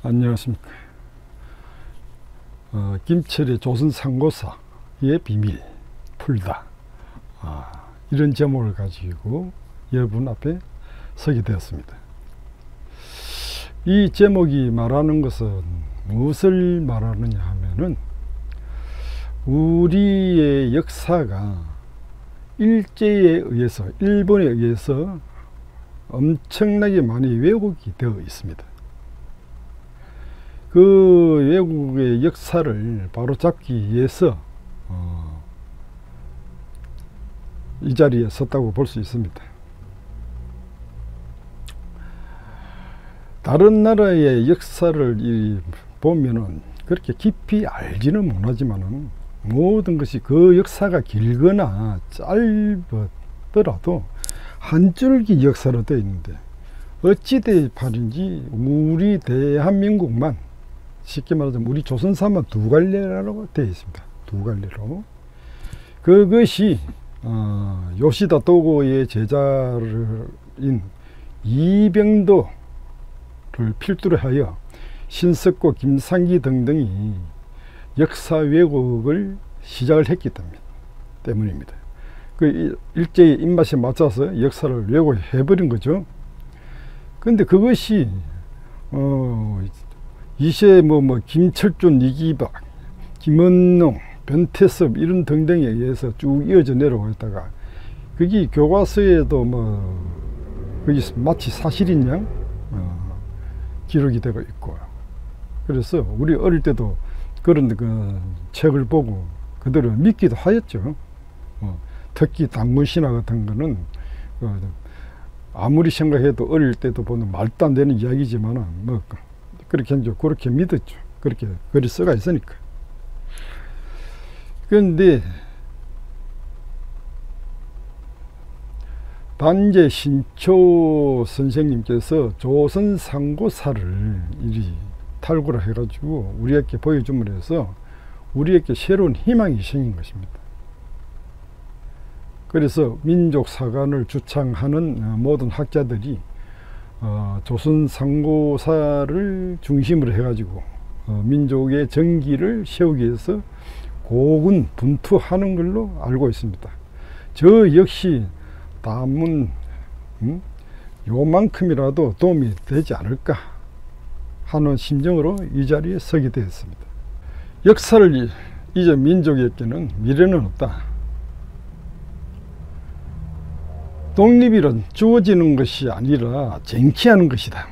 안녕하십니까. 어, 김철의 조선 상고사의 비밀 풀다. 아, 이런 제목을 가지고 여러분 앞에 서게 되었습니다. 이 제목이 말하는 것은 무엇을 말하느냐 하면은 우리의 역사가 일제에 의해서 일본에 의해서 엄청나게 많이 왜곡이 되어 있습니다. 그 외국의 역사를 바로 잡기 위해서 어, 이 자리에 섰다고 볼 수 있습니다. 다른 나라의 역사를 보면은 그렇게 깊이 알지는 못하지만은 모든 것이 그 역사가 길거나 짧더라도 한 줄기 역사로 되어 있는데 어찌 대팔인지 우리 대한민국만 쉽게 말하자면 우리 조선사만 두 갈래라고 되어 있습니다. 두 갈래로. 그것이 어, 요시다 도고의 제자인 이병도를 필두로 하여 신석고 김상기 등등이 역사 왜곡을 시작을 했기 때문입니다. 그 일제의 입맛에 맞춰서 역사를 왜곡해버린 거죠. 근데 그것이 어, 이세 뭐, 뭐, 김철준, 이기박, 김원농, 변태섭 이런 등등에 의해서 쭉 이어져 내려오고 있다가 그게 교과서에도 뭐, 그게 마치 사실인 양, 어, 기록이 되고 있고. 그래서 우리 어릴 때도 그런 그 책을 보고 그대로 믿기도 하였죠. 어, 특히 당문신화 같은 거는 어, 아무리 생각해도 어릴 때도 보는 말도 안 되는 이야기지만은 뭐 그렇게 이제 그렇게 믿었죠. 그렇게 글이 써가 있으니까. 그런데 단재 신초 선생님께서 조선 상고사를 이리 탈구를 해가지고 우리에게 보여줌으로 해서 우리에게 새로운 희망이 생긴 것입니다. 그래서 민족사관을 주창하는 모든 학자들이 어, 조선 상고사를 중심으로 해가지고 어, 민족의 정기를 세우기 위해서 고군 분투하는 걸로 알고 있습니다. 저 역시 남은 음? 요만큼이라도 도움이 되지 않을까 하는 심정으로 이 자리에 서게 되었습니다. 역사를 잊은 민족에게는 미래는 없다. 독립이란 주어지는 것이 아니라 쟁취하는 것이다.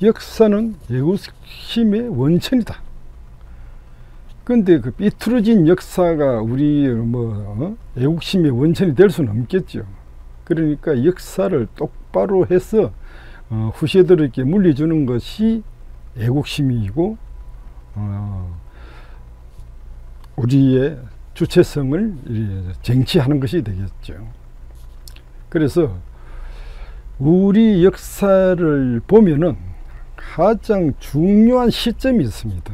역사는 애국심의 원천이다. 근데 그 삐뚤어진 역사가 우리 뭐 어? 애국심의 원천이 될 수는 없겠죠. 그러니까 역사를 똑바로 해서 어, 후세들에게 물려주는 것이 애국심이고 어, 우리의 주체성을 쟁취하는 것이 되겠죠. 그래서 우리 역사를 보면은 가장 중요한 시점이 있습니다.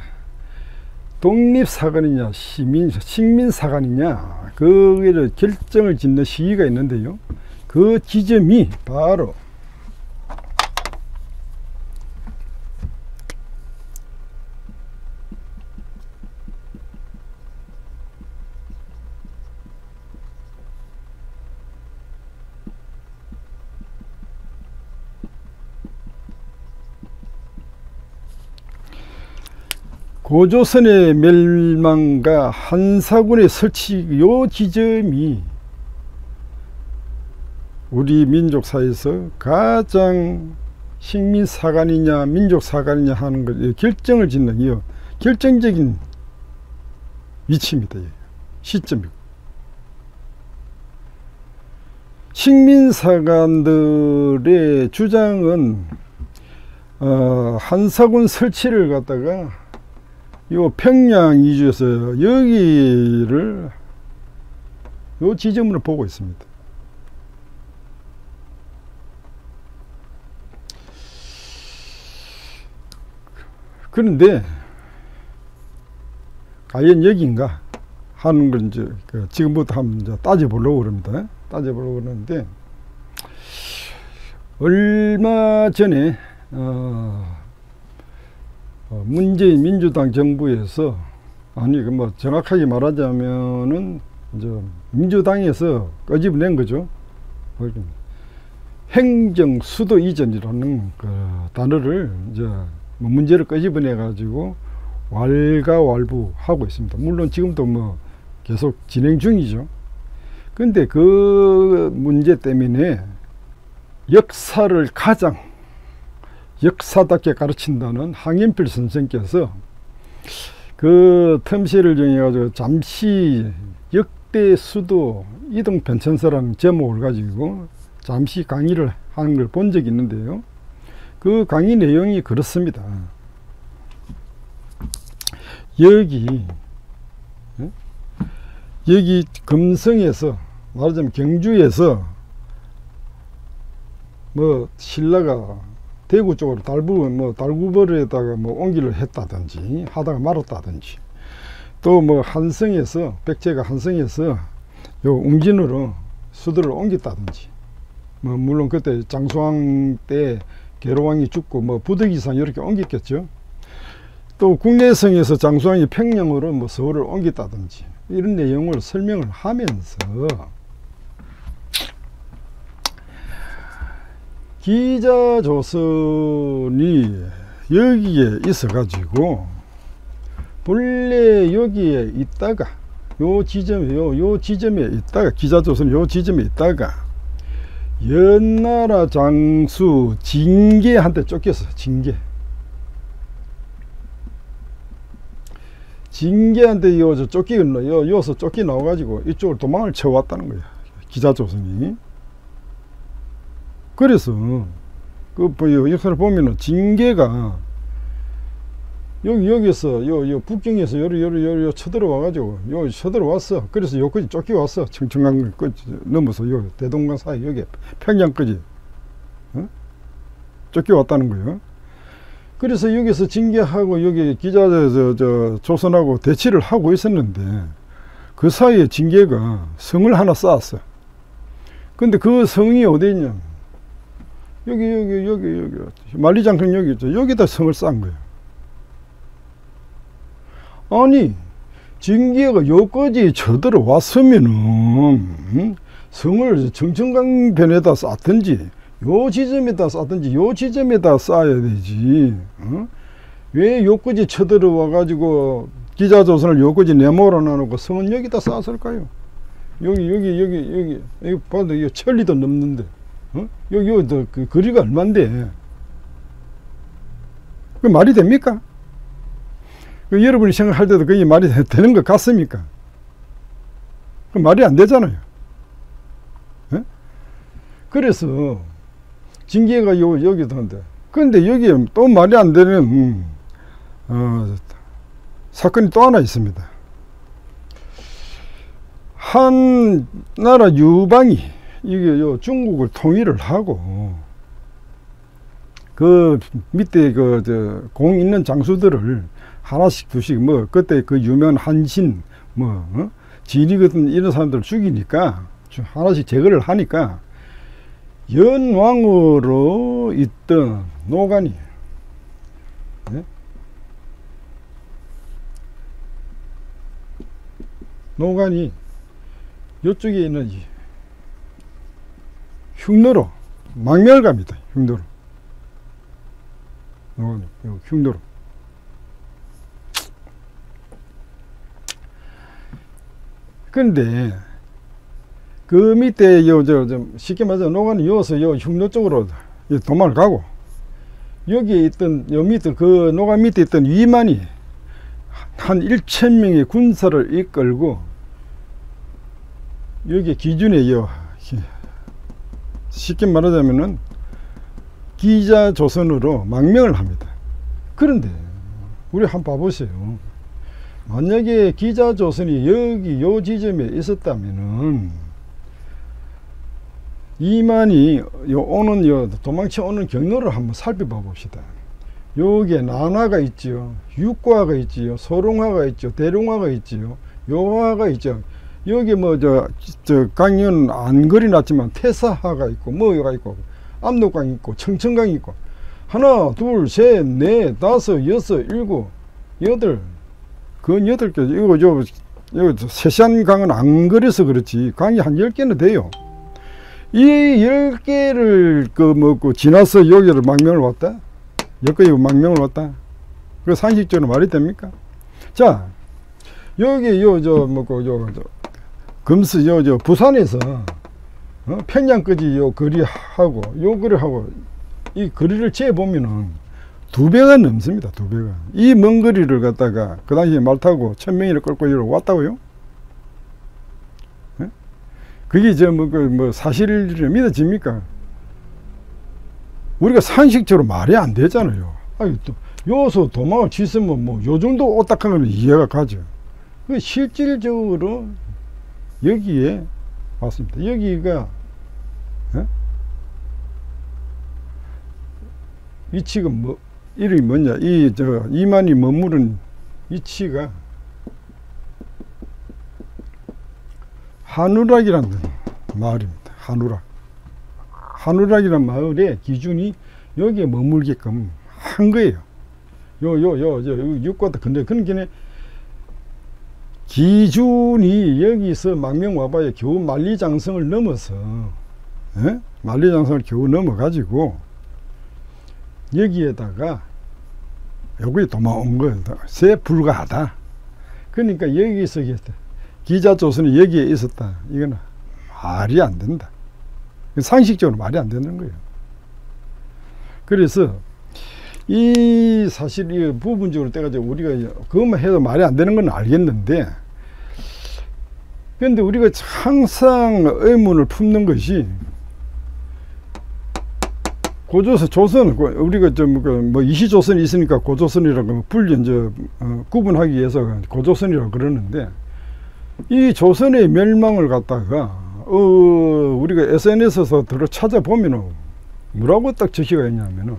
독립사관이냐 시민, 식민사관이냐 그거를 결정을 짓는 시기가 있는데요. 그 지점이 바로 고조선의 멸망과 한사군의 설치 요 지점이 우리 민족사에서 가장 식민사관이냐 민족사관이냐 하는 걸 결정을 짓는 이 결정적인 위치입니다. 시점이고 식민사관들의 주장은 어, 한사군 설치를 갖다가 요 평양 이주에서 여기를 요 지점으로 보고 있습니다. 그런데 과연 여기인가 하는 걸 이제 그 지금부터 한번 따져보려고 그럽니다. 따져보려고 그러는데 얼마 전에 어 어, 문재인 민주당 정부에서 아니 그뭐 정확하게 말하자면은 이제 민주당에서 꺼집어낸 거죠. 행정 수도 이전이라는 그 단어를 이제 뭐 문제를 끄집어내 가지고 왈가왈부 하고 있습니다. 물론 지금도 뭐 계속 진행 중이죠. 근데 그 문제 때문에 역사를 가장 역사답게 가르친다는 항인필 선생께서 그 틈새를 정해 가지고 잠시 역대 수도 이동 편천서라는 제목을 가지고 잠시 강의를 하는 걸 본 적이 있는데요. 그 강의 내용이 그렇습니다. 여기 예? 여기 금성에서 말하자면 경주에서 뭐 신라가 대구 쪽으로 달부 뭐 달구벌에다가 뭐 옮기를 했다든지 하다가 말았다든지 또 뭐 한성에서 백제가 한성에서 요 웅진으로 수도를 옮겼다든지 뭐 물론 그때 장수왕 때 계로왕이 죽고 뭐 부득이상 이렇게 옮겼겠죠. 또 국내성에서 장수왕이 평양으로 뭐 서울을 옮겼다든지 이런 내용을 설명을 하면서 기자 조선이 여기에 있어 가지고 본래 여기에 있다가 요 지점에 요, 요 지점에 있다가 기자 조선 요 지점에 있다가 연나라 장수 징계한테 쫓겼어 징계. 징계한테 요 쫓기는 요 요서 쫓기 나와 가지고 이쪽으로 도망을 쳐왔다는 거야 기자 조선이 그래서 그 뭐, 역사를 보면은 징계가 여기 여기서 요, 요 북경에서 요리 요리 요리 쳐들어와 가지고 요 쳐들어왔어. 그래서 여기까지 쫓겨왔어. 청청강 끝 넘어서 요 대동강 사이 여기 평양까지 어? 쫓겨왔다는 거예요. 그래서 여기서 징계하고 여기 기자 저, 저 조선하고 대치를 하고 있었는데 그 사이에 징계가 성을 하나 쌓았어 근데 그 성이 어디 있냐 여기 여기 여기 여기 만리장성 여기 있죠. 여기다 성을 쌓은 거예요. 아니 징계가 여기까지 쳐들어왔으면은 음? 성을 정청강변에다 쌓든지 요 지점에다 쌓든지 요 지점에다 쌓아야 되지 어? 왜 여기까지 쳐들어와 가지고 기자조선을 여기까지 내몰아 놔놓고 성은 여기다 쌓았을까요 여기 여기 여기 여기 여기 봐도 이 천리도 넘는데 어? 저, 그 거리가 얼만데. 그 말이 됩니까? 그 여러분이 생각할 때도 그게 말이 되는 것 같습니까? 그 말이 안 되잖아요. 예? 그래서 징계가 요, 여기도 한데. 근데 여기에 또 말이 안 되는, 음, 어, 사건이 또 하나 있습니다. 한 나라 유방이 이게 요 중국을 통일을 하고 그 밑에 그저공 있는 장수들을 하나씩 두씩 뭐 그때 그 유명한 한신 뭐 어? 진이 같은 이런 사람들 죽이니까 하나씩 제거를 하니까 연왕으로 있던 노간이 네? 노간이 이쪽에 있는 흉노로 망명을 갑니다. 흉노로. 어, 흉노로. 근데 그 밑에 요저좀 쉽게 말해서 노관이 여서 요 흉노 쪽으로 도망을 가고 여기에 있던 요 밑에 그 노관 밑에 있던 위만이 한 1천 명의 군사를 이끌고 여기 기준에 요 쉽게 말하자면은 기자 조선으로 망명을 합니다. 그런데 우리 한번 봐보세요. 만약에 기자 조선이 여기 요 지점에 있었다면은 이만이 요 오는 요 도망쳐 오는 경로를 한번 살펴봐 봅시다. 여기에 난화가 있지요. 육과가 있지요. 소룡화가 있죠. 대룡화가 있지요. 요화가 있죠. 여기 뭐 저 저 강연 안 그리 났지만 태사하가 있고 뭐가 있고 압록강 있고 청천강 있고 하나, 둘, 셋, 넷, 다섯, 여섯, 일곱, 여덟. 그 여덟 개. 이거 저 이거 세시한 강은 안 그래서 그렇지. 강이 한 열 개는 돼요. 이 열 개를 그 먹고 지나서 여기를 망명을 왔다. 여기까지 망명을 왔다. 그 상식적으로 말이 됩니까? 자, 여기 요저 뭐고 요저 금스 요저 부산에서 어? 평양까지 요 거리하고 요 거리하고 이 거리를 재 보면은 두 배가 넘습니다. 두 배가 이 먼 거리를 갖다가 그 당시에 말 타고 천 명이를 끌고 여기 왔다고요? 예? 그게 저뭐 그 뭐 사실을 믿어집니까? 우리가 상식적으로 말이 안 되잖아요. 아니 또 요소 도망을 치으면 뭐요 정도 오딱한 거는 이해가 가죠. 그 실질적으로 여기에 왔습니다. 여기가 예? 위치가 뭐 이름이 뭐냐 이 저 이만이 머무른 위치가 한우락이라는 마을입니다. 한우락. 한우락이라는 마을의 기준이 여기에 머물게끔 한 거예요. 요, 요, 요, 요, 육과도 근데 그러니까 기준이 여기서 망명 와봐야 겨우 만리장성을 넘어서, 에? 만리장성을 겨우 넘어가지고, 여기에다가, 여기 도망온 거예요. 새 불가하다. 그러니까 여기서 기자 조선이 여기에 있었다. 이거는 말이 안 된다. 상식적으로 말이 안 되는 거예요. 그래서 이 사실이 부분적으로 때가지고 우리가 그것만 해도 말이 안 되는 건 알겠는데 그런데 우리가 항상 의문을 품는 것이 고조선 조선 우리가 좀뭐 그 이시조선이 있으니까 고조선이라고 분리 이제 어, 구분하기 위해서 고조선이라고 그러는데 이 조선의 멸망을 갖다가 어 우리가 SNS에서 들어 찾아보면은 뭐라고 딱 적혀가 있냐면은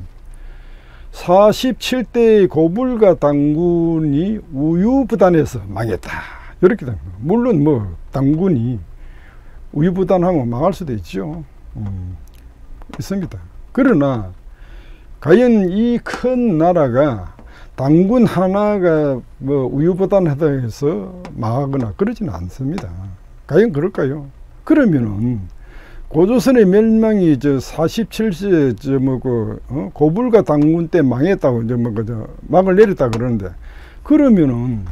47대의 고불가 당군이 우유부단해서 망했다. 이렇게 됩니다. 물론 뭐 당군이 우유부단하면 망할 수도 있죠. 음, 있습니다. 그러나 과연 이 큰 나라가 당군 하나가 뭐 우유부단하다 해서 망하거나 그러지는 않습니다. 과연 그럴까요? 그러면은 고조선의 멸망이 저 47세 저 뭐고 어? 고불가 당군 때 망했다고 이제 뭐 그저 막을 내렸다 그러는데 그러면은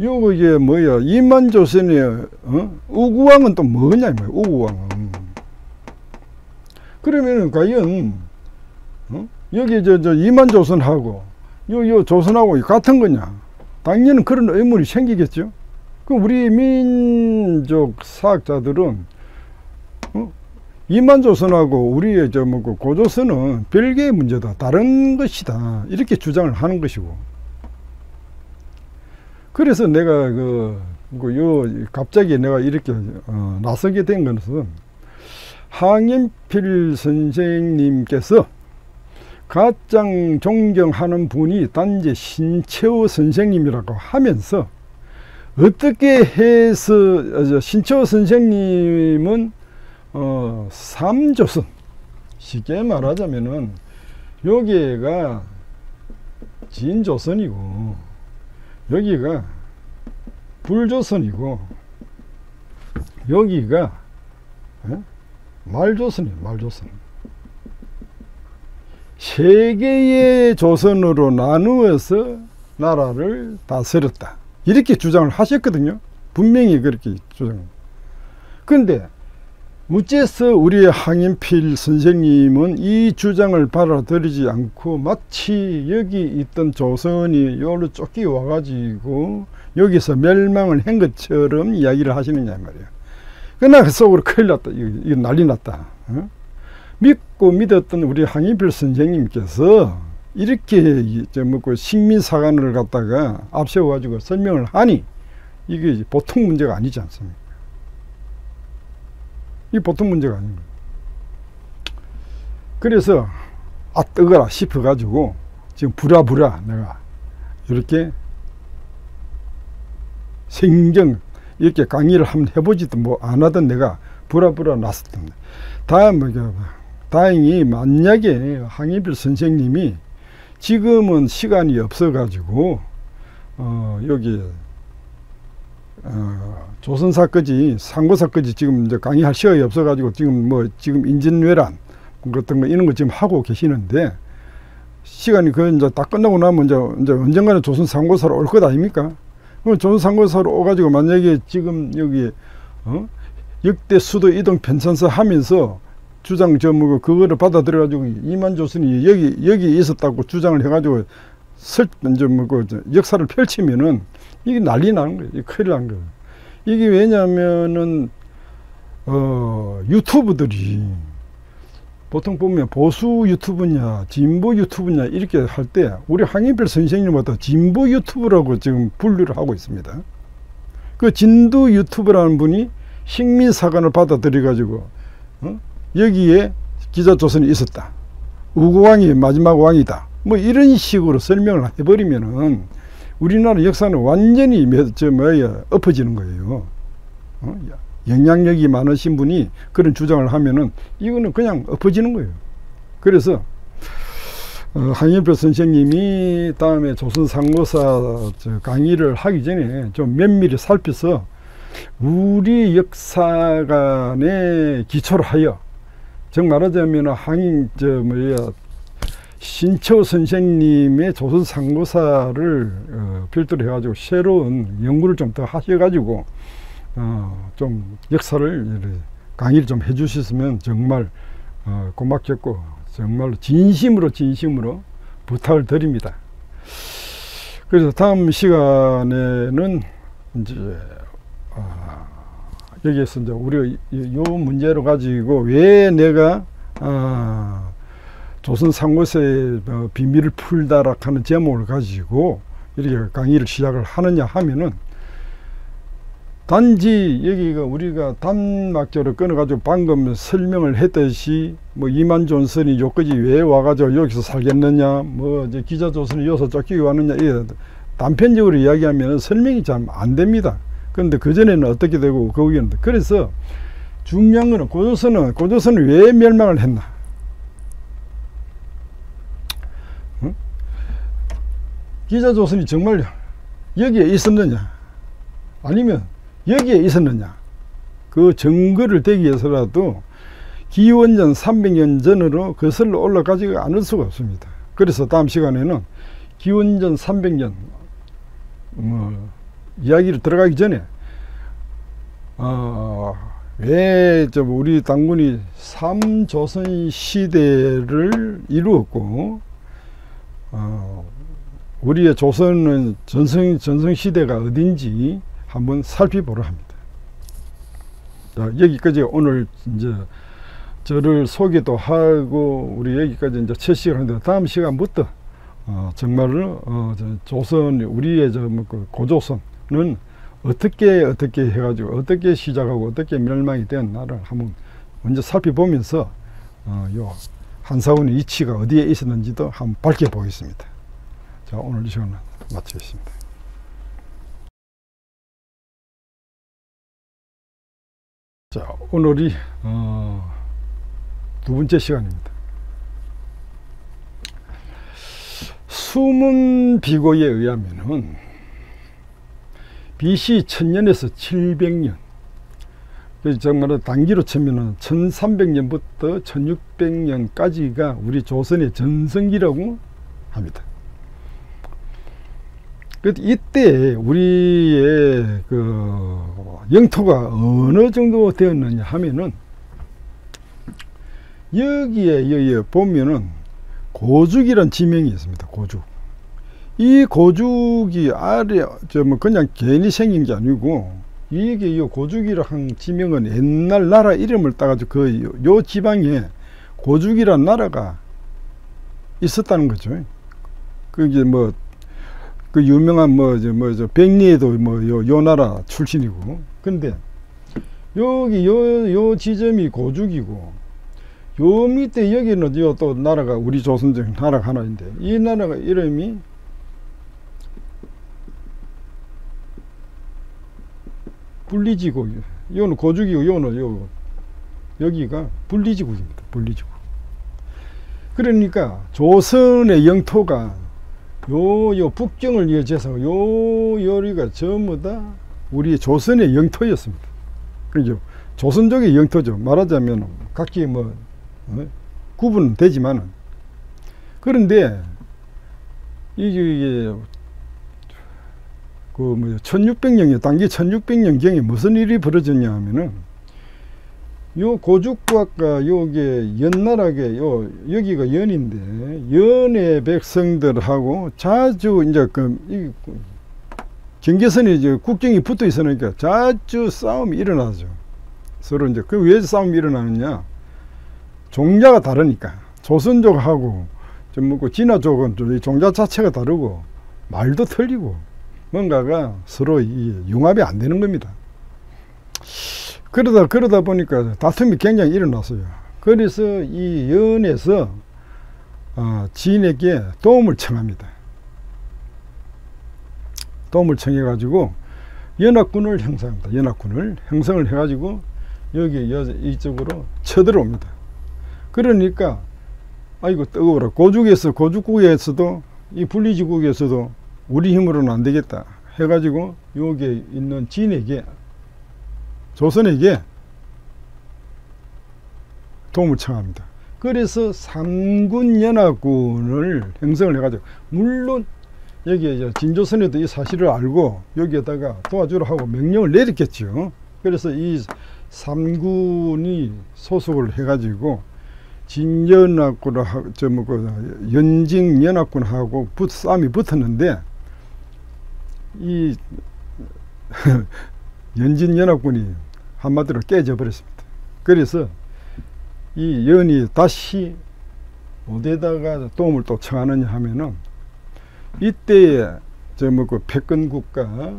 요거 이제 뭐야 이만 조선의 어? 우구왕은 또 뭐냐 뭐 우구왕은 그러면은 과연 어? 여기 저 저 이만 조선하고 요 요 조선하고 같은 거냐 당연히 그런 의문이 생기겠죠. 그 우리 민족 사학자들은 어? 이만조선하고 우리의 저뭐 그 고조선은 별개의 문제다. 다른 것이다. 이렇게 주장을 하는 것이고. 그래서 내가 그, 그 요, 갑자기 내가 이렇게, 어, 나서게 된 것은 항인필 선생님께서 가장 존경하는 분이 단지 신채호 선생님이라고 하면서 어떻게 해서 신채호 선생님은 어, 삼조선. 쉽게 말하자면은 여기가 진조선이고 여기가 불조선이고 여기가 에? 말조선이에요 말조선. 세 개의 조선으로 나누어서 나라를 다스렸다. 이렇게 주장을 하셨거든요. 분명히 그렇게 주장. 근데 어째서 우리 항인필 선생님은 이 주장을 받아들이지 않고 마치 여기 있던 조선이 여기로 쫓기 와가지고 여기서 멸망을 한 것처럼 이야기를 하시느냐 말이에요. 그러나 그 속으로 큰일 났다. 이거, 난리 났다. 어? 믿고 믿었던 우리 항인필 선생님께서 이렇게 저뭐고 식민사관을 갖다가 앞세워가지고 설명을 하니 이게 보통 문제가 아니지 않습니까? 이 보통 문제가 아닌 거예요. 그래서 아 뜨거라 싶어 가지고 지금 부라부라 내가 이렇게 생경 이렇게 강의를 한번 해보지도 뭐 안 하던 내가 부라부라 났었던 다음 뭐 다행히 만약에 항일필 선생님이 지금은 시간이 없어 가지고 어, 여기 어, 조선사까지 상고사까지 지금 이제 강의할 시간이 없어가지고 지금 뭐 지금 인진외란 같은 거 이런 거 지금 하고 계시는데 시간이 그 이제 다 끝나고 나면 이제, 이제 언젠가는 조선 상고사로 올 것 아닙니까? 그럼 조선 상고사로 오가지고 만약에 지금 여기 어? 역대 수도 이동 편찬서 하면서 주장 저뭐 그거를 받아들여가지고 이만 조선이 여기 여기 있었다고 주장을 해가지고 설 이제 뭐그 역사를 펼치면은 이게 난리 나는 거예요. 큰일 난 거예요. 이게 왜냐면은 어 유튜브들이 보통 보면 보수 유튜브냐 진보 유튜브냐 이렇게 할 때 우리 황인별 선생님보다 진보 유튜브라고 지금 분류를 하고 있습니다. 그 진도 유튜브라는 분이 식민사관을 받아들여 가지고 어? 여기에 기자조선이 있었다. 우고왕이 마지막 왕이다. 뭐 이런 식으로 설명을 해버리면은 우리나라 역사는 완전히 저 뭐야 엎어지는 거예요. 어? 영향력이 많으신 분이 그런 주장을 하면은 이거는 그냥 엎어지는 거예요. 그래서 어, 한일표 선생님이 다음에 조선 상고사 강의를 하기 전에 좀 면밀히 살펴서 우리 역사관의 기초로 하여 즉 말하자면 항인 저 뭐야 신초 선생님의 조선 상고사를 어, 필두로 해가지고 새로운 연구를 좀 더 하셔가지고 어, 좀 역사를 강의를 좀 해주셨으면 정말 어, 고맙겠고 정말로 진심으로 진심으로 부탁을 드립니다. 그래서 다음 시간에는 이제 어, 여기에서 이제 우리가 요 문제로 가지고 왜 내가 어, 조선 상고세의 어, 비밀을 풀다라 하는 제목을 가지고 이렇게 강의를 시작을 하느냐 하면은 단지 여기가 우리가 단막적으로 끊어가지고 방금 설명을 했듯이 뭐 이만 존슨이 여기까지 왜 와가지고 여기서 살겠느냐 뭐 이제 기자 조선이 여기서 쫓기고 왔느냐 이 단편적으로 이야기하면 설명이 잘안 됩니다. 그런데 그전에는 어떻게 되고 거기는 그래서 중요한 거는 고조선은 고조선은 왜 멸망을 했나 기자 조선이 정말 여기에 있었느냐? 아니면 여기에 있었느냐? 그 증거를 대기 위해서라도 기원전 300년 전으로 거슬러 올라가지 않을 수가 없습니다. 그래서 다음 시간에는 기원전 300년 뭐 이야기를 들어가기 전에 어, 왜저 우리 당군이 삼조선 시대를 이루었고 어, 우리의 조선은 전성 전성 시대가 어딘지 한번 살펴보려 합니다. 자, 여기까지 오늘 이제 저를 소개도 하고 우리 여기까지 이제 첫 시간인데 다음 시간부터 어, 정말로 어, 조선 우리의 저뭐 고조선은 어떻게 어떻게 해가지고 어떻게 시작하고 어떻게 멸망이 되었나를 한번 먼저 살펴보면서 어, 요 한사원의 위치가 어디에 있었는지도 한번 밝혀보겠습니다. 자 오늘 이 시간은 마치겠습니다. 자 오늘이 어, 두 번째 시간입니다. 숨은 비고에 의하면은 BC 1000년에서 700년 그래서 정말 단기로 치면은 1300년부터 1600년까지가 우리 조선의 전성기라고 합니다. 그 이때 우리의 그 영토가 어느 정도 되었느냐 하면은 여기에 여기에 보면은 고죽이란 지명이 있습니다. 고죽. 이 고죽이 아래 저뭐 그냥 괜히 생긴 게 아니고 이게 이 고죽이라는 지명은 옛날 나라 이름을 따가지고 그 요 지방에 고죽이란 나라가 있었다는 거죠. 그게 뭐 그 유명한 뭐저 뭐저 백리에도 뭐요 요 나라 출신이고. 근데 여기 요 요 지점이 고죽이고 요 밑에 여기는 요 또 나라가 우리 조선적 나라가 하나인데 이 나라가 이름이 분리지구 요는 고죽이고 요는 요 여기가 분리지구입니다. 분리지구 그러니까 조선의 영토가 요, 요 북경을 이어져서 요 요리가 전부 다 우리 조선의 영토였습니다. 그죠? 조선족의 영토죠. 말하자면 각기 뭐 어? 구분은 되지만은 그런데 이게, 그뭐 1600년에 당기 1600년경에 무슨 일이 벌어졌냐 하면은 요 고죽국과 요게 연나라게 요 여기가 연인데 연의 백성들하고 자주 이제 그 경계선에 이제 국경이 붙어 있으니까 자주 싸움이 일어나죠. 서로 이제 그 왜 싸움이 일어나느냐? 종자가 다르니까 조선족하고 좀뭐 그 진화족은 종자 자체가 다르고 말도 틀리고 뭔가가 서로 이 융합이 안 되는 겁니다. 그러다 그러다 보니까 다툼이 굉장히 일어났어요. 그래서 이 연에서 어, 지인에게 도움을 청합니다. 도움을 청해 가지고 연합군을 형성합니다. 연합군을 형성을 해 가지고 여기 이쪽으로 쳐들어옵니다. 그러니까 아이고 뜨거워라. 고죽에서 고죽국에서도 이 분리지국에서도 우리 힘으로는 안 되겠다 해가지고 여기에 있는 진에게 조선에게 도움을 청합니다. 그래서 삼군연합군을 형성을 해가지고 물론 여기에 진조선에도 이 사실을 알고 여기에다가 도와주라 하고 명령을 내렸겠죠. 그래서 이 삼군이 소속을 해가지고 진연합군하고 저뭐 그 연직연합군하고 붙, 싸움이 붙었는데 이 연진연합군이 한마디로 깨져 버렸습니다. 그래서 이 연이 다시 어디다가 도움을 또 청하느냐 하면은 이때에 저뭐그 패권국가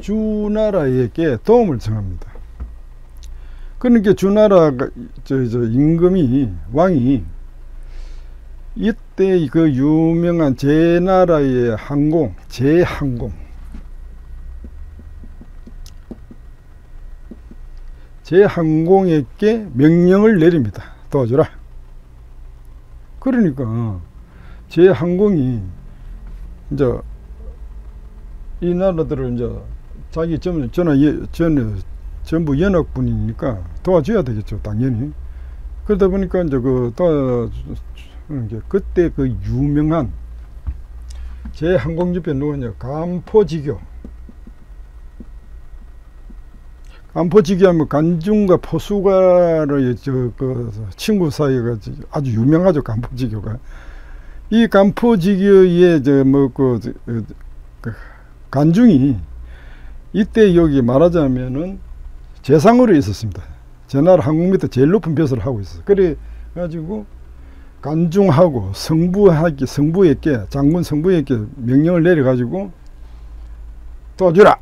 주나라에게 도움을 청합니다. 그러니까 주나라가 저, 저 임금이 왕이 이때 그 유명한 제나라의 항공 제항공 제항공에게 명령을 내립니다. 도와주라. 그러니까 제항공이 이제 이 나라들을 이제 자기 전, 전화, 전, 전부 연합군이니까 도와줘야 되겠죠, 당연히. 그러다 보니까 이제 그, 또, 이제 그때 그 유명한 제 항공집에 누구냐, 간포지교. 간포지교 하면 간중과 포수가의 저, 그, 친구 사이가 아주 유명하죠, 간포지교가. 이 간포지교의 저, 뭐, 그, 그 간중이 이때 여기 말하자면은 재상으로 있었습니다. 전나라 항공 밑에 제일 높은 벼슬을 하고 있었어요. 그래 가지고 간중하고 성부하기 성부에게 장군 성부에게 명령을 내려 가지고 도와주라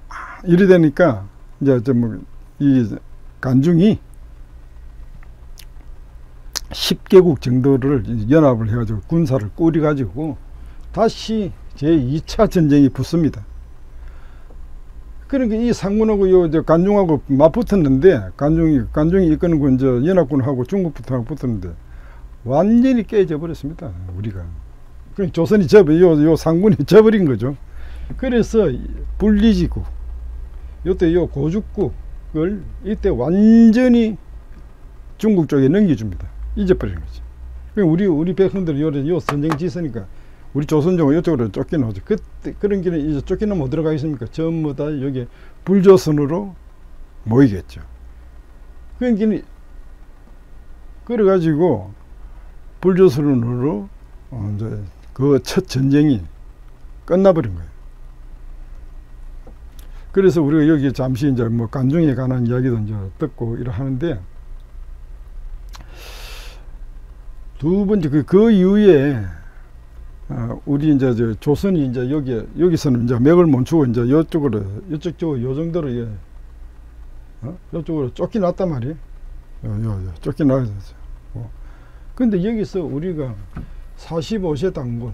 이래 되니까 이제 뭐 이 간중이 10개국 정도를 연합을 해가지고 군사를 꾸려가지고 다시 제2차 전쟁이 붙습니다. 그러니까 이 상군하고 요, 저 간중하고 맞붙었는데, 간중이, 간중이 이끄는 군, 저 연합군하고 중국부터 붙었는데, 완전히 깨져 버렸습니다, 우리가. 그 조선이 접, 요, 요 상군이 져버린 거죠. 그래서 분리지국, 요때 요 고죽국 을 이때 완전히 중국 쪽에 넘겨줍니다. 잊어버린 거죠. 우리, 우리 백성들이 요, 요 선쟁 지으니까 우리 조선족은 이쪽으로 쫓겨나오죠. 그때 그런 길에 이제 쫓겨나면 못 들어가겠습니까? 전부 다 여기 불조선으로 모이겠죠. 그런 길이 그래가지고 불조선으로 어 이제 그 첫 전쟁이 끝나버린 거예요. 그래서 우리가 여기 잠시 이제 뭐 간중에 관한 이야기도 이제 듣고 이러 하는데 두 번째 그, 그 이후에 어, 우리 이제 저 조선이 이제 여기 여기서는 이제 맥을 멈추고 이제 이쪽으로 이쪽 쪽으로 요 정도로 예, 어? 이쪽으로 쫓겨났단 말이에요. 요, 요, 요 쫓겨나죠. 어. 근데 여기서 우리가 45세 당군,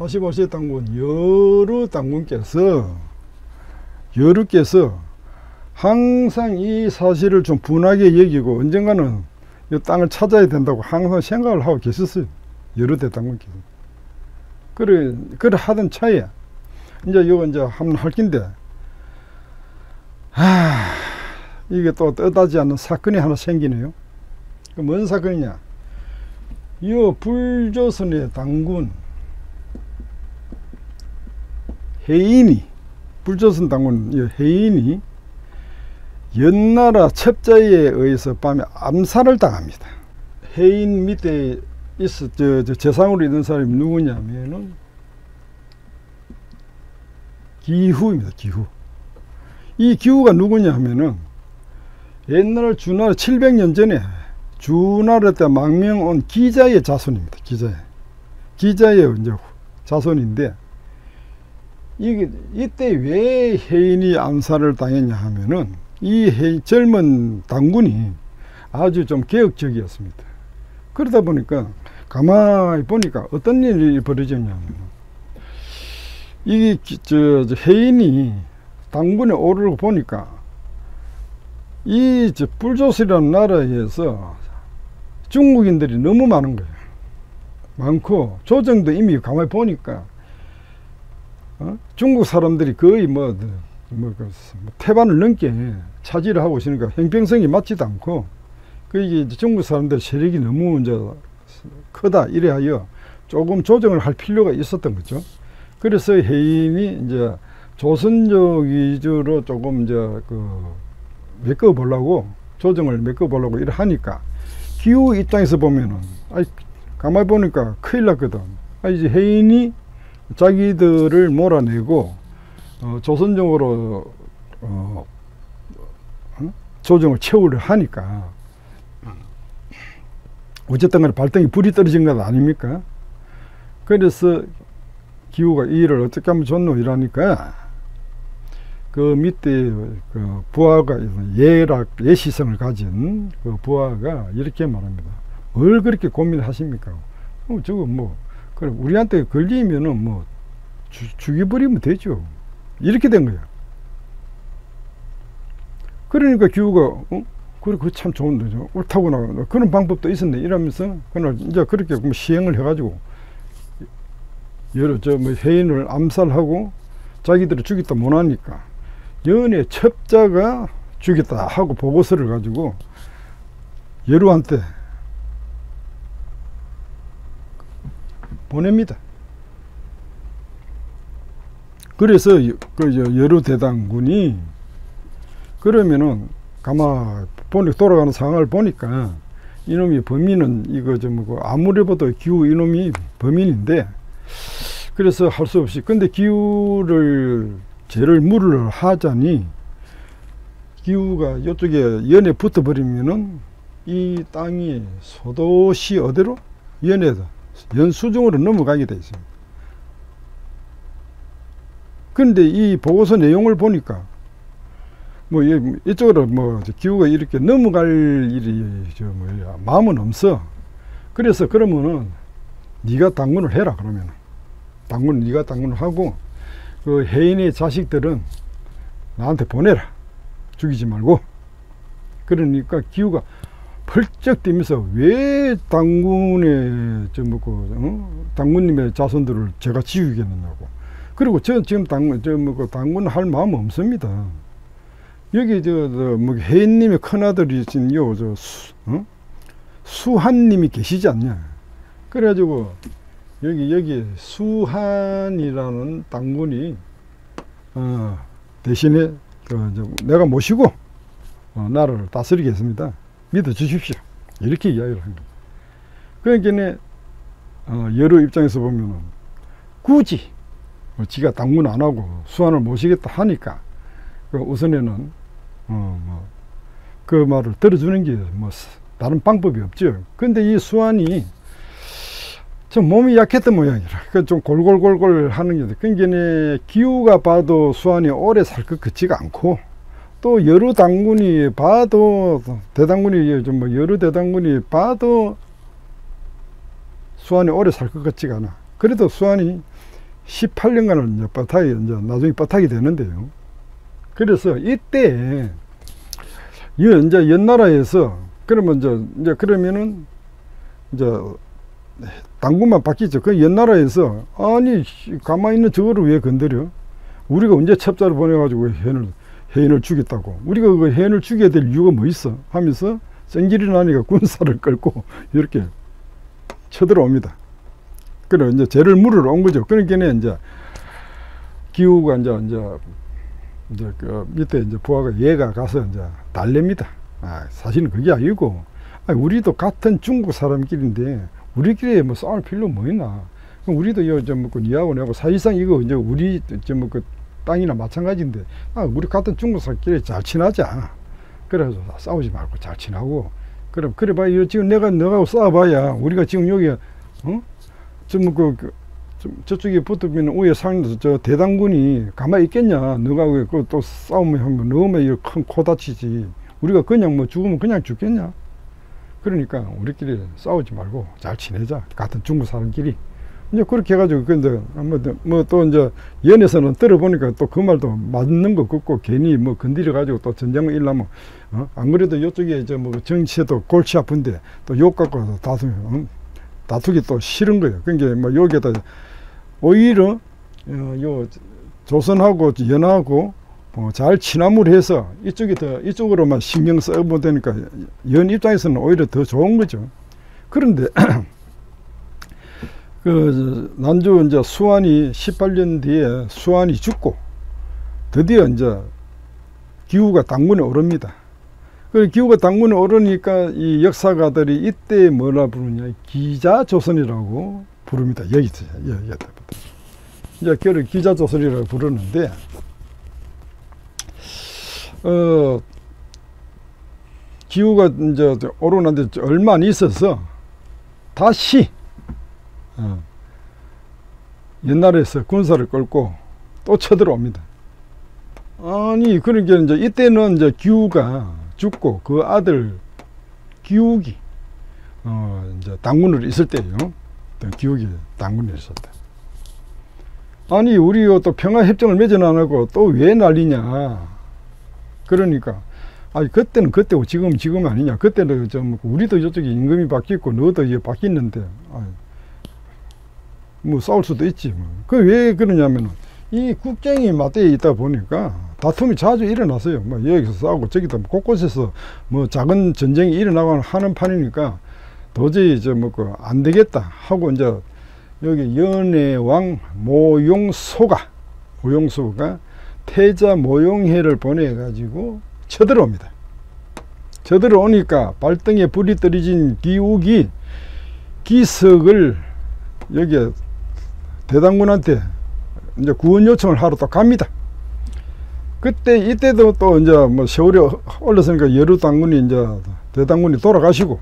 45세 당군 여러 당군께서 여러께서 항상 이 사실을 좀 분하게 여기고 언젠가는 이 땅을 찾아야 된다고 항상 생각을 하고 계셨어요. 여러 대당군께서. 그래, 그래 하던 차에, 이제 이거 이제 한번 할 긴데, 아, 이게 또 떠다지 않는 사건이 하나 생기네요. 그뭔 사건이냐? 이 불조선의 당군 해인이 불조선 당군 이 해인이 연나라 첩자에 의해서 밤에 암살을 당합니다. 해인 밑에 있어 저, 저 재상으로 있는 사람이 누구냐면은 기후입니다. 기후. 이 기후가 누구냐 하면은 옛날 주나라 700년 전에 주나라 때 망명 온 기자의 자손입니다. 기자의. 기자의 이제 자손인데 이게 이때 왜 해인이 암살을 당했냐 하면은 이 해, 젊은 당군이 아주 좀 개혁적이었습니다. 그러다 보니까 가만히 보니까 어떤 일이 벌어졌냐면 이게 저, 저 해인이 당군에 오르고 보니까 이 불조스라는 나라에서 중국인들이 너무 많은 거예요. 많고 조정도 이미 가만히 보니까 어? 중국 사람들이 거의 뭐, 뭐, 그, 뭐 태반을 넘게 차지를 하고 있으니까 형평성이 맞지도 않고 그 이게 중국 사람들 세력이 너무 이제 크다 이래하여 조금 조정을 할 필요가 있었던 거죠. 그래서 해인이 이제 조선족 위주로 조금 이제 그 메꿔 보려고 조정을 메꿔 보려고 이래 하니까 기후 입장에서 보면은 아 가만히 보니까 큰일 났거든. 아 이제 해인이 자기들을 몰아내고 어, 조선적으로 어, 어? 조정을 채우려 하니까 어쨌든 간에 발등에 불이 떨어진 것 아닙니까? 그래서 기후가 이 일을 어떻게 하면 좋노 이러니까 그 밑에 그 부하가 예락 예시성을 가진 그 부하가 이렇게 말합니다. 뭘 그렇게 고민하십니까? 어, 저거 뭐 그럼 우리한테 걸리면은 뭐 주, 죽여버리면 되죠. 이렇게 된 거야. 그러니까 기후가 어? 그래 그참 좋은데 저 옳다구나 그런 방법도 있었네 이러면서 그날 이제 그렇게 시행을 해가지고 여러 저뭐 해인을 암살하고 자기들을 죽였다 못하니까 연애 첩자가 죽였다 하고 보고서를 가지고 여루한테 보냅니다. 그래서 그 여루 대당군이 그러면은 가만 보니 돌아가는 상황을 보니까 이놈이 범인은 이거 좀뭐 아무리 봐도 기후 이놈이 범인인데 그래서 할 수 없이 근데 기후를 죄를 물을 하자니 기후가 이쪽에 연에 붙어 버리면은 이 땅이 소도시 어디로 연에다 연수중으로 넘어가게 돼 있습니다. 그런데 이 보고서 내용을 보니까 뭐 이쪽으로 뭐 기후가 이렇게 넘어갈 일이 저 뭐야 마음은 없어. 그래서 그러면은 네가 당근을 해라 그러면 당근 네가 당근을 하고 그 해인의 자식들은 나한테 보내라 죽이지 말고 그러니까 기후가 펄쩍 뛰면서 왜 당군의 저뭐 그, 어? 당군님의 자손들을 제가 지우겠느냐고 그리고 저 지금 당군 저뭐 그 당군 할 마음 없습니다. 여기 저뭐 해인님의 큰 아들이신 요저 어? 수한님이 계시지 않냐? 그래가지고 여기 여기 수한이라는 당군이 어, 대신에 그 내가 모시고 어, 나라를 다스리겠습니다. 믿어 주십시오. 이렇게 이야기를 한 겁니다. 그러니까 어, 여러 입장에서 보면은 굳이 뭐 지가 당군 안 하고 수한을 모시겠다 하니까 그 우선에는 어, 뭐, 그 말을 들어주는 게 뭐 다른 방법이 없죠. 근데 이 수한이 좀 몸이 약했던 모양이라. 그좀 골골골골 하는 게. 그러니까 기후가 봐도 수완이 오래 살 것 같지가 않고 또 여러 당군이 봐도 대당군이 좀뭐 여러 대당군이 봐도 수완이 오래 살 것 같지가 않아. 그래도 수완이 18년간을 이제 뻗하게 이제 나중에 뻗하게 되는데요. 그래서 이때 이 이제 연나라에서 그러면 이제, 이제 그러면은 이제 당군만 바뀌죠. 그 옛나라에서 아니 가만히 있는 저거를 왜 건드려? 우리가 언제 첩자를 보내가지고 해인을 해인을 죽였다고. 우리가 그 해인을 죽여야 될 이유가 뭐 있어? 하면서 생길이 나니까 군사를 끌고 이렇게 쳐들어옵니다. 그래 이제 죄를 물으러 온 거죠. 그러니까 이제 기후가 이제 이제 이제 그 밑에 이제 부하가 얘가 가서 이제 달랩니다. 아, 사실은 그게 아니고 아, 우리도 같은 중국 사람끼리인데 우리끼리 뭐 싸울 필요 뭐 있나? 우리도 요좀뭐 니하고 내하고 사실상 이거 이제 우리 좀뭐그 땅이나 마찬가지인데 아, 우리 같은 중국 사람끼리 잘 친하자. 그래서 싸우지 말고 잘 친하고. 그럼 그래 봐요. 지금 내가 너하고 싸워봐야 우리가 지금 여기 어? 좀그 그, 좀 저쪽에 붙으면 위에 상에서 저 대당군이 가만히 있겠냐? 너가 그또 싸우면 하면 너무 큰코 다치지. 우리가 그냥 뭐 죽으면 그냥 죽겠냐? 그러니까 우리끼리 싸우지 말고 잘 지내자. 같은 중국 사람끼리 이제 그렇게 해가지고 근데 뭐또 이제 연에서는 들어보니까 또 그 말도 맞는 거 같고 괜히 뭐 건드려 가지고 또 전쟁을 일라면 어? 안 그래도 이쪽에 이제 뭐 정치에도 골치 아픈데 또 욕 갖고 다투 어? 다투기 또 싫은 거예요. 그러니까 뭐 여기에다 오히려 어, 요 조선하고 연하고 어, 잘 친화물 해서 이쪽이 더 이쪽으로만 신경 써보되니까 연 입장에서는 오히려 더 좋은 거죠. 그런데 그 난주 이제 수완이 18년 뒤에 수완이 죽고 드디어 이제 기후가 당군에 오릅니다. 그 기후가 당군에 오르니까 이 역사가들이 이때 뭐라 부르냐 기자조선이라고 부릅니다. 여기서 여기부터 이제 그를 기자조선이라고 부르는데 어 기후가 이제 오르는데 얼마 안 있어서 다시 어. 옛날에서 군사를 끌고 또 쳐들어옵니다. 아니 그러니까 이제 이때는 이제 기우가 죽고 그 아들 기욱이 어 이제 당군으로 있을 때요. 기욱이 당군에 있었다. 아니 우리 또 평화 협정을 맺어 안 하고 또 왜 난리냐. 그러니까 아니 그때는 그때고 지금 지금 아니냐. 그때는 좀 우리도 이쪽에 임금이 바뀌었고 너도 이제 바뀌었는데 아니, 뭐 싸울 수도 있지. 뭐. 그왜 그러냐면은 이 국경이 맞대에 있다 보니까 다툼이 자주 일어났어요. 뭐 여기서 싸우고 저기도 곳곳에서 뭐 작은 전쟁이 일어나고 하는 판이니까 도저히 이제 뭐안 그 되겠다 하고 이제 여기 연해왕 모용소가 모용소가 태자 모용회를 보내 가지고 쳐들어옵니다. 쳐들어오니까 발등에 불이 떨어진 기욱이 기석을 여기에 대당군한테 이제 구원 요청을 하러 또 갑니다. 그때 이때도 또 이제 뭐 세월이 올랐으니까 여루 당군이 이제 대당군이 돌아가시고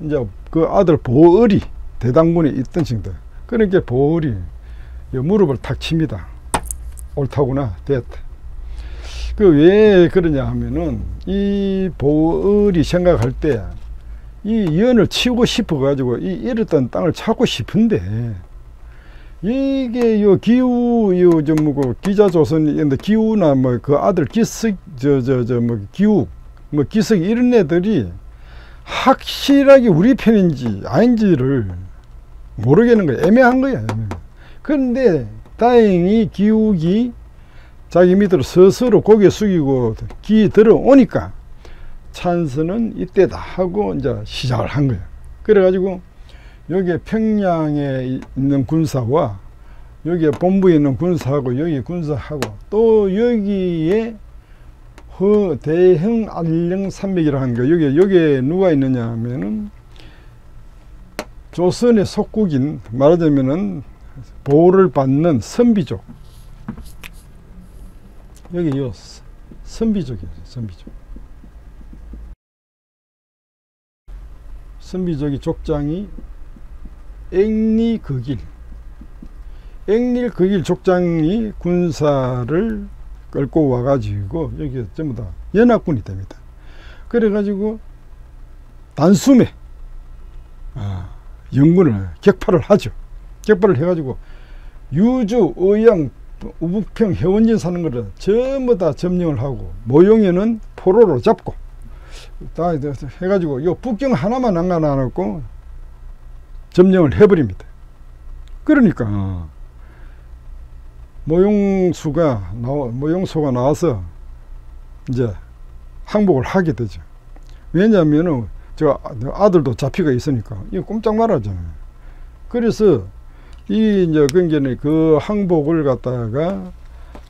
이제 그 아들 보을이 대당군이 있던 친구들 그러니까 보을이 무릎을 탁 칩니다. 옳다구나 됐다. 그 왜 그러냐 하면은 이 보을이 생각할 때 이 연을 치우고 싶어 가지고 이 잃었던 땅을 찾고 싶은데 이게 요 기후 요좀뭐 기자 조선인데 기후나 뭐 그 아들 기석 저 저 저 뭐 기후 뭐 기석 이런 애들이 확실하게 우리 편인지 아닌지를 모르겠는 거야 애매한 거야 그런데 다행히 기욱이 자기 밑으로 스스로 고개 숙이고 기 들어오니까 찬스는 이때다 하고 이제 시작을 한 거야 그래가지고 여기에 평양에 있는 군사와 여기에 본부에 있는 군사하고 여기 군사하고 또 여기에 허 대형 안령 산맥이라 하는 거. 여기 여기에 누가 있느냐 하면은 조선의 속국인 말하자면은 보호를 받는 선비족. 여기 요 선비족이에요 선비족. 선비족이 족장이 앵리 그길 앵리 그길 족장이 군사를 끌고 와가지고 여기 전부 다 연합군이 됩니다. 그래가지고 단숨에 아, 영군을 격파를 하죠. 격파를 해가지고 유주, 의양, 우북평, 해원진 사는 거를 전부 다 점령을 하고 모용에는 포로로 잡고 다 해가지고 요 북경 하나만 남겨놔놓고 점령을 해버립니다. 그러니까 모용수가 나와 모용소가 나와서 이제 항복을 하게 되죠. 왜냐하면은 저 아들도 잡히가 있으니까 이거 꼼짝 말하잖아요. 그래서 이 이제 굉장히 그 항복을 갖다가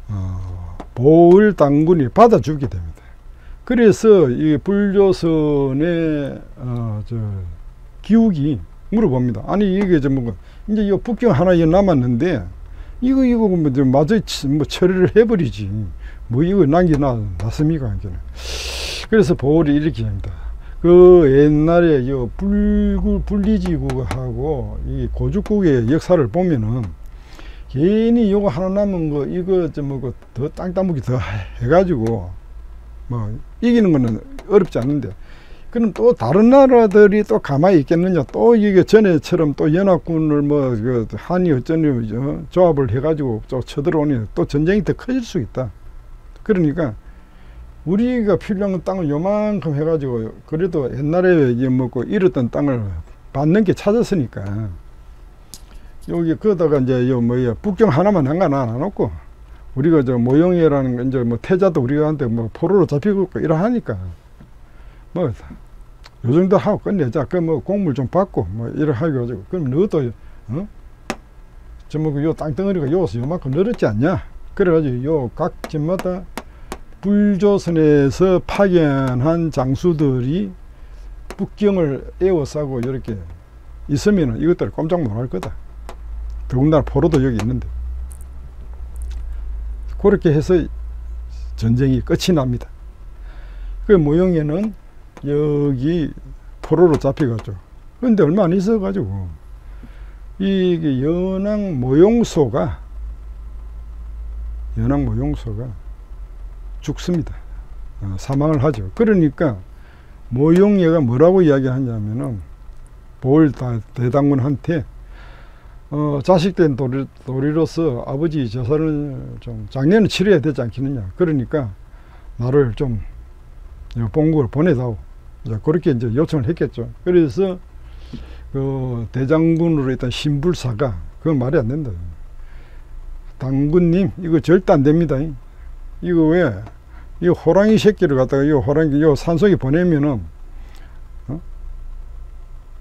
어, 보을 당군이 받아주게 됩니다. 그래서 이 불조선의 어, 저 기욱이 물어봅니다. 아니 이게 좀 이제 이 북경 하나 남았는데 이거 이거 뭐 마저 뭐 처리를 해버리지 뭐 이거 남기나 놨습니까 이제는. 그래서 보울이 이렇게 합니다. 그 옛날에 이 불구 분리지구하고 이 고죽국의 역사를 보면은 괜히 요거 하나 남은 거 이거 좀뭐더 그땅 따먹기 더 해가지고 뭐 이기는 거는 어렵지 않는데 그럼 또 다른 나라들이 또 가만히 있겠느냐? 또 이게 전에처럼 또 연합군을 뭐 그 한이 어쩌니 어, 조합을 해가지고 또 쳐들어오니 또 전쟁이 더 커질 수 있다. 그러니까 우리가 필요한 땅을 요만큼 해가지고 그래도 옛날에 이제 뭐고 잃었던 땅을 받는 게 찾았으니까. 여기 거다가 이제 요 뭐야 북경 하나만 한간 안 놓고 우리가 저 모형이라는 거 이제 뭐 태자도 우리한테 뭐 포로로 잡히고 이러하니까 뭐 요 정도 하고 끝내자 그 뭐 공물 좀 받고 뭐 이래 하가지고 그럼 너도 어? 저뭐요 땅덩어리가 요서 요만큼 늘었지 않냐 그래가지고 요 각 집마다 불조선에서 파견한 장수들이 북경을 에워싸고 이렇게 있으면 이것들 꼼짝 못할 거다. 더군다나 포로도 여기 있는데. 그렇게 해서 전쟁이 끝이 납니다. 그 모형에는 여기 포로로 잡혀갔죠. 그런데 얼마 안 있어가지고 이게 연항 모용소가 연항 모용소가 죽습니다. 어, 사망을 하죠. 그러니까 모용예가 뭐라고 이야기하냐면은 볼 대당군한테 어, 자식된 도리, 도리로서 아버지 재산을 좀 장례는 치러야 되지 않겠느냐. 그러니까 나를 좀 본국을 보내다오. 이제 그렇게 이제 요청을 했겠죠. 그래서 그 대장군으로 있던 신불사가 그건 말이 안 된다. 당군님 이거 절대 안 됩니다. 이거 왜? 이 호랑이 새끼를 갖다가 이 호랑이 이 산속에 보내면은 어?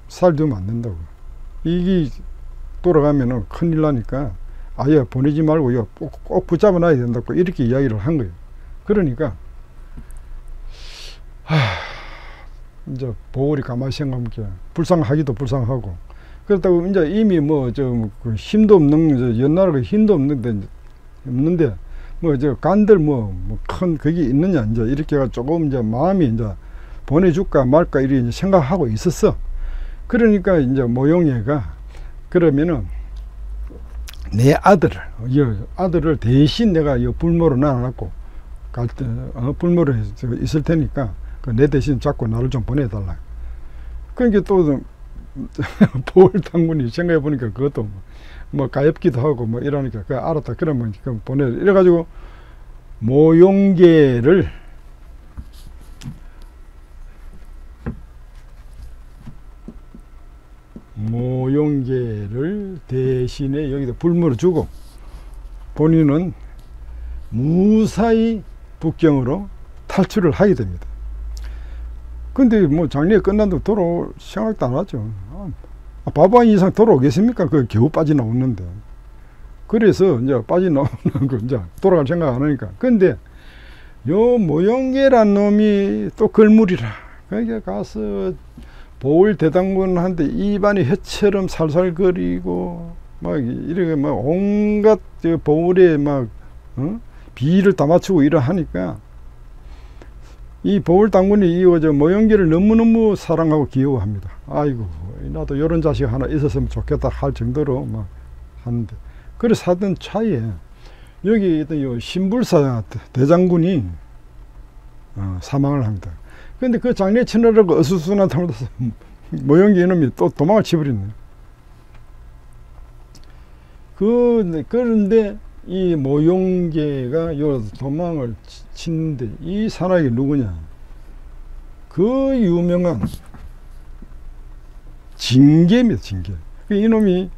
살 두면 안 된다고. 이게 돌아가면은 큰일 나니까 아예 보내지 말고 이거 꼭, 꼭 붙잡아 놔야 된다고 이렇게 이야기를 한 거예요. 그러니까 하, 이제 보울이 가만히 생각하면 불쌍하기도 불쌍하고 그렇다고 이제 이미 뭐저 그 힘도 없는 옛날에 힘도 없는데 없는데 뭐 저 간들 뭐 큰 그게 있느냐 이제 이렇게 조금 이제 마음이 이제 보내줄까 말까 이렇게 생각하고 있었어. 그러니까 이제 모용예가 그러면은 내 아들을 이 아들을 대신 내가 이 불모로 나눠갖고 갈때 어, 불모로 있을 테니까 그 내 대신 잡고 나를 좀 보내달라. 그러니까 또 보월 당군이 생각해 보니까 그것도 뭐, 뭐 가엾기도 하고 뭐 이러니까 그 알았다 그러면 그 보내 이래 가지고 모용계를 모용계를 대신에 여기다 불물을 주고 본인은 무사히 북경으로 탈출을 하게 됩니다. 근데 뭐 장례 끝난다고 돌아올 생각도 안 하죠. 아, 바보 이상 돌아오겠습니까? 그 겨우 빠져나오는데. 그래서 이제 빠져나오는 거 이제 돌아갈 생각 안 하니까. 근데 요 모형계란 놈이 또 걸물이라. 그러니까 가서 보울 대당군한테 입안이 혀처럼 살살거리고 막 이렇게 막 온갖 보울에 막 어? 비를 다 맞추고 이러 하니까 이 보울 당군이 이 모형계를 너무너무 사랑하고 귀여워합니다. 아이고 나도 이런 자식 하나 있었으면 좋겠다 할 정도로 막 하는데 그래서 하던 차에 여기 있던 요 신불사 대장군이 어, 사망을 합니다. 근데 그 장례 치느라고 어수선한 탐으로서 모형계 이놈이 또 도망을 치버렸네. 그, 그런데 이 모용계가 요 도망을 치는데 이 사람이 누구냐? 그 유명한 징계입니다. 징계. 그 이놈이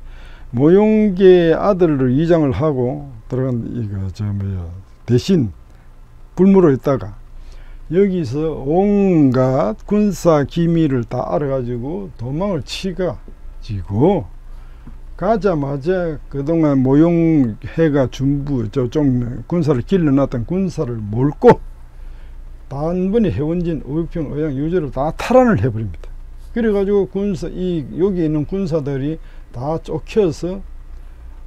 모용계 아들을 이장을 하고 들어간 이거 저 뭐야 대신 불무로 있다가 여기서 온갖 군사 기밀을 다 알아가지고 도망을 치가 지고 가자마자 그동안 모용해가 전부 저좀 군사를 길러놨던 군사를 몰고 단번에 해원진, 의평, 의양, 유저를 다 탈환을 해버립니다. 그래가지고 군사 이 여기 있는 군사들이 다 쫓겨서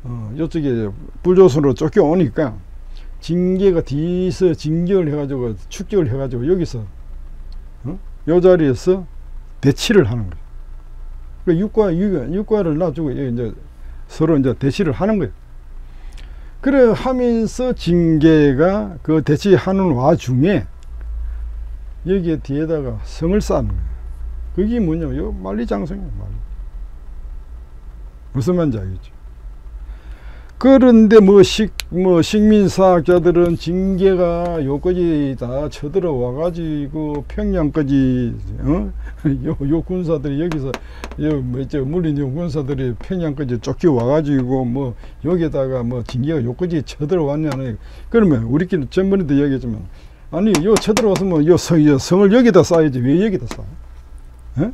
어, 이쪽에 불조선으로 쫓겨오니까 징계가 뒤에서 징계를 해가지고 축격을 해가지고 여기서 어? 요 자리에서 대치를 하는 거예요. 그 육과 육, 육과를 놔주고 이제 서로 이제 대치를 하는 거예요. 그래 하면서 징계가 그 대치하는 와중에 여기에 뒤에다가 성을 쌓는 거예요. 그게 뭐냐면 요 만리장성이에요. 만리. 무슨 말인지 알겠죠? 그런데 뭐 식, 뭐 식민사학자들은 징계가 요까지 다 쳐들어와 가지고 평양까지, 어? 요, 요 군사들이 여기서, 요, 뭐, 저, 물린 요 군사들이 평양까지 쫓겨와 가지고 뭐, 여기다가 뭐 징계가 요까지 쳐들어왔냐는, 그러면 우리끼리 전번에도 얘기했지만, 아니, 요 쳐들어왔으면 요 성, 요 성을 여기다 쌓아야지. 왜 여기다 쌓아? 어?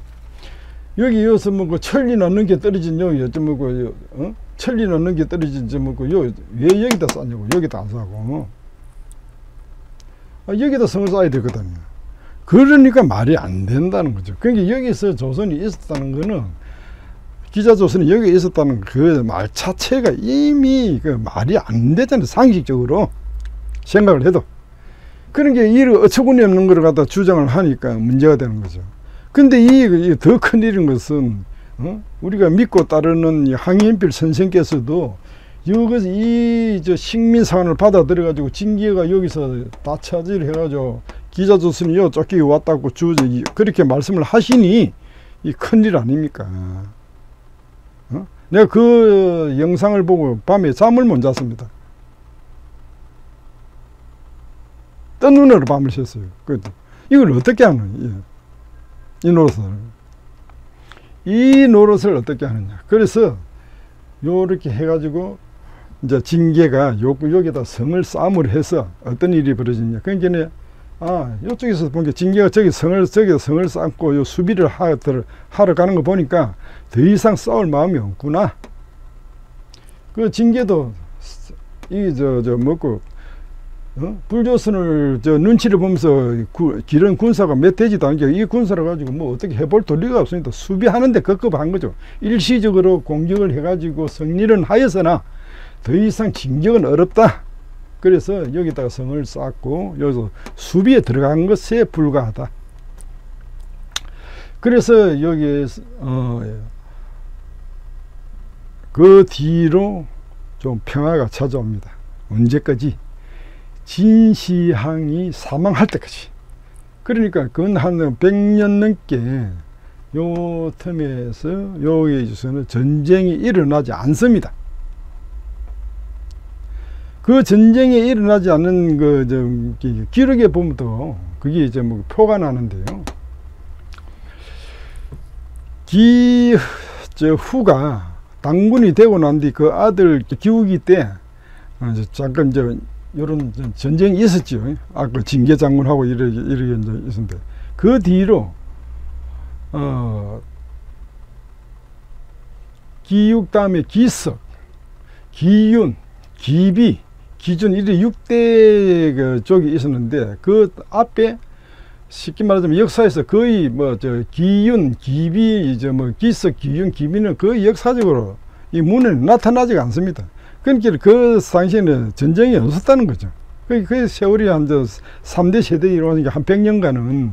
여기 여기서 뭐그 천리 넣는 게 떨어진 여기 어쩌 뭐그 어? 천리 넣는 게 떨어진 저 뭐그 요왜 여기다 쌓냐고 여기다 안 쌓고 아, 여기다 성을 쌓아야 되거든요. 그러니까 말이 안 된다는 거죠. 그러니까 여기서 조선이 있었다는 거는 기자 조선이 여기 있었다는 그 말 자체가 이미 그 말이 안 되잖아요. 상식적으로 생각을 해도. 그러니까 이 어처구니 없는 걸 갖다 주장을 하니까 문제가 되는 거죠. 근데 이 더 큰 일인 것은 어? 우리가 믿고 따르는 항인필 선생께서도 여기서 이저 식민 사안을 받아들여 가지고 징계가 여기서 다 차지를 해가지고 기자 조선이 요 쫓기 왔다고 주 그렇게 말씀을 하시니 이 큰일 아닙니까? 어? 내가 그 영상을 보고 밤에 잠을 못 잤습니다. 뜬 눈으로 밤을 샜어요. 이걸 어떻게 하는? 예. 이 노릇을. 이 노릇을 어떻게 하느냐. 그래서 요렇게 해가지고 이제 징계가 요, 여기다 성을 싸움을 해서 어떤 일이 벌어지냐. 그러니까 아, 요쪽에서 보니까 징계가 저기 성을, 저기 성을 쌓고 요 수비를 하, 하러 가는 거 보니까 더 이상 싸울 마음이 없구나. 그 징계도 이, 저, 저, 먹고 어? 불조선을 저 눈치를 보면서 구, 기른 군사가 몇 되지도 않게 이 군사를 가지고 뭐 어떻게 해볼 도리가 없으니까 수비하는데 급급한 거죠. 일시적으로 공격을 해가지고 승리는 하였으나 더 이상 진격은 어렵다. 그래서 여기다가 성을 쌓고 여기서 수비에 들어간 것에 불과하다. 그래서 여기에 어, 예. 그 뒤로 좀 평화가 찾아옵니다. 언제까지? 진시황이 사망할 때까지. 그러니까 그건 한 100년 넘게 요 틈에서 여기에서는 전쟁이 일어나지 않습니다. 그 전쟁이 일어나지 않는 그, 저, 기록에 보면 또 그게 이제 뭐 표가 나는데요. 기, 저, 후가 당군이 되고 난 뒤 그 아들 기우기 때, 어, 잠깐 이제 이런 전쟁이 있었죠. 아까 그 징계 장군하고 이렇게 이렇게 이제 있었는데 그 뒤로 어 기육 다음에 기석, 기윤, 기비, 기준 이렇게 6대 그 쪽이 있었는데 그 앞에 쉽게 말하자면 역사에서 거의 뭐 저 기윤, 기비, 이제 뭐 기석, 기윤, 기비는 거의 역사적으로 이 문에 나타나지가 않습니다. 그러니까 그 당시에는 전쟁이 없었다는 거죠. 그, 그 세월이 한, 저, 3대 세대 이루어지니까 한 100년간은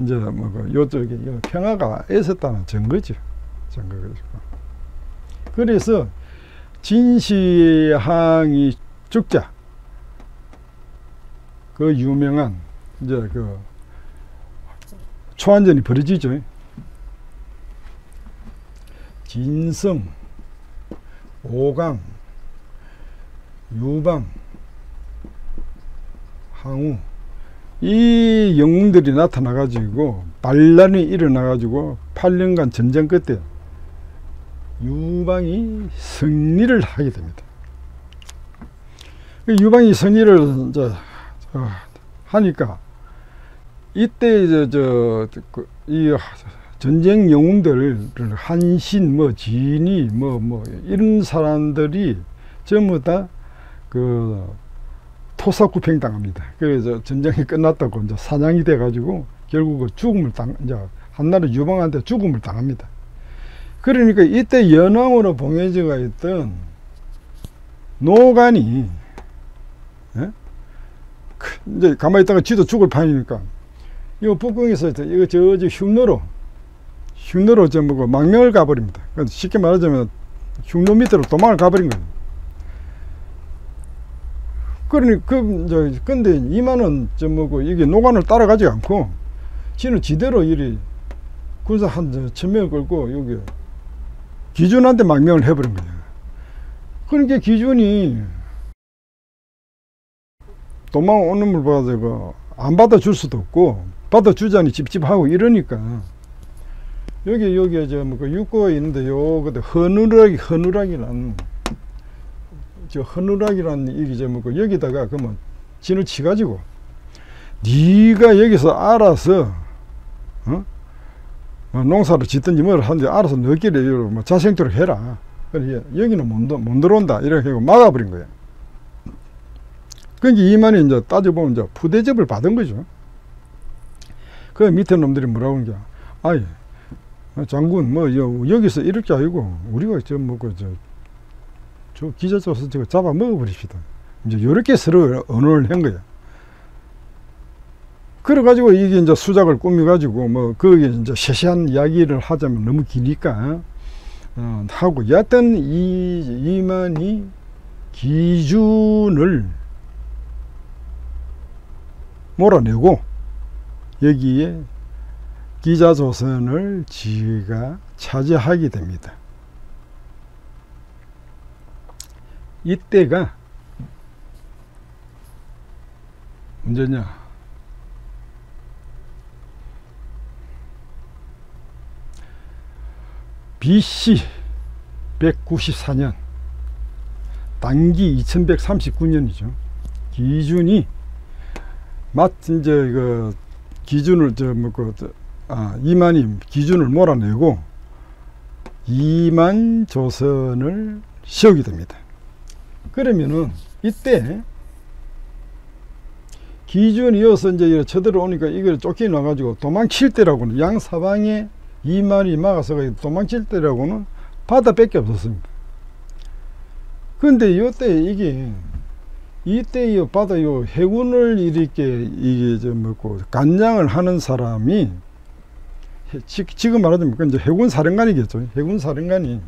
이제 뭐, 그 요쪽에 평화가 있었다는 증거죠. 증거죠. 그래서 진시황이 죽자, 그 유명한, 이제 그, 초안전이 벌어지죠. 진성, 오강, 유방, 항우 이 영웅들이 나타나 가지고 반란이 일어나 가지고 8년간 전쟁 끝에 유방이 승리를 하게 됩니다. 그 유방이 승리를 이제 하니까 이때 이제 저이 그 전쟁 영웅들 한신 뭐 진이 뭐뭐 뭐 이런 사람들이 전부 다 그 토사구팽 당합니다. 그래서 전쟁이 끝났다고 이제 사냥이 돼 가지고 결국 죽음을 당 이제 한나라 유방한테 죽음을 당합니다. 그러니까 이때 연왕으로 봉해져가 있던 노간이 예? 이제 가만히 있다가 지도 죽을 판이니까 이거 북궁에서 이거 저, 저 흉노로 흉노로 저 뭐고 망명을 가버립니다. 쉽게 말하자면 흉노 밑으로 도망을 가버린 거예요. 그러니 그저 근데 이만은 저 뭐고 이게 노관을 따라가지 않고 지는 지대로 이리 군사 한 천명을 끌고 여기 기준한테 망명을 해버린 거예요. 그러니까 기준이 도망 오는 물 받아가 안 받아줄 수도 없고 받아주자니 찝찝하고 이러니까 여기 여기 저뭐 그 육고에 있는데 요 그때 허누락이 허누락이란 저 허누락이란 일이 저뭐 그 여기다가 그러면 진을 치가지고 네가 여기서 알아서 어? 뭐 농사를 짓든지 뭘 하는데 알아서 너끼리 뭐 자생토록 해라. 그래 여기는 못, 못 들어온다 이렇게 하고 막아버린 거예요. 그러니까 이만이 이제 따져보면 이제 부대접을 받은 거죠. 그 밑에 놈들이 뭐라고 하는 게, 아이, 장군, 뭐, 여기서 이럴 게 아니고, 우리가 저, 뭐, 그, 저, 저 기자 줘서 저거 잡아 먹어버립시다. 이제 요렇게 서로 언어를 한 거야. 그래가지고 이게 이제 수작을 꾸며가지고 뭐 거기에 이제 세세한 이야기를 하자면 너무 기니까 어, 하고 여하튼 이 이만이 기준을 몰아내고 여기에 기자조선을 지가 차지하게 됩니다. 이때가 언제냐 BC 194년 단기 2139년이죠. 기준이 맞 이제 그 기준을 저뭐그 아, 이만이 기준을 몰아내고 이만 조선을 세우게 됩니다. 그러면은 이때 기준이 어서 이제 쳐들어오니까 이걸 쫓겨나 가지고 도망칠 때라고는 양 사방에 이 말이 막아서 도망칠 때라고는 바다밖에 없었습니다. 근데 요때 이게 이때 요 바다 요 해군을 이렇게 이게 저 뭐고 간장을 하는 사람이 지, 지금 말하자면 이제 해군 사령관이겠죠. 해군 사령관이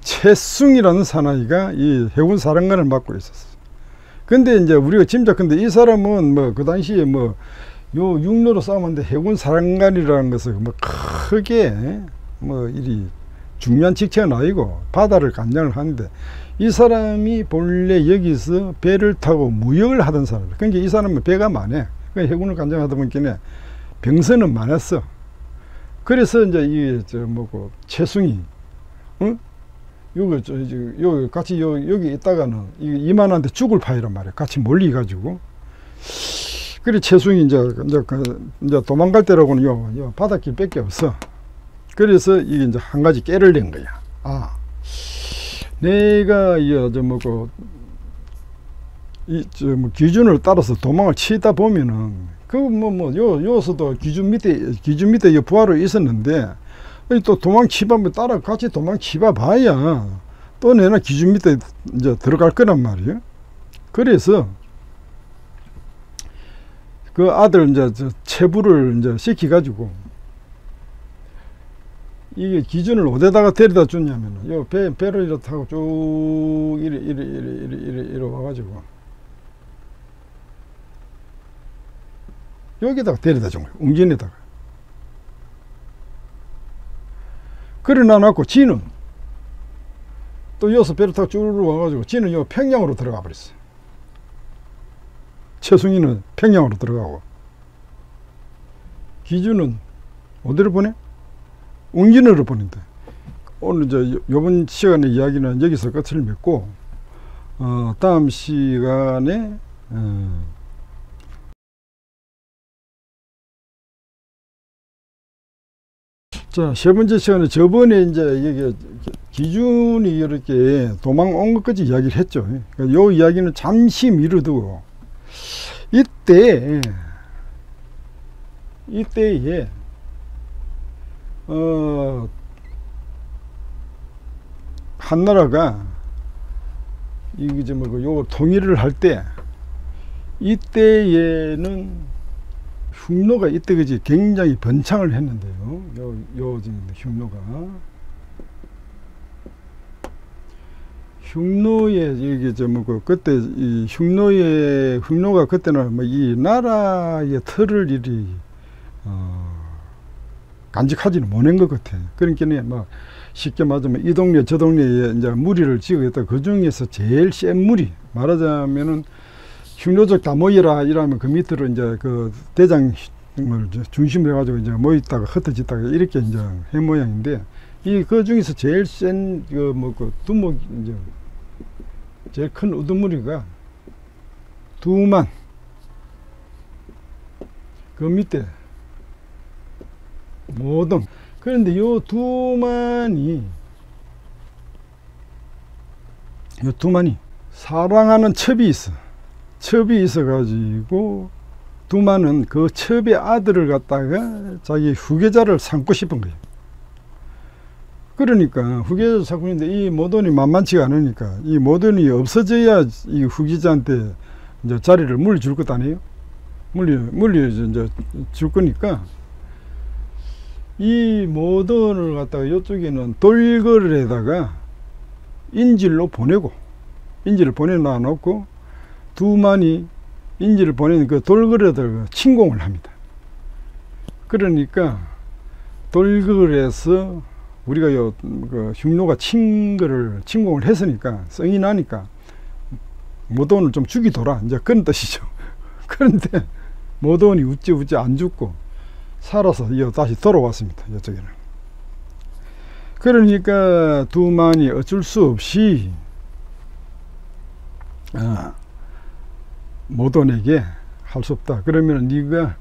최승이라는 사나이가 이 해군 사령관을 맡고 있었어. 근데 이제 우리가 짐작근데 이 사람은 뭐 그 당시에 뭐 요 육로로 싸움하는데 해군 사령관이라는 것은 뭐 크게 뭐 이리 중요한 직책은 아니고 바다를 관장을 하는데 이 사람이 본래 여기서 배를 타고 무역을 하던 사람. 그러니까 이 사람은 배가 많아. 그러니까 해군을 관장하다 보니까 병선은 많았어. 그래서 이제 이저 뭐고 최승이 응? 요거 저 이제 요 같이 요 여기 있다가는 이만한데 죽을 파이란 말이야. 같이 몰리 가지고. 그래 최승이 이제 이제 그 이제 도망갈 때라고는 요, 요 바닷길밖에 없어. 그래서 이게 이제 한 가지 깨를 낸 거야. 아, 내가 이저 뭐고 이저뭐 기준을 따라서 도망을 치다 보면은 그 뭐 뭐 요 요서도 기준 밑에 기준 밑에 요 부하로 있었는데 또 도망치봐 따라 같이 도망치봐 봐야 또 내나 기준 밑에 이제 들어갈 거란 말이에요. 그래서 그 아들 이제 체부를 이제 시켜가지고 이게 기준을 어디다가 데려다 줬냐면은 요 배, 배를 이렇게 타고 쭉 이리 이리 이리 이리 이리, 이리 와가지고 여기다가 데려다 준 거예요. 웅진에다가. 그래 놔놓고 지는 또 이어서 배를 타고 쭉 와가지고 지는 요 평양으로 들어가 버렸어요. 최승희는 평양으로 들어가고 기준은 어디를 보내? 웅진으로 보낸다. 오늘 저 요- 요번 시간에 이야기는 여기서 끝을 맺고 어, 다음 시간에 어, 자, 세 번째 시간에 저번에 이제 이게 기준이 이렇게 도망 온 것까지 이야기를 했죠. 그러니까 요 이야기는 잠시 미루두고 이때 이때에 어 한나라가 이게 저 뭐고 요 통일을 할 때 이때에는 흉노가 이때 그지 굉장히 번창을 했는데요. 요, 요 지금 흉노가 흉노의 이게 저 뭐고 그때 이 흉노의 흉노가 그때는 뭐 이 나라의 틀을 이리 어 간직하지는 못한 것 같아. 그러니까 뭐 쉽게 말하자면 이 동네 저 동네에 이제 무리를 지어겠다. 그 중에서 제일 센 무리 말하자면은 흉노적 다 모이라 이러면 그 밑으로 이제 그 대장을 중심으로 해가지고 이제 모였다가 흩어졌다가 이렇게 이제 해 모양인데 이 그 중에서 제일 센 그 뭐그 두목 이제 제일 큰 우두머리가 두만. 그 밑에 모든 그런데 요 두만이 요 두만이 사랑하는 첩이 있어 첩이 있어 가지고 두만은 그 첩의 아들을 갖다가 자기 후계자를 삼고 싶은 거예요. 그러니까 후계자 삼고 있는데 이 모돈이 만만치가 않으니까 이 모돈이 없어져야 이 후계자한테 이제 자리를 물려줄 것 아니에요? 물려 물려 이제 줄 거니까 이 모던을 갖다가 이쪽에는 돌거리에다가 인질로 보내고 인질을 보내놔 놓고 두만이 인질을 보내는 그 돌거리에다가 침공을 합니다. 그러니까 돌거리에서 우리가 요 그 흉노가 침거를 침공을 했으니까 성이 나니까 모돈을 좀 죽이더라 이제 그런 뜻이죠. 그런데 모돈이 우찌 우찌 안 죽고 살아서 이 다시 돌아왔습니다. 이쪽에는. 그러니까 두만이 어쩔 수 없이 아, 모돈에게 할 수 없다. 그러면 네가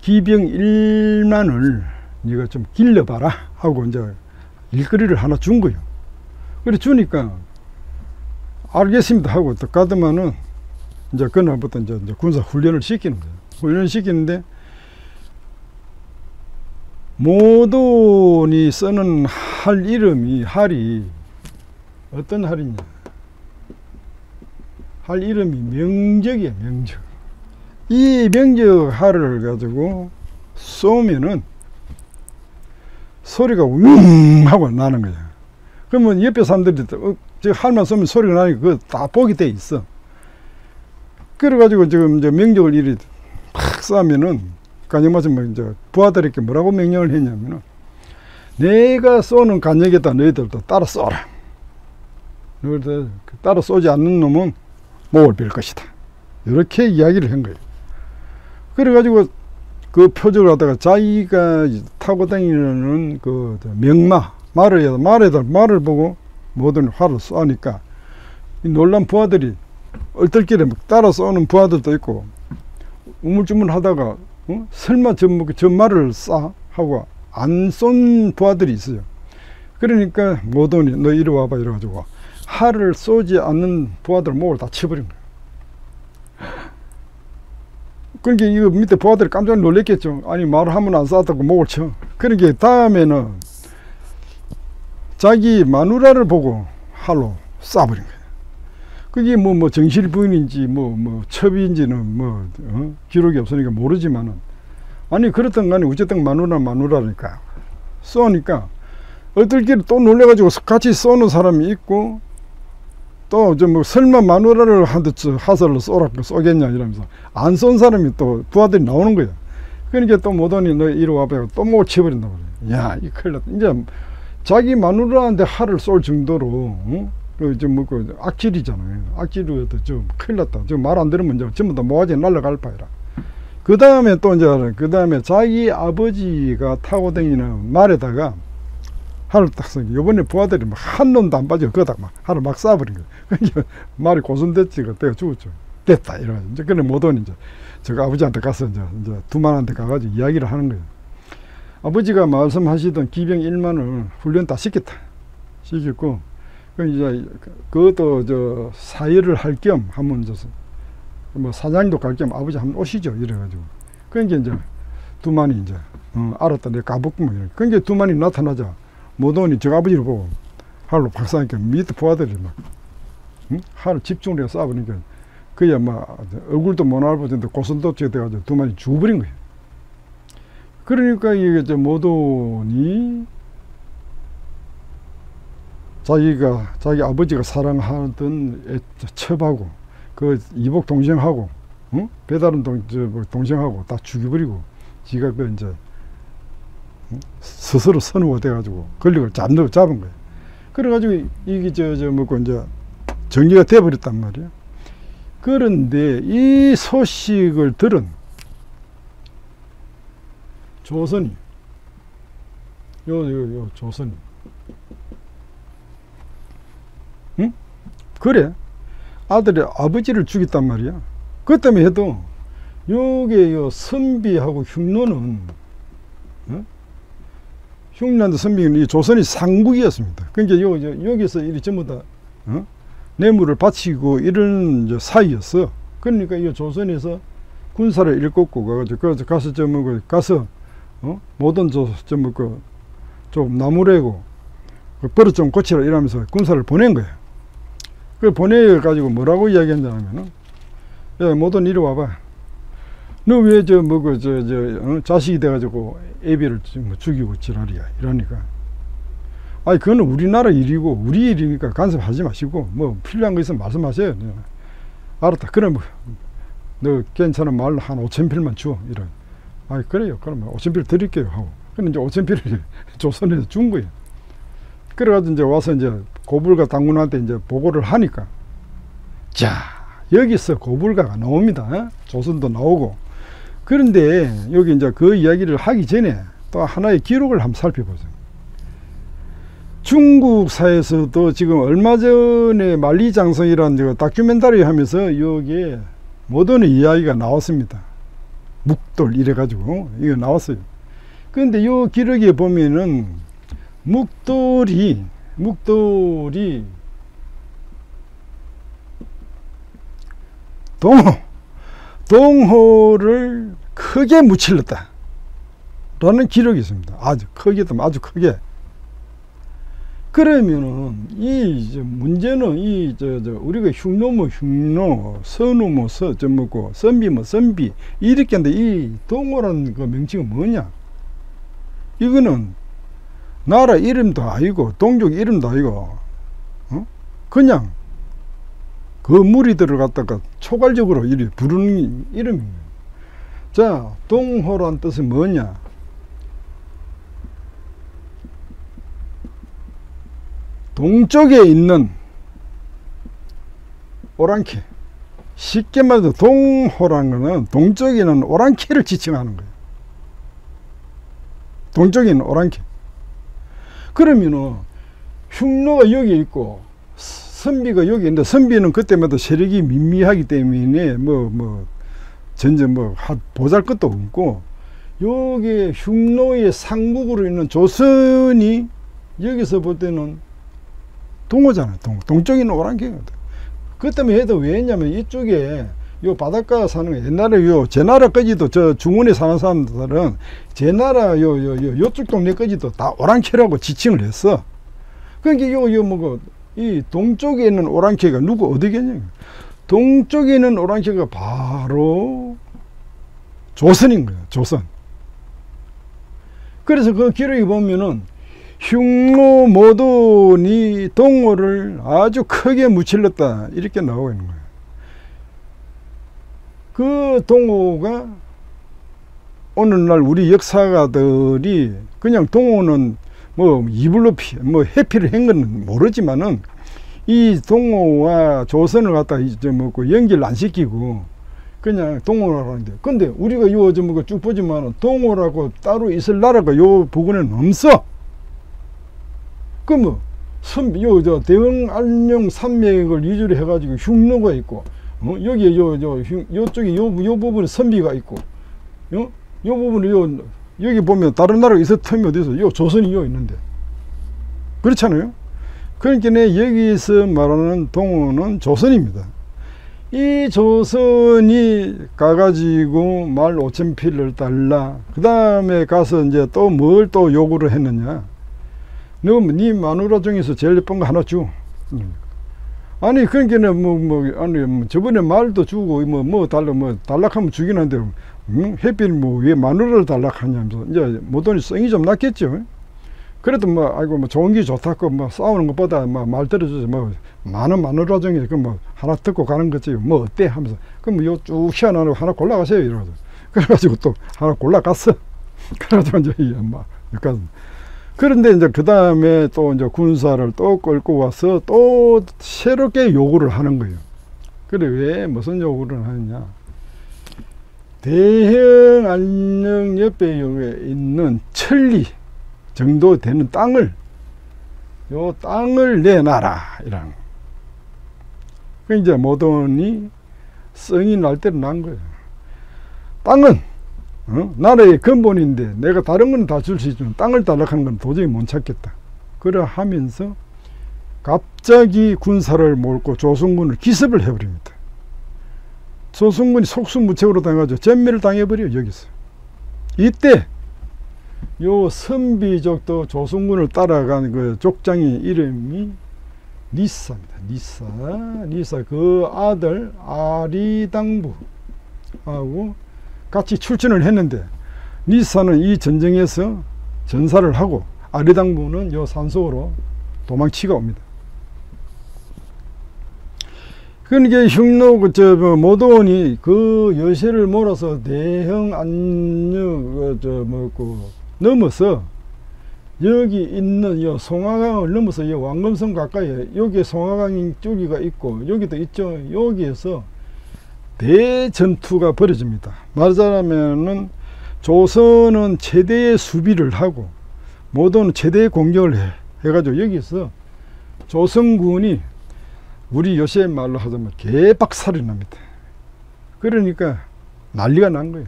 기병 1만을 네가 좀 길러봐라 하고 이제 일거리를 하나 준 거예요. 그래 주니까 알겠습니다 하고 또 가더만은 이제 그날부터 이제, 이제 군사 훈련을 시키는 거예요. 훈련을 시키는데 모돈이 쓰는 할 이름이 할이 어떤 할이냐 할 이름이 명적이야 명적. 이 명적 할을 가지고 쏘면은 소리가 웅 하고 나는 거야. 그러면 옆에 사람들이 또, 어, 저 할만 쏘면 소리가 나니까 그거 다 보게 돼 있어. 그래가지고 지금 이제 명적을 이리 팍 쏴면은 간역마서 뭐 이제 부하들에게 뭐라고 명령을 했냐면은 내가 쏘는 간역에다 너희들도 따라 쏘라. 너희들 따라 쏘지 않는 놈은 목을 빌 것이다. 이렇게 이야기를 한 거예요. 그래가지고 그 표적을 하다가 자기가 타고 다니는 그 명마 말을 말에다 말을 보고 모든 활을 쏘니까 이 놀란 부하들이 얼떨결에 막 따라 쏘는 부하들도 있고 우물쭈물 하다가 어? 설마 저, 뭐, 저 말을 싸? 하고 안 쏜 부하들이 있어요. 그러니까 모돈이 너 이리 와봐 이래가지고 활을 쏘지 않는 부하들 목을 다 쳐버린 거예요. 그러니까 이거 밑에 부하들이 깜짝 놀랐겠죠. 아니 말을 하면 안 쐈다고 목을 쳐. 그러니까 다음에는 자기 마누라를 보고 활로 쏴버린 거예요. 그게 뭐, 뭐, 정실 부인인지, 뭐, 뭐, 첩인지는 뭐, 어? 기록이 없으니까 모르지만은, 아니, 그렇든 간에 어쨌든 마누라, 마누라니까. 쏘니까, 어떨 길 또 놀래가지고 같이 쏘는 사람이 있고, 또, 저 뭐, 설마 마누라를 한테 하설로 쏘라, 쏘겠냐, 이러면서, 안 쏜 사람이 또 부하들이 나오는 거야. 그러니까 또 모더니 너 이리 와봐. 또 목을 치버린다고 그래. 야, 이 큰일 났다. 이제, 자기 마누라한테 할을 쏠 정도로 어? 그저뭐 그 악질이잖아요. 악질이어도 좀 큰일 났다. 저 말 안 들으면 이제 전부 다 모아지 날라갈 바이라. 그 다음에 또 이제 그 다음에 자기 아버지가 타고 다니는 말에다가 할을 딱 써. 요번에 부하들이 막한 놈도 안 빠져. 그거다 막 할을 막 쏴버린 거예요. 그러니까 말이 고순됐지. 그때가 죽었죠. 됐다. 이러가지고. 이제 그래 못 오니 이제 제가 아버지한테 가서 이제, 이제 두만한테 가가지고 이야기를 하는 거예요. 아버지가 말씀하시던 기병 1만을 훈련 다 시켰다. 시켰고, 그 이제 그것도 저 사회를 할 겸 한번 이제 뭐 사장도 갈 겸 아버지 한번 오시죠. 이래가지고. 그러니까 이제 두만이 이제 어, 알았다. 내가 가볼게 뭐 이래. 그러니까 두만이 나타나자. 못 오니 저 아버지를 보고 할로 박사니까 밑에 부하들이 막 응? 할을 집중을 해서 쏴버리니까 그야 막 얼굴도 못 알아보는데 고슴도치가 돼가지고 두만이 죽어버린 거예요. 그러니까 이게 이제 모돈이 자기가 자기 아버지가 사랑하던 첩하고 그 이복 동생하고 응? 배다른 동, 저, 뭐 동생하고 다 죽여버리고 지가 그 이제 응? 스스로 선우가 돼가지고 권력을 잡는 잡은 거예요. 그래가지고 이게 저저 뭐고 이제 정리가 돼버렸단 말이에요. 그런데 이 소식을 들은 조선이 요 요 요 조선이 응? 그래 아들이 아버지를 죽였단 말이야 그 때문에 해도 요게 요 선비하고 흉노는 어? 흉노한테 선비는 이 조선이 상국이었습니다 그러니까 요, 요 여기서 이 전부 다 어? 뇌물을 바치고 이런 사이였어 그러니까 이 조선에서 군사를 일컫고 가가지고 가서 저뭐 가서 어? 모든 저, 저, 뭐, 그, 좀 나무래고, 그 버릇 좀 고치라 이러면서 군사를 보낸 거예요. 그 보내가지고 뭐라고 이야기했냐면은, 야, 모든 이리 와봐. 너 왜 저, 뭐, 그, 저, 저, 어? 자식이 돼가지고 애비를 뭐 죽이고 지랄이야. 이러니까. 아니, 그거는 우리나라 일이고, 우리 일이니까 간섭하지 마시고, 뭐, 필요한 거 있으면 말씀하세요. 알았다. 그럼, 너 괜찮은 말한 5천 필만 줘. 이런. 아 그래요. 그러면 5천 필 드릴게요. 하고. 근데 이제 5천 필을 조선에서 준 거예요. 그래가지고 이제 와서 이제 고불가 당군한테 이제 보고를 하니까 자 여기서 고불가가 나옵니다. 어? 조선도 나오고 그런데 여기 이제 그 이야기를 하기 전에 또 하나의 기록을 한번 살펴보세요. 중국사에서도 지금 얼마 전에 만리장성이라는 다큐멘터리 하면서 여기에 모든 이야기가 나왔습니다. 묵돌 이래가지고 이거 나왔어요. 그런데 요 기록에 보면은 묵돌이 묵돌이 동호 동호를 크게 무찔렀다 라는 기록이 있습니다. 아주 크게 아주 크게 그러면은 이 문제는 이 저 저 우리가 흉노 뭐 흉노 선우 뭐서저 뭐고 선비 뭐 선비 이렇게 하는데 이 동호라는 그 명칭은 뭐냐 이거는 나라 이름도 아니고 동족 이름도 아니고 어? 그냥 그 무리들을 갖다가 초괄적으로 이리 부르는 이름입니다. 자 동호란 뜻은 뭐냐? 동쪽에 있는 오랑캐. 쉽게 말해서 동호라는 것은 동쪽에 있는 오랑캐를 지칭하는 거예요. 동쪽에 있는 오랑캐. 그러면은 흉노가 여기 있고 선비가 여기 있는데 선비는 그때마다 세력이 민미하기 때문에 뭐 뭐 전전 뭐 보잘 것도 없고 여기 흉노의 상국으로 있는 조선이 여기서 볼 때는 동호잖아요. 동, 있는 오랑캐거든. 그 때문에 해도 왜 했냐면 이쪽에 요 바닷가 사는 거 옛날에 요 제 나라까지도 저 중원에 사는 사람들은 제 나라 요 요 요 요쪽 동네까지도 다 오랑캐라고 지칭을 했어. 그러니까 요요 뭐고 이 동쪽에 있는 오랑캐가 누구 어디겠냐? 동쪽에 있는 오랑캐가 바로 조선인 거야. 조선. 그래서 그 기록에 보면은 흉노 모돈이 동호를 아주 크게 무찔렀다 이렇게 나오고 있는 거예요. 그 동호가 오늘날 우리 역사가들이 그냥 동호는 뭐 이불로 피, 뭐 해피를 한 건 모르지만은 이 동호와 조선을 갖다 이제 뭐그 연결 안 시키고 그냥 동호라고 하는데 근데 우리가 요좀쭉 보지만 동호라고 따로 있을 나라가 요 부근에는 없어 그뭐 요저 대흥 안녕 산맥을 위주로 해가지고 흉노가 있고 어? 여기 요저 요쪽에 요, 요 부분에 선비가 있고 요, 어? 요 부분에 요 여기 보면 다른 나라가 있을 틈이 어디서 요 조선이 요 있는데 그렇잖아요 그러니까 여기서 말하는 동호는 조선입니다. 이 조선이 가가지고 말 5천 필을 달라. 그 다음에 가서 이제 또 뭘또 요구를 했느냐. 너네 마누라 중에서 제일 예쁜 거 하나 줘. 아니 그러니까 뭐, 뭐 아니 뭐 저번에 말도 주고 뭐뭐 뭐 달라 뭐 달락하면 한데 응? 햇빛 뭐왜 마누라를 달락하냐면서 이제 모돈이 성이 좀 났겠죠. 그래도 뭐 아이고 뭐 좋은 게 좋다고 뭐 싸우는 것보다 뭐 말 들어주지 뭐 많은 마누라 중에 그뭐 하나 듣고 가는 거지. 뭐 어때? 하면서. 그럼 뭐 요쭉 희한하고 하나 골라가세요. 이러거든 그래가지고 또 하나 골라갔어. 그래가지고 이제 뭐 약간 그런데 이제 그 다음에 또 이제 군사를 또 끌고 와서 또 새롭게 요구를 하는 거예요. 그래 왜 무슨 요구를 하느냐 대형 안녕 옆에 있는 천리 정도 되는 땅을 요 땅을 내놔라 이런. 그 이제 모던이 성이 날 때로 난 거예요. 땅은 어? 나라의 근본인데 내가 다른 건 다 줄 수 있지만 땅을 달락하는 건 도저히 못 찾겠다. 그래 하면서 갑자기 군사를 몰고 조선군을 기습을 해버립니다 조선군이 속수무책으로 당해가지고 전멸을 당해버려 여기서 이때 요 선비족도 조선군을 따라간 그 족장의 이름이 니사입니다. 니사. 니사 그 아들 아리당부하고 같이 출전을 했는데 니사는 이 전쟁에서 전사를 하고 아리당부는 요 산속으로 도망치가 옵니다. 그러니까 흉노 그저 뭐 모도원이 그 여세를 몰아서 대형 안녕 그저뭐그 넘어서 여기 있는 이 송화강을 넘어서 이 왕금성 가까이에 여기에 송화강 줄기가 있고 여기도 있죠. 여기에서 대전투가 벌어집니다. 말하자면은 조선은 최대의 수비를 하고 모든 최대의 공격을 해, 해가지고 여기서 조선군이 우리 요새 말로 하자면 개박살이 납니다. 그러니까 난리가 난 거예요.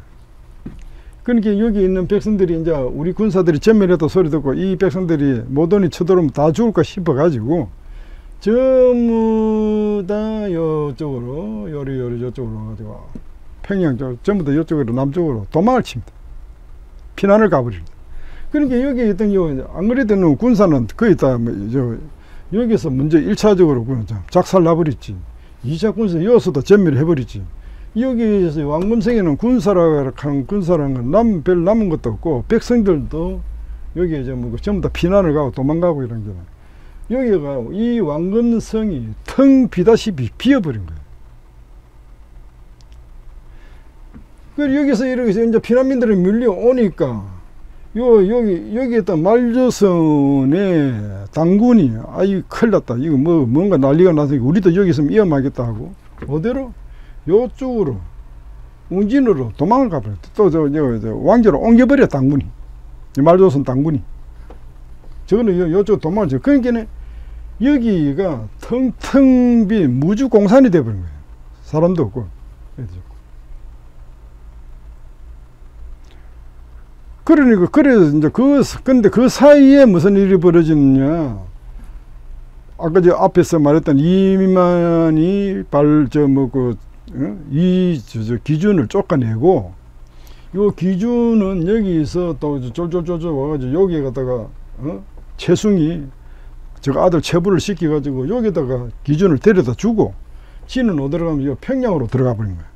그러니까 여기 있는 백성들이 이제 우리 군사들이 전멸해도 소리 듣고 이 백성들이 모돈이 쳐들어오면 다 죽을까 싶어가지고 전부 다 이쪽으로 요리 요리 저쪽으로 가지고 평양 쪽 전부 다 이쪽으로 남쪽으로 도망을 칩니다. 피난을 가버립니다. 그러니까 여기 있던 요안 그래도 군사는 거의 다 뭐 여기서 먼저 1차적으로 작살 나버렸지. 2차 군사 여기서도 전멸 해버리지. 여기에서 왕금성에는 군사라 하는 군사라는 건 남, 별 남은 것도 없고 백성들도 여기에 뭐 전부 다 피난을 가고 도망가고 이런 게 여기가 이 왕금성이 텅 비다시피 비어버린 거예요. 그 여기서 이렇게 이제 피난민들이 밀려오니까 요 여기 여기 있던 말조선의 당군이 아이 큰일 났다 이거 뭐 뭔가 난리가 나서 우리도 여기 있으면 위험하겠다 하고 어디로 요쪽으로 웅진으로 도망을 가버렸다. 또 저, 저, 저 왕조로 옮겨버려 당군이. 말조선 당군이. 저거는 요, 요쪽 도망을 쳐. 그러니까 여기가 텅텅 빈 무주 공산이 돼버린 거예요. 사람도 없고. 그러니까 그래서 이제 그 근데 그 사이에 무슨 일이 벌어지느냐 아까 저 앞에서 말했던 이만이 발저 뭐그 이 저, 저 기준을 쫓아내고 요 기준은 여기서 또 쫄쫄쫄쫄 와가지고 여기에 갖다가 어? 최승이 저 아들 체부를 시켜가지고 여기다가 기준을 데려다 주고 지는 어디로 가면 요 평양으로 들어가 버린 거야.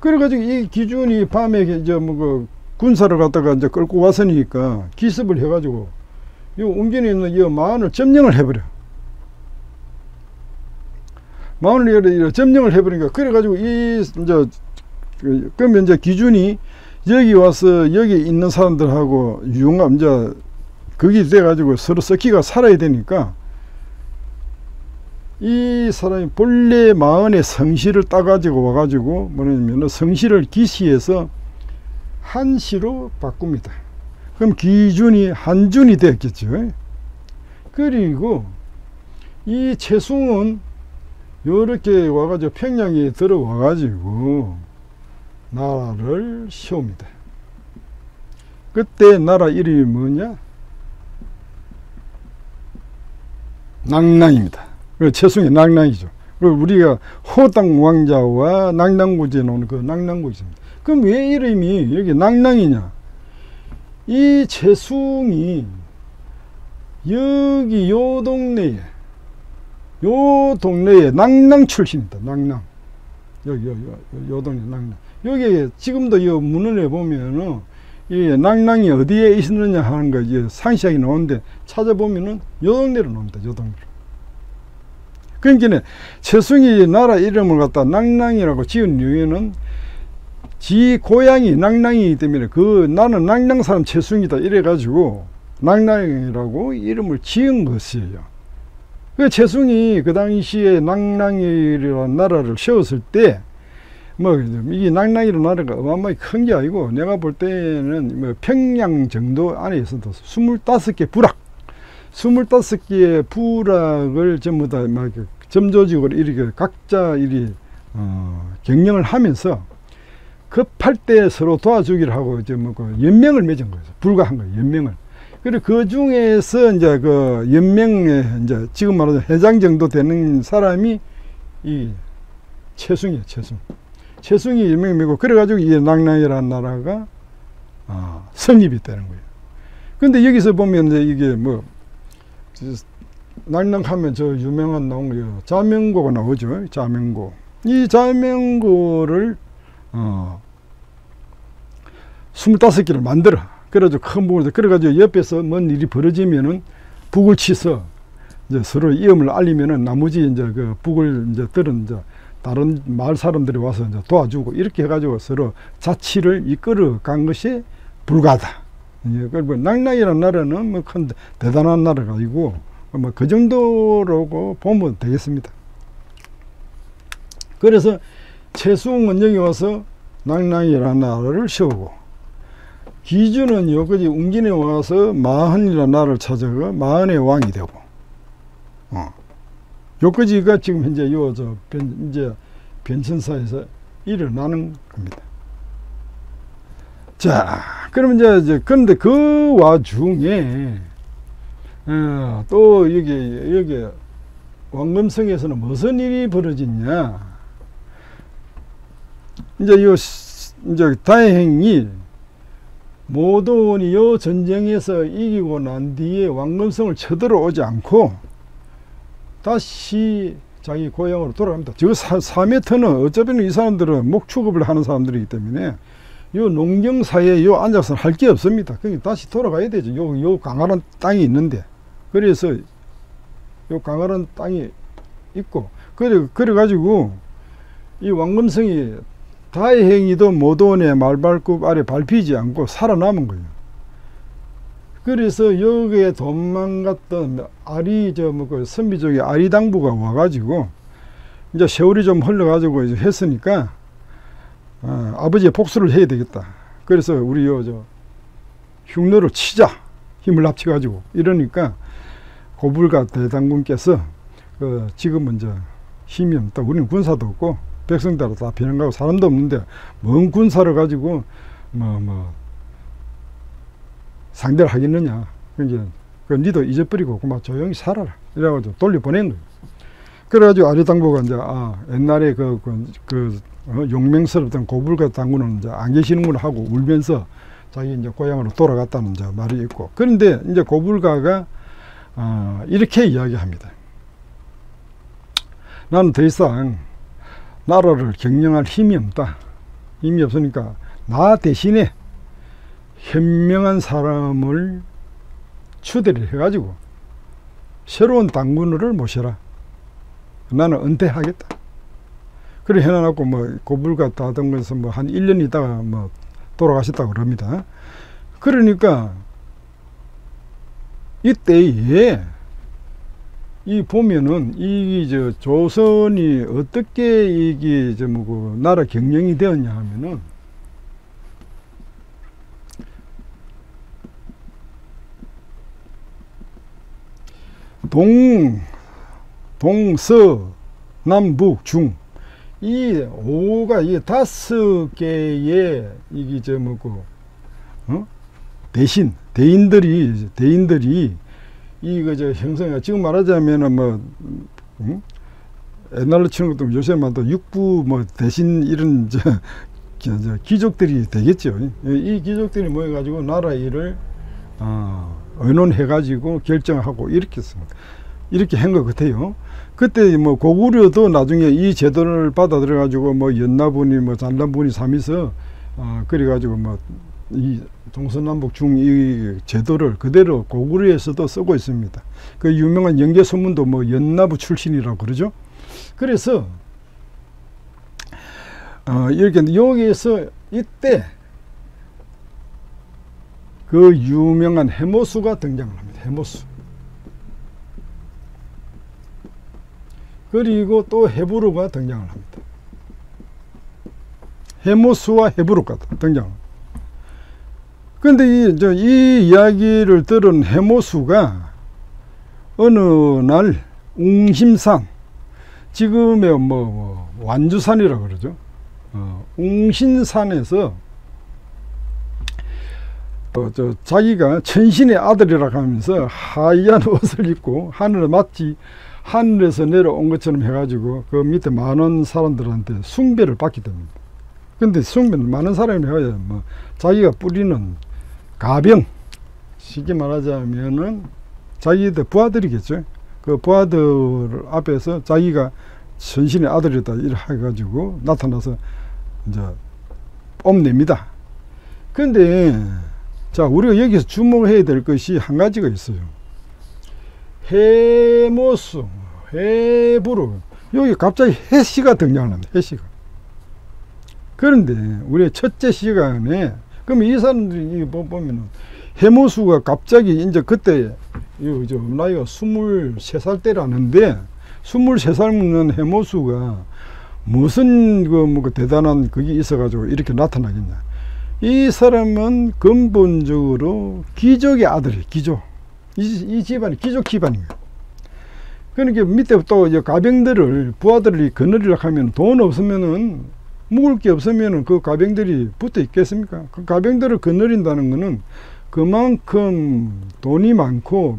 그래가지고 이 기준이 밤에 이제 뭐그 군사를 갖다가 이제 끌고 왔으니까 기습을 해가지고 요 웅진에 있는 이 마을을 점령을 해버려. 이래 점령을 해버리니까 그래가지고 이 이제 그, 그러면 이제 기준이 여기 와서 여기 있는 사람들하고 융합 이제 그게 돼가지고 서로 섞기가 살아야 되니까 이 사람이 본래 마흔의 성실을 따가지고 와가지고 뭐냐면 성실을 기시해서 한시로 바꿉니다. 그럼 기준이 한준이 되었겠죠. 그리고 이 채숭은 이렇게 와가지고 평양에 들어와가지고 나라를 세웁니다. 그때 나라 이름이 뭐냐? 낭낭입니다. 그 채숭이 낭낭이죠. 그 우리가 호당 왕자와 낭낭구지에 나오는 그 낭낭구지입니다. 그럼 왜 이름이 여기 낭낭이냐? 이 채숭이 여기 요 동네에 요 동네에 낭낭 출신이다. 낭낭. 여기 요, 요, 요 동네 낭낭. 여기 지금도 이 문헌에 보면은 이 낭낭이 어디에 있느냐 하는 거 이제 상시하게 나오는데 찾아보면은 요 동네로 나옵니다. 요 동네로. 그러니까 최승희 나라 이름을 갖다 낭낭이라고 지은 이유는 지 고향이 낭낭이기 때문에 그 나는 낭낭 사람 최승이다 이래가지고 낭낭이라고 이름을 지은 것이에요. 그 최승이 그 당시에 낭낭이라는 나라를 세웠을 때 뭐 이게 낭낭이라는 나라가 어마어마하게 큰게 아니고 내가 볼 때는 뭐 평양 정도 안에 있어도 25개 부락 25개의 부락을 전부 다 막 점조직으로 이렇게 각자 이리 어, 경영을 하면서 급할 때 서로 도와주기를 하고 이제 뭐 그 연맹을 맺은 거죠. 불가한 거예요. 연맹을. 그리고 그 중에서 이제 그 연맹에 이제 지금 말하자 회장 정도 되는 사람이 이 최승이에요. 최승. 최승이 연맹이고 그래가지고 이 낭랑이라는 나라가 어, 성립이 되는 거예요. 근데 여기서 보면 이제 이게 뭐 낭낭하면 저 유명한 나온 거 자명고가 나오죠. 자명고. 이 자명고를 어 25개를 만들어. 그래가지고 큰 북을 그래가지고 옆에서 뭔 일이 벌어지면은 북을 치서 이제 서로 이음을 알리면은 나머지 이제 그 북을 이제 들은 이제 다른 마을 사람들이 와서 이제 도와주고 이렇게 해가지고 서로 자치를 이끌어 간 것이 불가다. 예, 그리고 낭낭이라는 나라는 뭐 큰 대단한 나라가 아니고 뭐 그 정도라고 보면 되겠습니다. 그래서 최수웅은 여기 와서 낭낭이라는 나라를 세우고 기준은 여기까지 웅진에 와서 마흔이라는 나라를 찾아가 마흔의 왕이 되고 어. 여기까지가 지금 현재 요저 이제 변천사에서 일어나는 겁니다. 자, 그러면 이제, 이제 그런데 그 와중에 어, 또 여기 여기 왕금성에서는 무슨 일이 벌어졌냐? 이제 요 이제 다행히 모돈이 요 전쟁에서 이기고 난 뒤에 왕금성을 쳐들어오지 않고 다시 자기 고향으로 돌아갑니다. 저 4m는 어차피 이 사람들은 목축업을 하는 사람들이기 때문에 요 농경사에 요 앉아서 할 게 없습니다. 그러니까 다시 돌아가야 되죠. 요, 요 강화란 땅이 있는데. 그래서 요 강화란 땅이 있고 그래 그래 가지고 이 왕금성이 다행히도 모돈의 말발굽 아래 밟히지 않고 살아남은 거예요. 그래서 여기에 도망갔던 아리 저뭐그 선비족의 아리 당부가 와가지고 이제 세월이 좀 흘러가지고 이제 했으니까 어, 아버지의 복수를 해야 되겠다. 그래서 우리 요저 흉노를 치자 힘을 합쳐가지고 이러니까 고불가 대장군께서 그 지금은 이제 힘이 없다. 우리는 군사도 없고 백성대로 다 비난가고 사람도 없는데 뭔 군사를 가지고 뭐뭐 뭐 상대를 하겠느냐. 그러니까 그 니도 잊어버리고 그만 조용히 살아라. 이래가지고 돌려보낸 거예요. 그래가지고 아리당보가 이제 아 옛날에 그, 그, 그 어, 용맹스럽던 고불가 당군은 이제 안 계시는구나 하고 울면서 자기 이제 고향으로 돌아갔다는 이제 말이 있고 그런데 이제 고불가가 어, 이렇게 이야기합니다. 나는 더 이상 나라를 경영할 힘이 없다. 힘이 없으니까 나 대신에 현명한 사람을 추대를 해가지고 새로운 당군을 모셔라. 나는 은퇴하겠다. 그래 해놔놓고 뭐 고불가 하던 것은 뭐 한 1년 있다가 뭐 돌아가셨다고 그럽니다. 그러니까 이때에 이 보면은 이 저 조선이 어떻게 이게 저 뭐고 나라 경영이 되었냐 하면은 동 동서 남북 중 이 오가 이 다섯 개의 이게 저 뭐고 어? 대신 대인들이 대인들이 이거 저 형성이 지금 말하자면은 뭐 응? 옛날로 치는 것도 요새만 또 육부 뭐 대신 이런 저, 저, 저 귀족들이 되겠죠. 이 귀족들이 모여 가지고 나라 일을 어, 의논해 가지고 결정하고 이렇게 했습니다. 이렇게 한 것 같아요. 그때 뭐 고구려도 나중에 이 제도를 받아들여 가지고 뭐 연나분이 뭐 잔란분이 삼이서 어, 그래 가지고 뭐 이 동서남북 중 이 제도를 그대로 고구려에서도 쓰고 있습니다. 그 유명한 연개 소문도 뭐 연나부 출신이라고 그러죠. 그래서 어, 이렇게 여기에서 이때 그 유명한 해모수가 등장을 합니다. 해모수. 그리고 또 헤브루가 등장을 합니다. 해모수와 헤브루가 등장합니다. 근데 이, 저, 이 이야기를 들은 해모수가 어느 날 웅심산, 지금의 뭐, 뭐 완주산이라고 그러죠. 어, 웅신산에서 어, 저 자기가 천신의 아들이라 하면서 하얀 옷을 입고 하늘에 마치 하늘에서 내려온 것처럼 해가지고 그 밑에 많은 사람들한테 숭배를 받게 됩니다. 근데 숭배는 많은 사람이 해야 뭐 자기가 뿌리는 가병 쉽게 말하자면은 자기들 부하들이겠죠. 그 부하들 앞에서 자기가 천신의 아들이다 이래 해가지고 나타나서 이제 뽐냅니다. 근데 자 우리가 여기서 주목해야 될 것이 한 가지가 있어요. 해모수, 해부르 여기 갑자기 해시가 등장합니다. 해시가. 그런데 우리 첫째 시간에 그러면 이 사람들이 보면은 해모수가 갑자기 이제 그때 저 나이가 23살 때라는데 23살 먹는 해모수가 무슨 그뭐 그 대단한 그게 있어가지고 이렇게 나타나겠냐. 이 사람은 근본적으로 귀족의 아들이 귀족. 이, 이 집안이 귀족 집안이에요. 그러니까 밑에 또 가병들을 부하들이 거느리려 하면 돈 없으면은 묵을 게 없으면 그 가병들이 붙어 있겠습니까? 그 가병들을 거느린다는 것은 그만큼 돈이 많고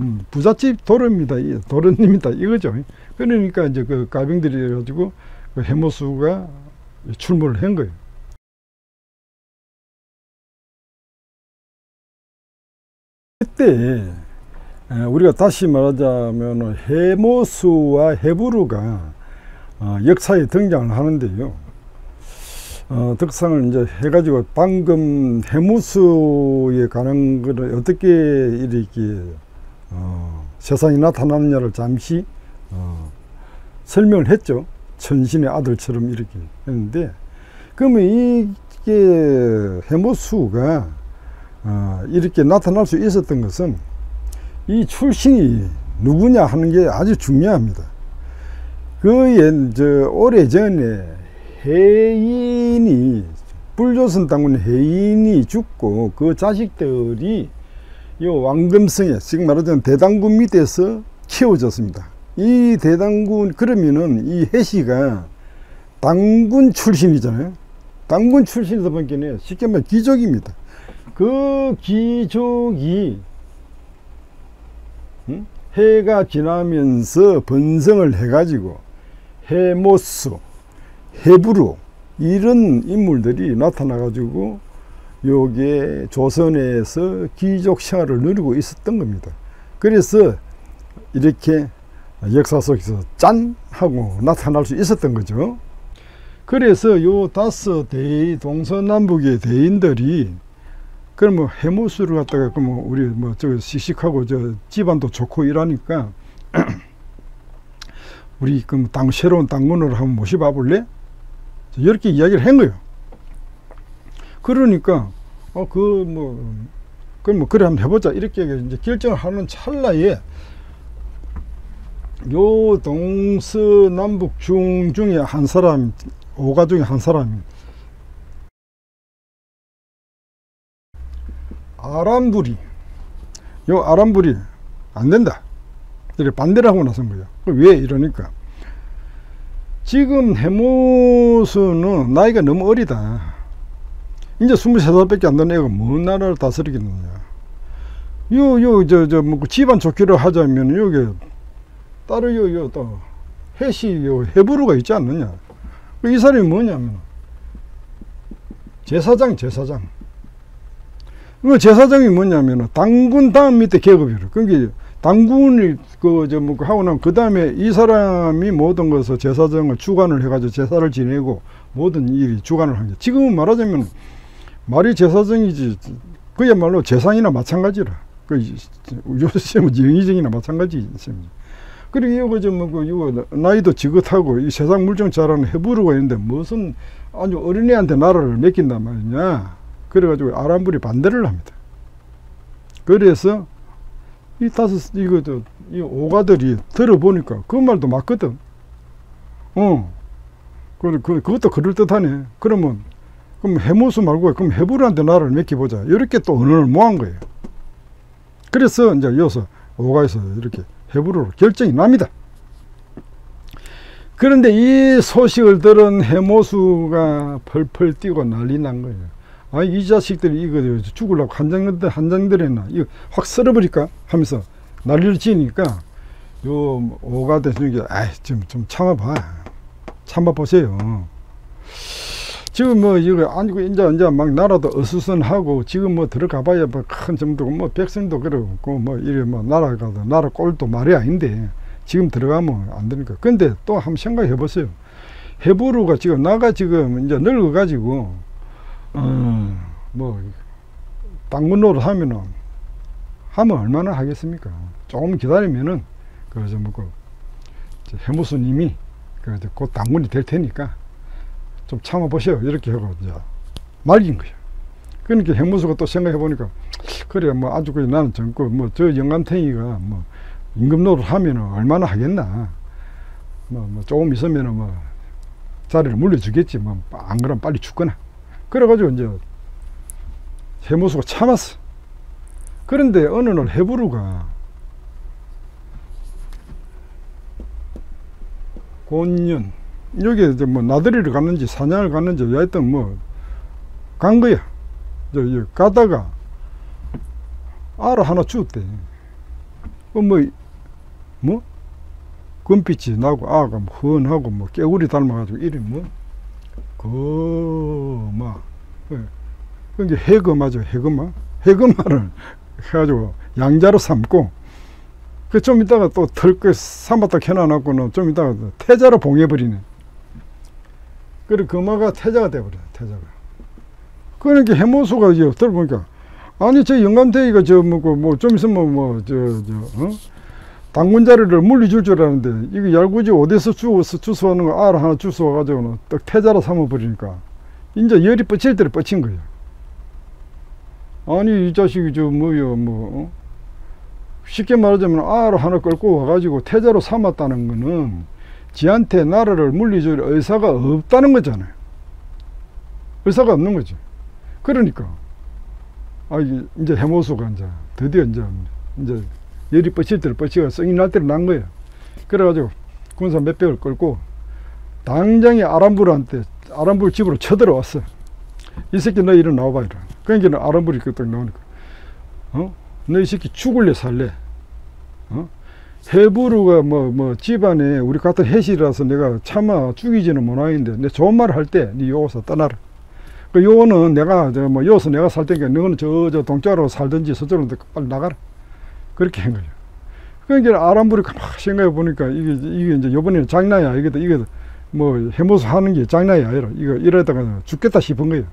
음, 부잣집 도르입니다. 도르입니다. 이거죠. 그러니까 이제 그 가병들이 가지고 그 해모수가 출몰을 한 거예요. 그때 우리가 다시 말하자면 해모수와 해부루가 어, 역사에 등장을 하는데요. 어, 덕상을 이제 해가지고 방금 해무수에 관한 것을 어떻게 이렇게 어, 세상에 나타났냐를 잠시 어, 설명을 했죠. 천신의 아들처럼 이렇게 했는데 그러면 이게 해무수가 어, 이렇게 나타날 수 있었던 것은 이 출신이 누구냐 하는 게 아주 중요합니다. 그, 저, 오래 전에 해인이 불조선 당군 해인이 죽고 그 자식들이 이 왕금성에 지금 말하자면 대당군 밑에서 키워졌습니다. 이 대당군 그러면은 이 해시가 당군 출신이잖아요. 당군 출신이다 보니까 쉽게 말해 귀족입니다. 그 귀족이 해가 지나면서 번성을 해가지고 해모스 해부로 이런 인물들이 나타나 가지고 요게 조선에서 귀족 생활을 누리고 있었던 겁니다. 그래서 이렇게 역사 속에서 짠 하고 나타날 수 있었던 거죠. 그래서 요 다섯 대 동서남북의 대인들이 그럼 뭐 해무수를 갖다가 그뭐 우리 뭐 저 씩씩하고 저 집안도 좋고 이러니까 우리 그럼 당 새로운 당군으로 한번 모셔봐 볼래? 이렇게 이야기를 한 거예요. 그러니까 어 그 뭐 그럼 뭐 그래 한번 해보자. 이렇게 이제 결정을 하는 찰나에 요 동서 남북 중 중에 한 사람 오가 중에 한 사람이 아람불이. 요 아람불이 안 된다. 이렇게 반대를 하고 나선 거예요. 왜 이러니까 지금 해모수는 나이가 너무 어리다. 이제 23살밖에 안 되는 애가 뭔 나라를 다스리겠느냐. 요 요 저 저 뭐 집안 좋기를 하자면 여기 따로 요 요 또 해시 요 해부루가 있지 않느냐. 이 사람이 뭐냐면 제사장 제사장. 그 제사장이 뭐냐면 당군 다음 밑에 계급이래. 그게 당군이 그저 뭐 하고 나면 그 다음에 이 사람이 모든 것을 제사장을 주관을 해가지고 제사를 지내고 모든 일이 주관을 한 게 지금은 말하자면 말이 제사장이지 그야말로 재상이나 마찬가지라. 그 요새 뭐 영의정이나 마찬가지 그리고 이거 좀뭐 이거 나이도 지긋하고 이 세상 물정 잘하는 해부르가 있는데 무슨 아주 어린애한테 나라를 맡긴단 말이냐. 그래가지고 아람불이 반대를 합니다. 그래서 이 다섯 이거 저이 오가들이 들어보니까 그 말도 맞거든. 어. 그, 그, 그것도 그럴듯하네. 그러면 그럼 해모수 말고 그럼 해부르한테 나라를 맡겨보자. 이렇게 또 언어를 모한 거예요. 그래서 이제 이어서 오가에서 이렇게 해부로 결정이 납니다. 그런데 이 소식을 들은 해모수가 펄펄 뛰고 난리 난 거예요. 아, 이 자식들이 이거 죽으려고 한장들, 한장들했나. 이거 확 썰어버릴까? 하면서 난리를 지니까 요 오가 대통령이, 아이, 좀, 좀 참아봐. 참아 보세요. 지금 뭐 이거 아니고 이제 이제 막 나라도 어수선하고 지금 뭐 들어가 봐야 뭐큰 정도고 뭐 백성도 그렇고 뭐 이래 뭐 나라가도 나라 꼴도 말이 아닌데 지금 들어가면 안 되니까 근데 또 한번 생각해 보세요 해부루가 지금 나가 지금 이제 늙어 가지고 어뭐 당군 노릇 하면은 하면 얼마나 하겠습니까? 조금 기다리면은 그저 뭐그 해무수님이 그곧 당군이 될 테니까 좀 참아 보세요. 이렇게 하고 이제 말긴 거예요. 그러니까 행무수가 또 생각해 보니까 그래 뭐 아주 그 나는 젊고 뭐 저 영감탱이가 뭐 임금 노릇 하면은 얼마나 하겠나. 뭐, 뭐 조금 있으면은 뭐 자리를 물려주겠지. 뭐 안 그러면 빨리 죽거나 그래가지고 이제 해무수가 참았어 그런데 어느 날 해부루가 곤년 여기 이제 뭐 나들이를 갔는지 사냥을 갔는지 하여튼 뭐 간 거야. 저, 가다가 알을 하나 주었대. 어, 뭐, 뭐? 금빛이 나고 아가 뭐 헌하고 뭐 깨구리 닮아가지고 이름 뭐? 그, 막. 예. 그게 해금하죠, 해금마. 해금마를 해가지고 양자로 삼고 그 좀 이따가 또 털끝 삼았다 켜놔놓고는 좀 이따가 태자로 봉해버리네. 그래 금화가 태자가 돼버려 태자가 그러니까 해모수가 이제 들어보니까 아니 저 영감대기가 저 뭐고 뭐 좀 있으면 뭐저저 어? 당군 자리를 물리 줄 줄 알았는데 이거 얄궂이 어디서 주워서 주워하는 거알 하나 주워 가지고는 딱 태자로 삼아버리니까 이제 열이 뻗칠 대로 뻗친 거예요 아니 이 자식이 저 뭐요 뭐 어? 쉽게 말하자면 알 하나 끌고 와가지고 태자로 삼았다는 거는 지한테 나라를 물리줄 의사가 없다는 거잖아요. 의사가 없는 거지. 그러니까 아 이제 해모수가 이제 드디어 이제 이제 열이 뻗칠 때를 뻗치가 성이 날 때를 난 거예요. 그래가지고 군사 몇 백을 끌고 당장에 아람불한테 아람불 집으로 쳐들어왔어. 이 새끼 너 이리 나와봐 이러. 그러니까 아람불이 그딱 나오니까 어? 너 이 새끼 죽을래 살래? 어? 해부루가 뭐, 뭐, 집안에 우리 같은 해시라서 내가 차마 죽이지는 못하는데, 내 좋은 말을 할 때, 네 요거서 떠나라. 그 요거는 내가, 저, 뭐, 요서 내가 살 테니까, 너는 저, 저, 동쪽으로 살든지 서쪽으로 빨리 나가라. 그렇게 한 거죠. 그러니까 아람불이 막 생각해 보니까, 이게, 이게 이제 요번에는 장난이 아니거든. 이게 뭐, 해모수 하는 게 장난이 아니라, 이거 이러다가 죽겠다 싶은 거예요.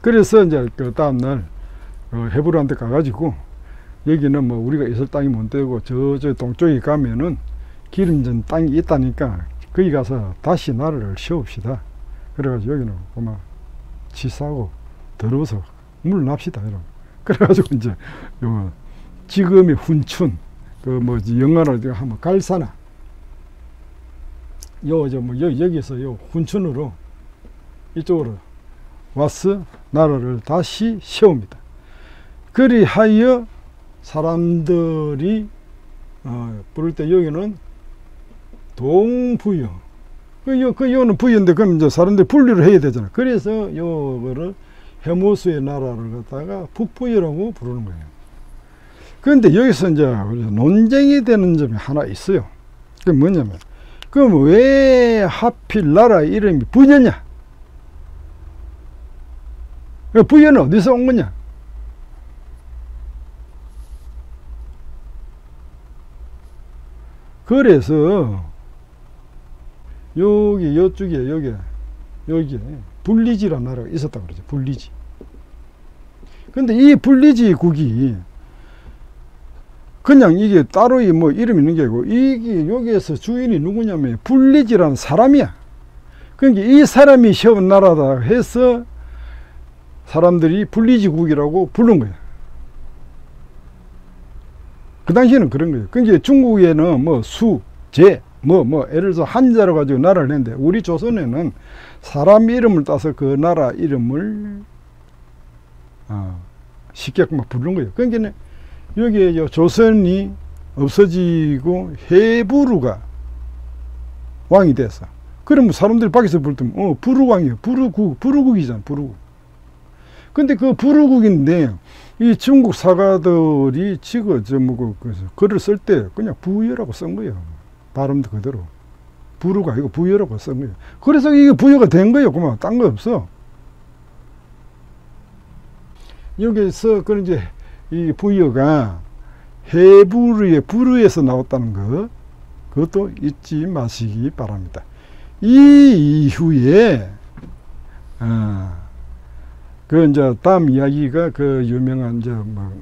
그래서 이제 그 다음날, 어, 해부루한테 가가지고, 여기는 뭐 우리가 있을 땅이 못 되고 저저 동쪽에 가면은 기름진 땅이 있다니까 거기 가서 다시 나라를 세웁시다. 그래가지고 여기는 그만 치사하고 더러워서 물 납시다. 이러고. 그래가지고 이제 요 지금의 훈춘 그 뭐지 영어로 하면 갈사나 요 저뭐 여기서 요 훈춘으로 이쪽으로 와서 나라를 다시 세웁니다. 그리하여 사람들이 어, 부를 때 여기는 동부여. 그, 요, 그, 요는 부여인데, 그럼 이제 사람들이 분류를 해야 되잖아. 그래서 요거를 해모수의 나라를 갖다가 북부여라고 부르는 거예요. 그런데 여기서 이제 논쟁이 되는 점이 하나 있어요. 그게 뭐냐면, 그럼 왜 하필 나라 이름이 부여냐? 그 부여는 어디서 온 거냐? 그래서 여기 요쪽에 여기 여기 불리지라는 나라가 있었다 그러죠. 불리지. 근데 이 불리지국이 그냥 이게 따로 뭐 이름 있는 게 아니고 이게 여기에서 주인이 누구냐면 불리지라는 사람이야. 그러니까 이 사람이 세운 나라다 해서 사람들이 불리지국이라고 부른 거야. 그 당시에는 그런 거예요. 그러니까 중국에는 뭐 수, 제, 뭐, 뭐, 예를 들어서 한자로 가지고 나라를 냈는데, 우리 조선에는 사람 이름을 따서 그 나라 이름을, 어, 쉽게 막 부르는 거예요. 그러니까 여기에 조선이 없어지고 해부루가 왕이 됐어. 그러면 사람들이 밖에서 볼 때면, 어, 부루왕이에요. 부루국, 부루국이잖아, 부루국. 근데 그 부루국인데, 이 중국 사가들이 지금 저뭐 그 글을 쓸 때 그냥 부여라고 쓴 거예요. 발음도 그대로. 부르가 아니고 부여라고 쓴 거예요. 그래서 이게 부여가 된 거예요. 그만 딴 거 없어. 여기서 그 이제 이 부여가 해부르의 부르에서 나왔다는 거 그것도 잊지 마시기 바랍니다. 이 이후에 아, 그 이제 다음 이야기가 그 유명한 이제 뭐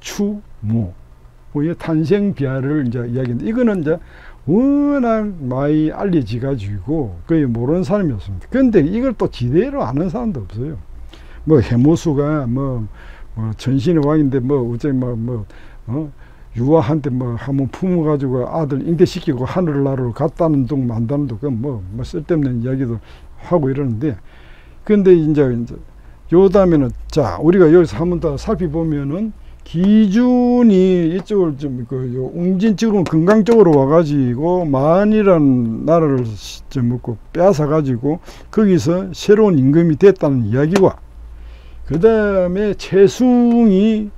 고추모의 탄생 비하를 이제 이야기인데 이거는 이제 워낙 많이 알려지 가지고 거의 모르는 사람이 없습니다. 근데 이걸 또 지대로 아는 사람도 없어요. 뭐 해모수가 뭐, 뭐 전신의 왕인데 뭐 어째 뭐, 뭐 어? 유아한테 뭐 한번 품어가지고 아들 잉태시키고 하늘나라로 갔다는 둥 만다는 둥뭐 뭐 쓸데없는 이야기도 하고 이러는데 근데 이제 이제 요 다음에는 자 우리가 여기서 한번 더 살펴보면은 기준이 이쪽을 좀그 웅진 쪽으로 건강 쪽으로 와가지고 만이라는 나라를 좀 먹고 빼앗아 가지고 거기서 새로운 임금이 됐다는 이야기와 그 다음에 최숭이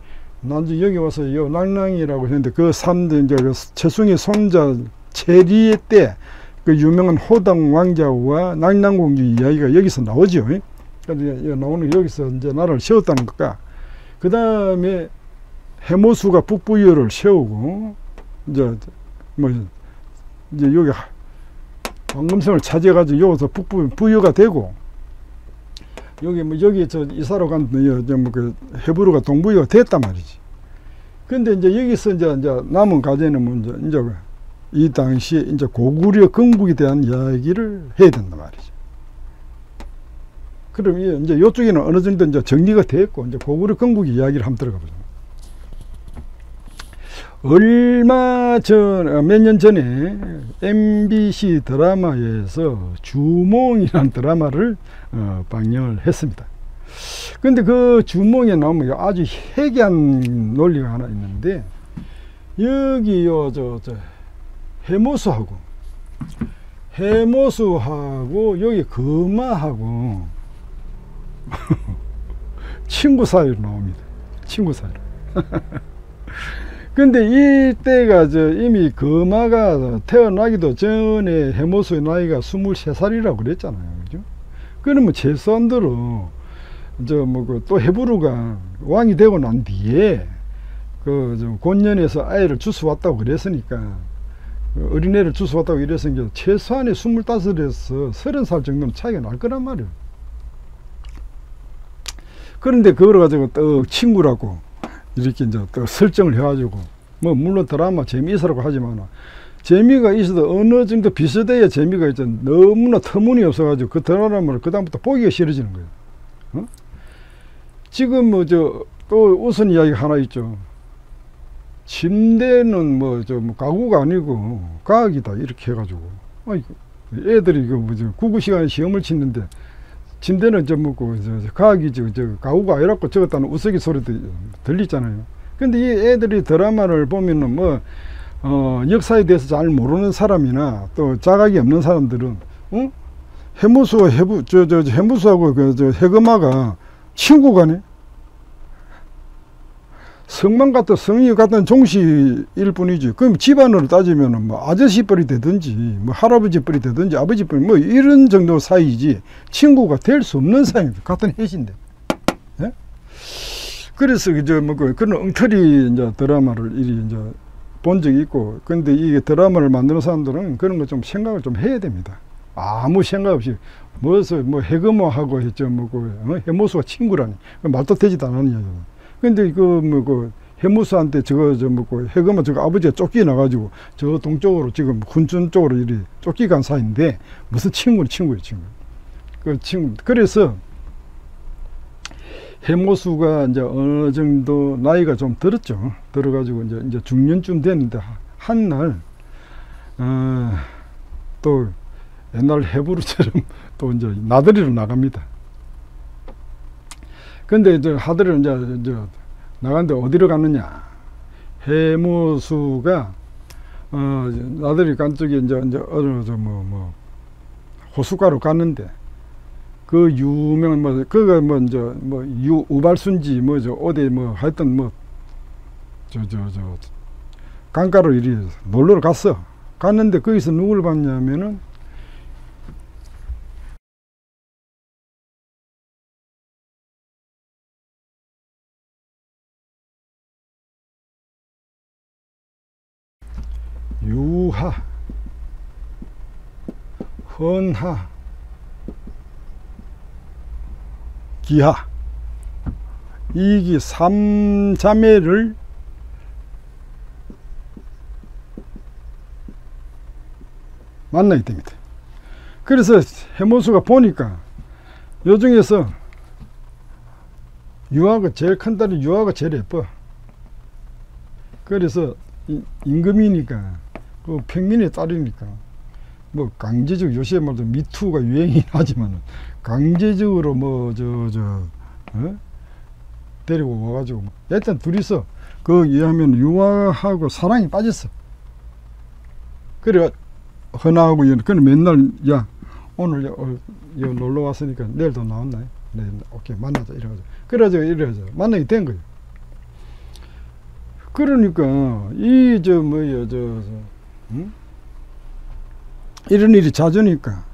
난지 여기 와서 요 낭랑이라고 했는데 그 삼대 이제 그 최숭이 손자 체리의 때 그 유명한 호당 왕자와 낙랑공주 이야기가 여기서 나오죠. 그래서 나오는 여기서 이제 나라를 세웠다는 것과 그 다음에 해모수가 북부여를 세우고 이제 뭐 이제 여기 황금성을 차지해가지고 여기서 북부 부여가 되고 여기 뭐 여기 저 이사로 간 뭐그 해부로가 동부여가 됐단 말이지. 근데 이제 여기서 이제 이제 남은 과제는 뭐 이제 이제 이 당시에 이제 고구려 건국에 대한 이야기를 해야 된단 말이죠. 그럼 이제 이쪽에는 어느 정도 이제 정리가 됐고 이제 고구려 건국 이야기를 한번 들어가 보죠. 얼마 전, 어, 몇년 전에 MBC 드라마에서 주몽이라는 드라마를 어, 방영을 했습니다. 근데 그 주몽에 나오면 아주 해괴한 논리가 하나 있는데, 여기 요, 저, 저, 해모수하고 해모수하고 여기 금화하고 친구 사이로 나옵니다. 친구 사이로. 근데 이때가 저 이미 금화가 태어나기도 전에 해모수의 나이가 23살이라고 그랬잖아요. 그죠? 그러면 최소한대로 저뭐 또 해부르가 왕이 되고 난 뒤에 그 권년에서 아이를 주워 왔다고 그랬으니까 어린애를 주워왔다고 이래서 이제 최소한의 스물다섯에서 서른 살 정도는 차이가 날 거란 말이에요. 그런데 그걸 가지고 또 친구라고 이렇게 이제 또 설정을 해가지고 뭐 물론 드라마 재미있으라고 하지만 재미가 있어도 어느 정도 비슷해야 재미가 있죠. 너무나 터무니 없어가지고 그 드라마를 그다음부터 보기가 싫어지는 거예요. 어? 지금 뭐 저또 우선 이야기 하나 있죠. 침대는 뭐저뭐 가구가 아니고 과학이다 이렇게 해가지고 아이 애들이 그 뭐죠 국어 시간에 시험을 치는데 침대는 저 뭐고 저, 저 과학이죠 저 가구가 아니라고 적었다는 우스기 소리도 들리잖아요. 근데 이 애들이 드라마를 보면은 뭐 어, 역사에 대해서 잘 모르는 사람이나 또 자각이 없는 사람들은 어? 해무수와 해부 저저 해무수하고 그 저 해금아가 친구가네. 성만 같은 성이 같은 종씨일 뿐이지. 그럼 집안으로 따지면은 뭐 아저씨 뻘이 되든지 뭐 할아버지 뻘이 되든지 아버지 뻘이 뭐 이런 정도 사이지 친구가 될 수 없는 사이입니다. 같은 해신데. 예? 그래서 그저 뭐 그- 그런 엉터리 이제 드라마를 이리 이제 본 적이 있고 근데 이게 드라마를 만드는 사람들은 그런 거 좀 생각을 좀 해야 됩니다. 아무 생각 없이 무엇을 뭐 해금호하고 했죠 뭐그 어? 해모수가 친구라니 그 말도 되지도 이야기예요. 근데 그뭐그 해무수한테 저거 저 뭐고 해금호 저거 아버지가 쫓겨 나가지고 저 동쪽으로 지금 훈준 쪽으로 이리 쫓기간 사이인데 무슨 친구는 친구예요 친구. 그 친구 그래서 해모수가 이제 어느 정도 나이가 좀 들었죠. 들어가지고 이제 이제 중년쯤 됐는데 한날 어, 또 옛날 해부르처럼 또 이제 나들이로 나갑니다. 근데 이제 하들을 이제, 이제 나갔는데 어디로 갔느냐? 해무수가 어 나들이 간 쪽에 이제 이제 어느 저뭐뭐 호숫가로 갔는데 그 유명한 뭐 그가 뭐 이제 뭐 유 우발순지 뭐 저 어디 뭐 하여튼 뭐 저 저저 강가로 이리 놀러 갔어. 갔는데 거기서 누구를 봤냐면은 유하, 헌하, 기하 이기 삼자매를 만나게 됩니다. 그래서 해모수가 보니까 요 중에서 유아가 제일 큰 딸이 유아가 제일 예뻐. 그래서 이- 임금이니까 그 평민의 딸이니까 뭐 강제적 요새 말도 미투가 유행이긴 하지만 강제적으로 뭐저저 어? 데리고 와가지고 일단 둘이서 그 이해하면 유아하고 사랑이 빠졌어. 그래 연 그는 맨날 야 오늘 여, 어, 여 놀러 왔으니까 내일도 나왔나요? 네, 오케이 만나자 이래가지고 그래가지고 이래가지고 만나게 된 거예요. 그러니까 이 저 뭐야 저, 저 응? 이런 일이 잦으니까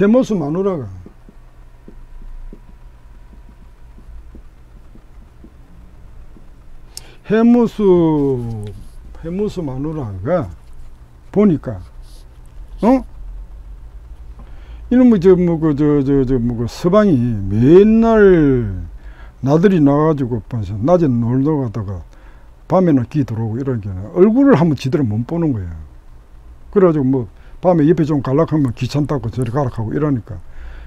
해모수 마누라가 해무수 해무수 마누라가 보니까 어 이놈의 저뭐 그저저저뭐그 서방이 맨날 나들이 나가지고 낮에 놀러 가다가 밤에는 기 들어오고 이러니까 얼굴을 한번 제대로 못 보는 거예요. 그래가지고 뭐 밤에 옆에 좀 갈락하면 귀찮다고 저리 가락하고 이러니까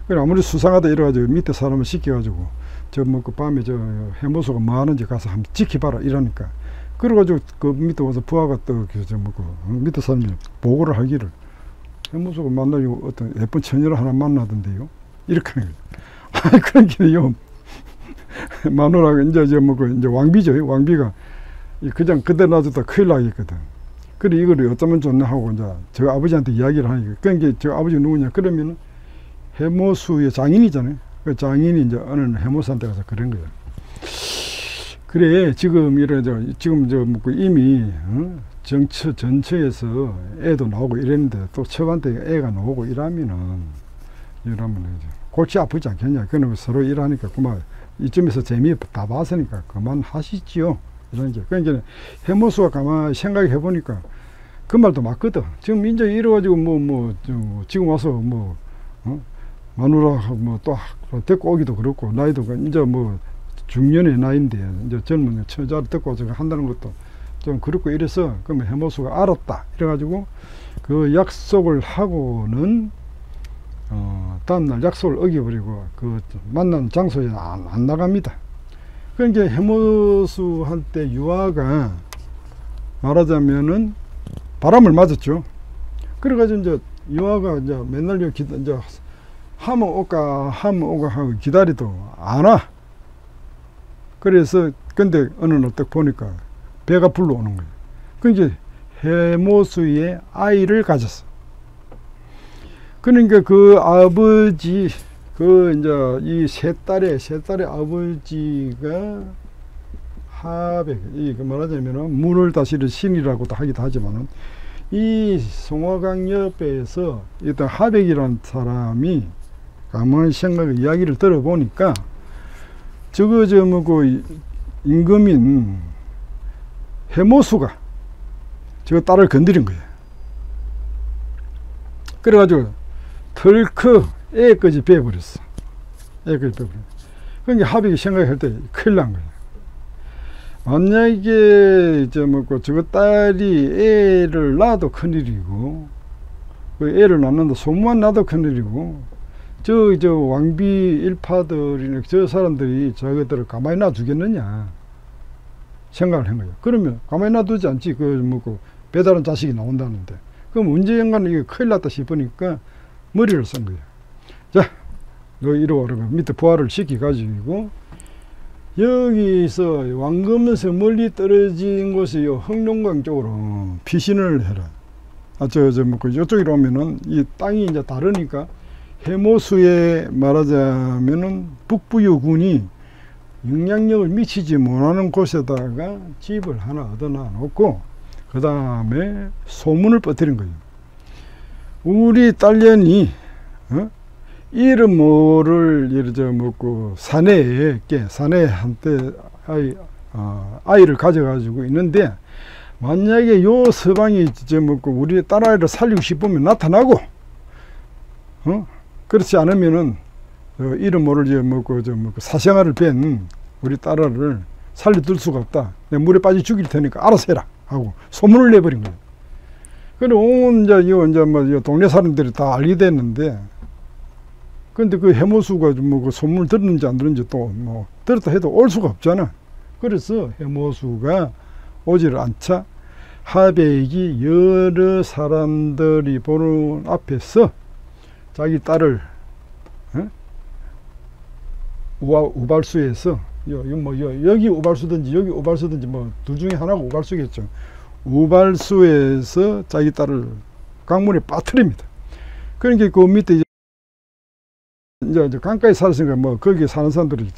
그래 아무리 수상하다 이래가지고 밑에 사람을 시켜가지고 저뭐그 밤에 저 해모수가 뭐 하는지 가서 한번 지켜봐라 이러니까 그래가지고 그 밑에 와서 부하가 또저뭐그 밑에 사람이 보고를 하기를 해모수가 만나고 어떤 예쁜 처녀를 하나 만나던데요 이렇게 하는 거예요. 그러니까요 마누라가 이제 저뭐그 이제 왕비죠 왕비가 이 그냥 그대로 놔뒀다 큰일 나겠거든. 그래 이거를 어쩌면 좋나 하고 이제 저 아버지한테 이야기를 하니까 그러니까 저 아버지 누구냐 그러면 해모수의 장인이잖아요. 그 장인이 이제 어느 날 해모수한테 가서 그런 거예요. 그래 지금 이래 저 지금 저뭐 이미 어? 정처 전처에서 애도 나오고 이랬는데 또 처한테 애가 나오고 이러면은 이러면 이제 골치 아프지 않겠냐. 그는 서로 일하니까 그만 이쯤에서 재미 다 봤으니까 그만 하시지요. 이런 게. 그러니까 해모수가 가만히 생각해 보니까 그 말도 맞거든. 지금 이제 이래가지고 뭐, 뭐, 저, 지금 와서 뭐, 어? 마누라 뭐또 데리고 오기도 그렇고, 나이도 그 이제 뭐 중년의 나이인데, 이제 젊은 처자를 데리고 와서 한다는 것도 좀 그렇고 이래서, 그러면 해모수가 알았다. 이래가지고 그 약속을 하고는 어, 다음날 약속을 어겨버리고 그 만난 장소에 안, 안 나갑니다. 그러니까 해모수한테 유아가 말하자면은 바람을 맞았죠. 그래가지고 이제 유아가 이제 맨날 이제 하면 올까 하면 오가 하고 기다리도 안 와. 그래서 근데 어느 날 딱 보니까 배가 불러오는 거예요. 그 이제 해모수의 아이를 가졌어. 그러니까 그 아버지 그 이제 이 세 딸의 세 딸의 아버지가 하백 이그 말하자면은 문을 다스리는 신이라고도 하기도 하지만은 이 송화강 옆에서 일단 하백이라는 사람이 가만히 생각 이야기를 들어보니까 저거 저 뭐그 임금인 해모수가 저 딸을 건드린 거예요. 그래가지고 덜크 애까지 빼버렸어. 애까지 빼버렸어. 그러니까 합의가 생각할 때 큰일 난 거예요. 만약에 저 뭐고 저거 딸이 애를 낳아도 큰일이고 그 애를 낳는다 소문만 나도 큰일이고 저 저 왕비 일파들이나 저 사람들이 저것들을 가만히 놔두겠느냐 생각을 한 거예요. 그러면 가만히 놔두지 않지. 그 뭐고 배다른 자식이 나온다는데 그럼 언제인가는 이게 큰일 났다 싶으니까 머리를 쓴 거예요. 자, 너 와. 그러면 밑에 부하를 시켜가지고 여기서 왕금에서 멀리 떨어진 곳이 요 흑룡강 쪽으로 피신을 해라. 아, 저, 저, 뭐, 그, 이쪽으로 오면은 이 땅이 이제 다르니까 해모수에 말하자면은 북부유군이 영향력을 미치지 못하는 곳에다가 집을 하나 얻어놔 놓고 그 다음에 소문을 퍼뜨린 거예요. 우리 딸년이 어? 이름 예를 들어 먹고 사내에 게 사내 한때 아이 어, 아이를 가져가지고 있는데 만약에 요 서방이 저 먹고 우리 딸아이를 살리고 싶으면 나타나고 어 그렇지 않으면은 어, 이름 모를 저 먹고 저 먹고 사생활을 뺀 우리 딸아를 살려둘 수가 없다. 내 물에 빠져 죽일 테니까 알아서 해라 하고 소문을 내버린 거예요. 그래 온 이제 요 이제 뭐 동네 사람들이 다 알게 됐는데 근데 그 해모수가 뭐그 소문을 들었는지 안 들었는지 또 뭐 들었다 해도 올 수가 없잖아. 그래서 해모수가 오지를 않자 하백이 여러 사람들이 보는 앞에서 자기 딸을 어? 우바, 우발수에서 요, 뭐, 요, 여기 우발수든지 여기 우발수든지 뭐 둘 중에 하나가 우발수겠죠. 우발수에서 자기 딸을 강물에 빠뜨립니다. 그러니까 그 밑에 이제, 이제 강가에 살았으니까 뭐 거기 사는 사람들이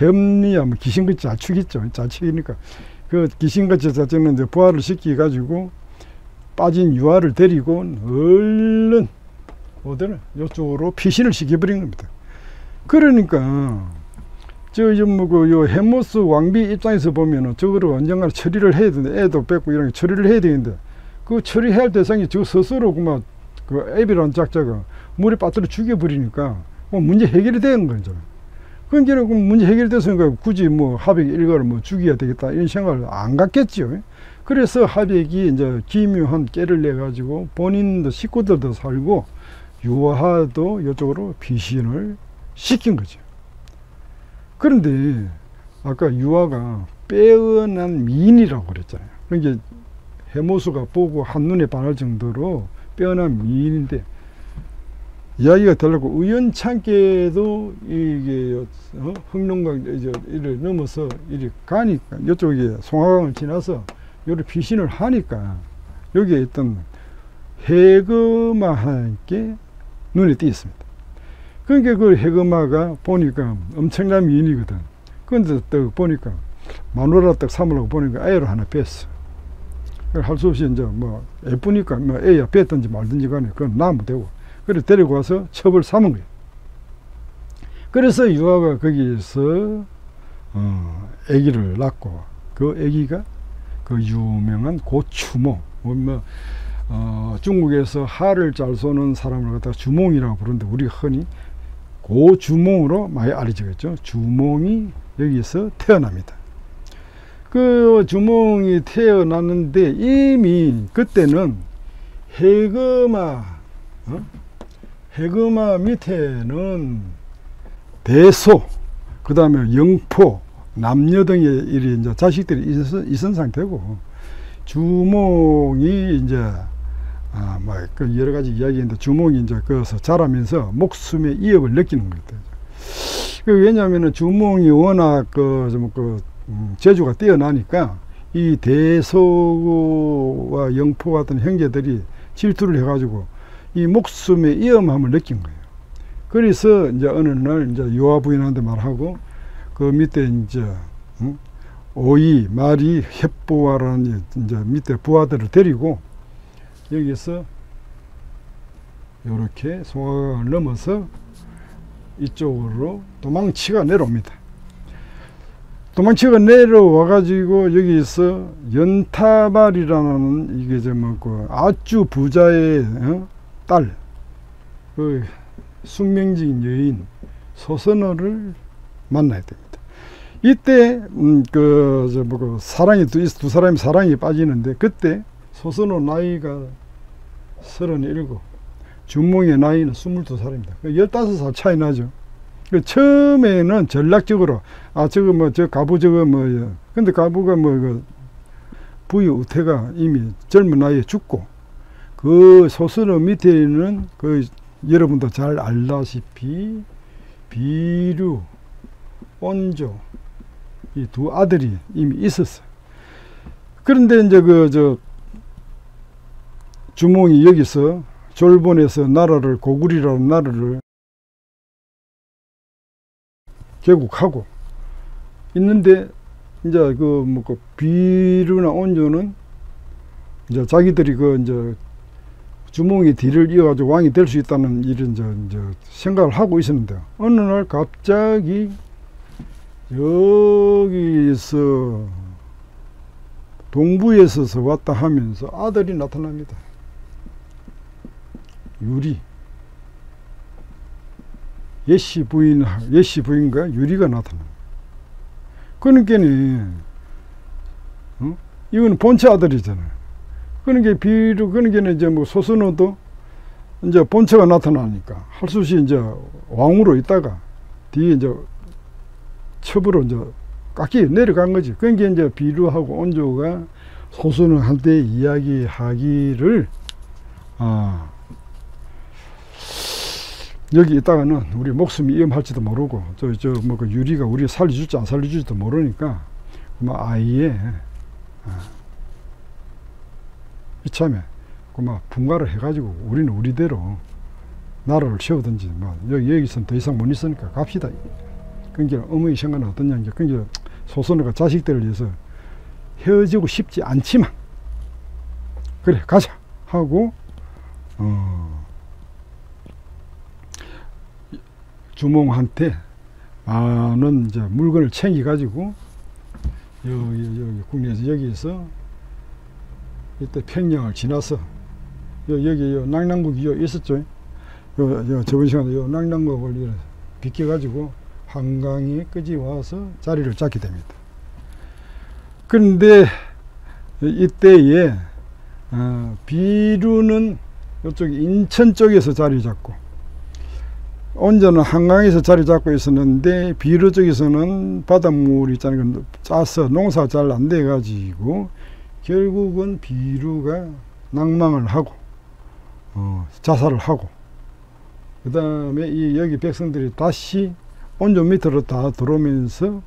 햄리야 뭐 귀신같이. 잘 추기니까 그 귀신같이 이제 부활을 시키 가지고 빠진 유아를 데리고 얼른 어디를 이쪽으로 피신을 시켜버린 겁니다. 그러니까 저 이제 뭐그 요 햄모스 왕비 입장에서 보면은 저거를 언젠가 처리를 해야 되는데 애도 뺏고 이런 게 처리를 해야 되는데 그 처리해야 할 대상이 저 스스로 그만 그 애비라는 작자가 물에 빠뜨려 죽여버리니까 뭐 문제 해결이 되는 거잖아요. 그러니까 그 문제 해결됐으니까 굳이 뭐 하백 일가를 뭐 죽여야 되겠다 이런 생각을 안 갖겠지요. 그래서 하백이 이제 기묘한 깨를 내 가지고 본인도 식구들도 살고 유아도 이쪽으로 피신을 시킨 거죠. 그런데 아까 유아가 빼어난 미인이라고 그랬잖아요. 그러니까 해모수가 보고 한눈에 반할 정도로 빼어난 미인인데 이야기가 달라고 우연찮게도 이게 어? 흑룡강 이를 넘어서 이리 가니까 이쪽에 송화강을 지나서 요리 피신을 하니까 여기에 있던 해금과 함께 눈에 띄었습니다. 그러니까 그 해금아가 보니까 엄청난 미인이거든. 근데 또 보니까 마누라 딱 삼으려고 보니까 애를 하나 뺐어. 할 수 없이 이제 뭐 예쁘니까 뭐 애야 뺐든지 말든지 간에 그건 나면 되고. 그래 데리고 와서 첩을 삼은 거예요. 그래서 유아가 거기에서 어, 아기를 낳고 그 아기가 그 유명한 고추모 뭐 어, 중국에서 하를 잘 쏘는 사람을 갖다가 주몽이라고 부르는데 우리 흔히 고주몽으로 많이 알려지겠죠. 주몽이 여기서 태어납니다. 그 주몽이 태어났는데 이미 그때는 해금아 어? 해금아 밑에는 대소 그 다음에 영포 남녀 등의 이 이제 자식들이 있은, 있은 상태고 주몽이 이제 아, 뭐그 여러 가지 이야기인데 주몽이 이제 거기서 자라면서 목숨의 이업을 느끼는 거죠. 그 왜냐하면은 주몽이 워낙 그, 좀 그, 음, 재주가 뛰어나니까 이 대소와 영포 같은 형제들이 질투를 해가지고 이 목숨의 위험함을 느낀 거예요. 그래서 이제 어느 날 이제 요아 부인한테 말하고 그 밑에 이제 응? 오이, 마리, 햇보아라는 이제 밑에 부하들을 데리고 여기서 이렇게 송화강을 넘어서 이쪽으로 도망치가 내려옵니다. 도망치가 내려와 가지고 여기서 연타발이라는 이게 저뭐그 아주 부자의 어? 딸, 그 숙명적인 여인 소선호를 만나야 됩니다. 이때 음, 그저 뭐그 사랑이 두, 두 사람이 사랑이 빠지는데 그때 소선호 나이가 서른일곱, 준몽의 나이는 스물두 살입니다. 열다섯 살 차이 나죠. 그 처음에는 전략적으로 아 저거 뭐 저 가부 저거 뭐 근데 가부가 뭐 그 부의 우태가 이미 젊은 나이에 죽고 그 소선호 밑에는 그 여러분도 잘 알다시피 비류 온조 이 두 아들이 이미 있었어요. 그런데 이제 그 저 주몽이 여기서 졸본에서 나라를 고구리라는 나라를 개국하고 있는데 이제 그 뭐 그 비류나 온조는 이제 자기들이 그 이제 주몽이 뒤를 이어가지고 왕이 될 수 있다는 이런 저, 저 생각을 하고 있었는데 어느 날 갑자기 여기서 동부에서 왔다 하면서 아들이 나타납니다. 유리. 예시 부인, 예시 부인과 유리가 나타납니다. 그러니까는, 어? 이건 본체 아들이잖아요. 그러니까 비로, 그러니까 이제 뭐 소선호도 이제 본체가 나타나니까 할수 없이 이제 왕으로 있다가 뒤에 이제 첩으로 이제 깎이 내려간 거지. 그러니까 이제 비루하고 온조가 소선호한테 이야기하기를, 아, 여기 있다가는 우리 목숨이 위험할지도 모르고 저저뭐 그 유리가 우리 살려줄지 안 살려줄지도 모르니까 뭐 아예 아, 이참에 그막 분가를 해가지고 우리는 우리대로 나라를 세우든지 뭐 여기 여기서는 더 이상 못 있으니까 갑시다. 그러니까 어머니 생각은 어떠냐 이제 그러니까 소선호가 자식들을 위해서 헤어지고 싶지 않지만 그래 가자 하고 어. 주몽한테 많은 이제 물건을 챙겨 가지고 여기 여기 국내에서 여기서 이때 평양을 지나서 여, 여기 요 낙랑국이 요 있었죠. 요, 요 저번 시간에 요 낙랑국을 비껴 가지고 한강에 끄지 와서 자리를 잡게 됩니다. 그런데 이때에 어, 비루는 이쪽 인천 쪽에서 자리 잡고 온전은 한강에서 자리 잡고 있었는데 비료 쪽에서는 바닷물이 있잖아요. 짜서 농사 잘 안 돼 가지고 결국은 비료가 낭망을 하고 어, 자살을 하고 그 다음에 이 여기 백성들이 다시 온전 밑으로 다 들어오면서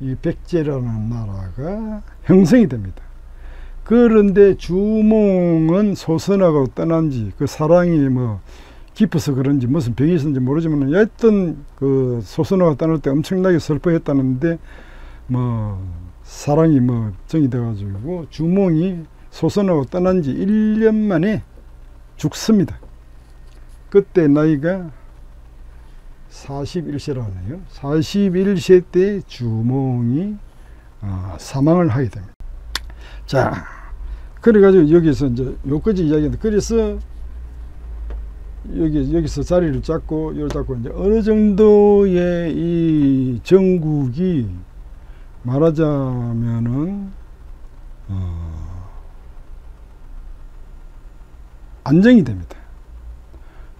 이 백제라는 나라가 형성이 됩니다. 그런데 주몽은 소선하고 떠난 지 그 사랑이 뭐 깊어서 그런지 무슨 병이 있었는지 모르지만 여하튼 그 소선호가 떠날 때 엄청나게 슬퍼했다는데 뭐 사랑이 뭐 정이 돼가지고 주몽이 소선호가 떠난 지 1년 만에 죽습니다. 그때 나이가 41세라네요. 41세 때 주몽이 어, 사망을 하게 됩니다. 자, 그래가지고 여기서 이제 요까지 이야기인데 그래서 여기 여기서 자리를 잡고 이걸 잡고 이제 어느 정도의 이 전국이 말하자면은 어 안정이 됩니다.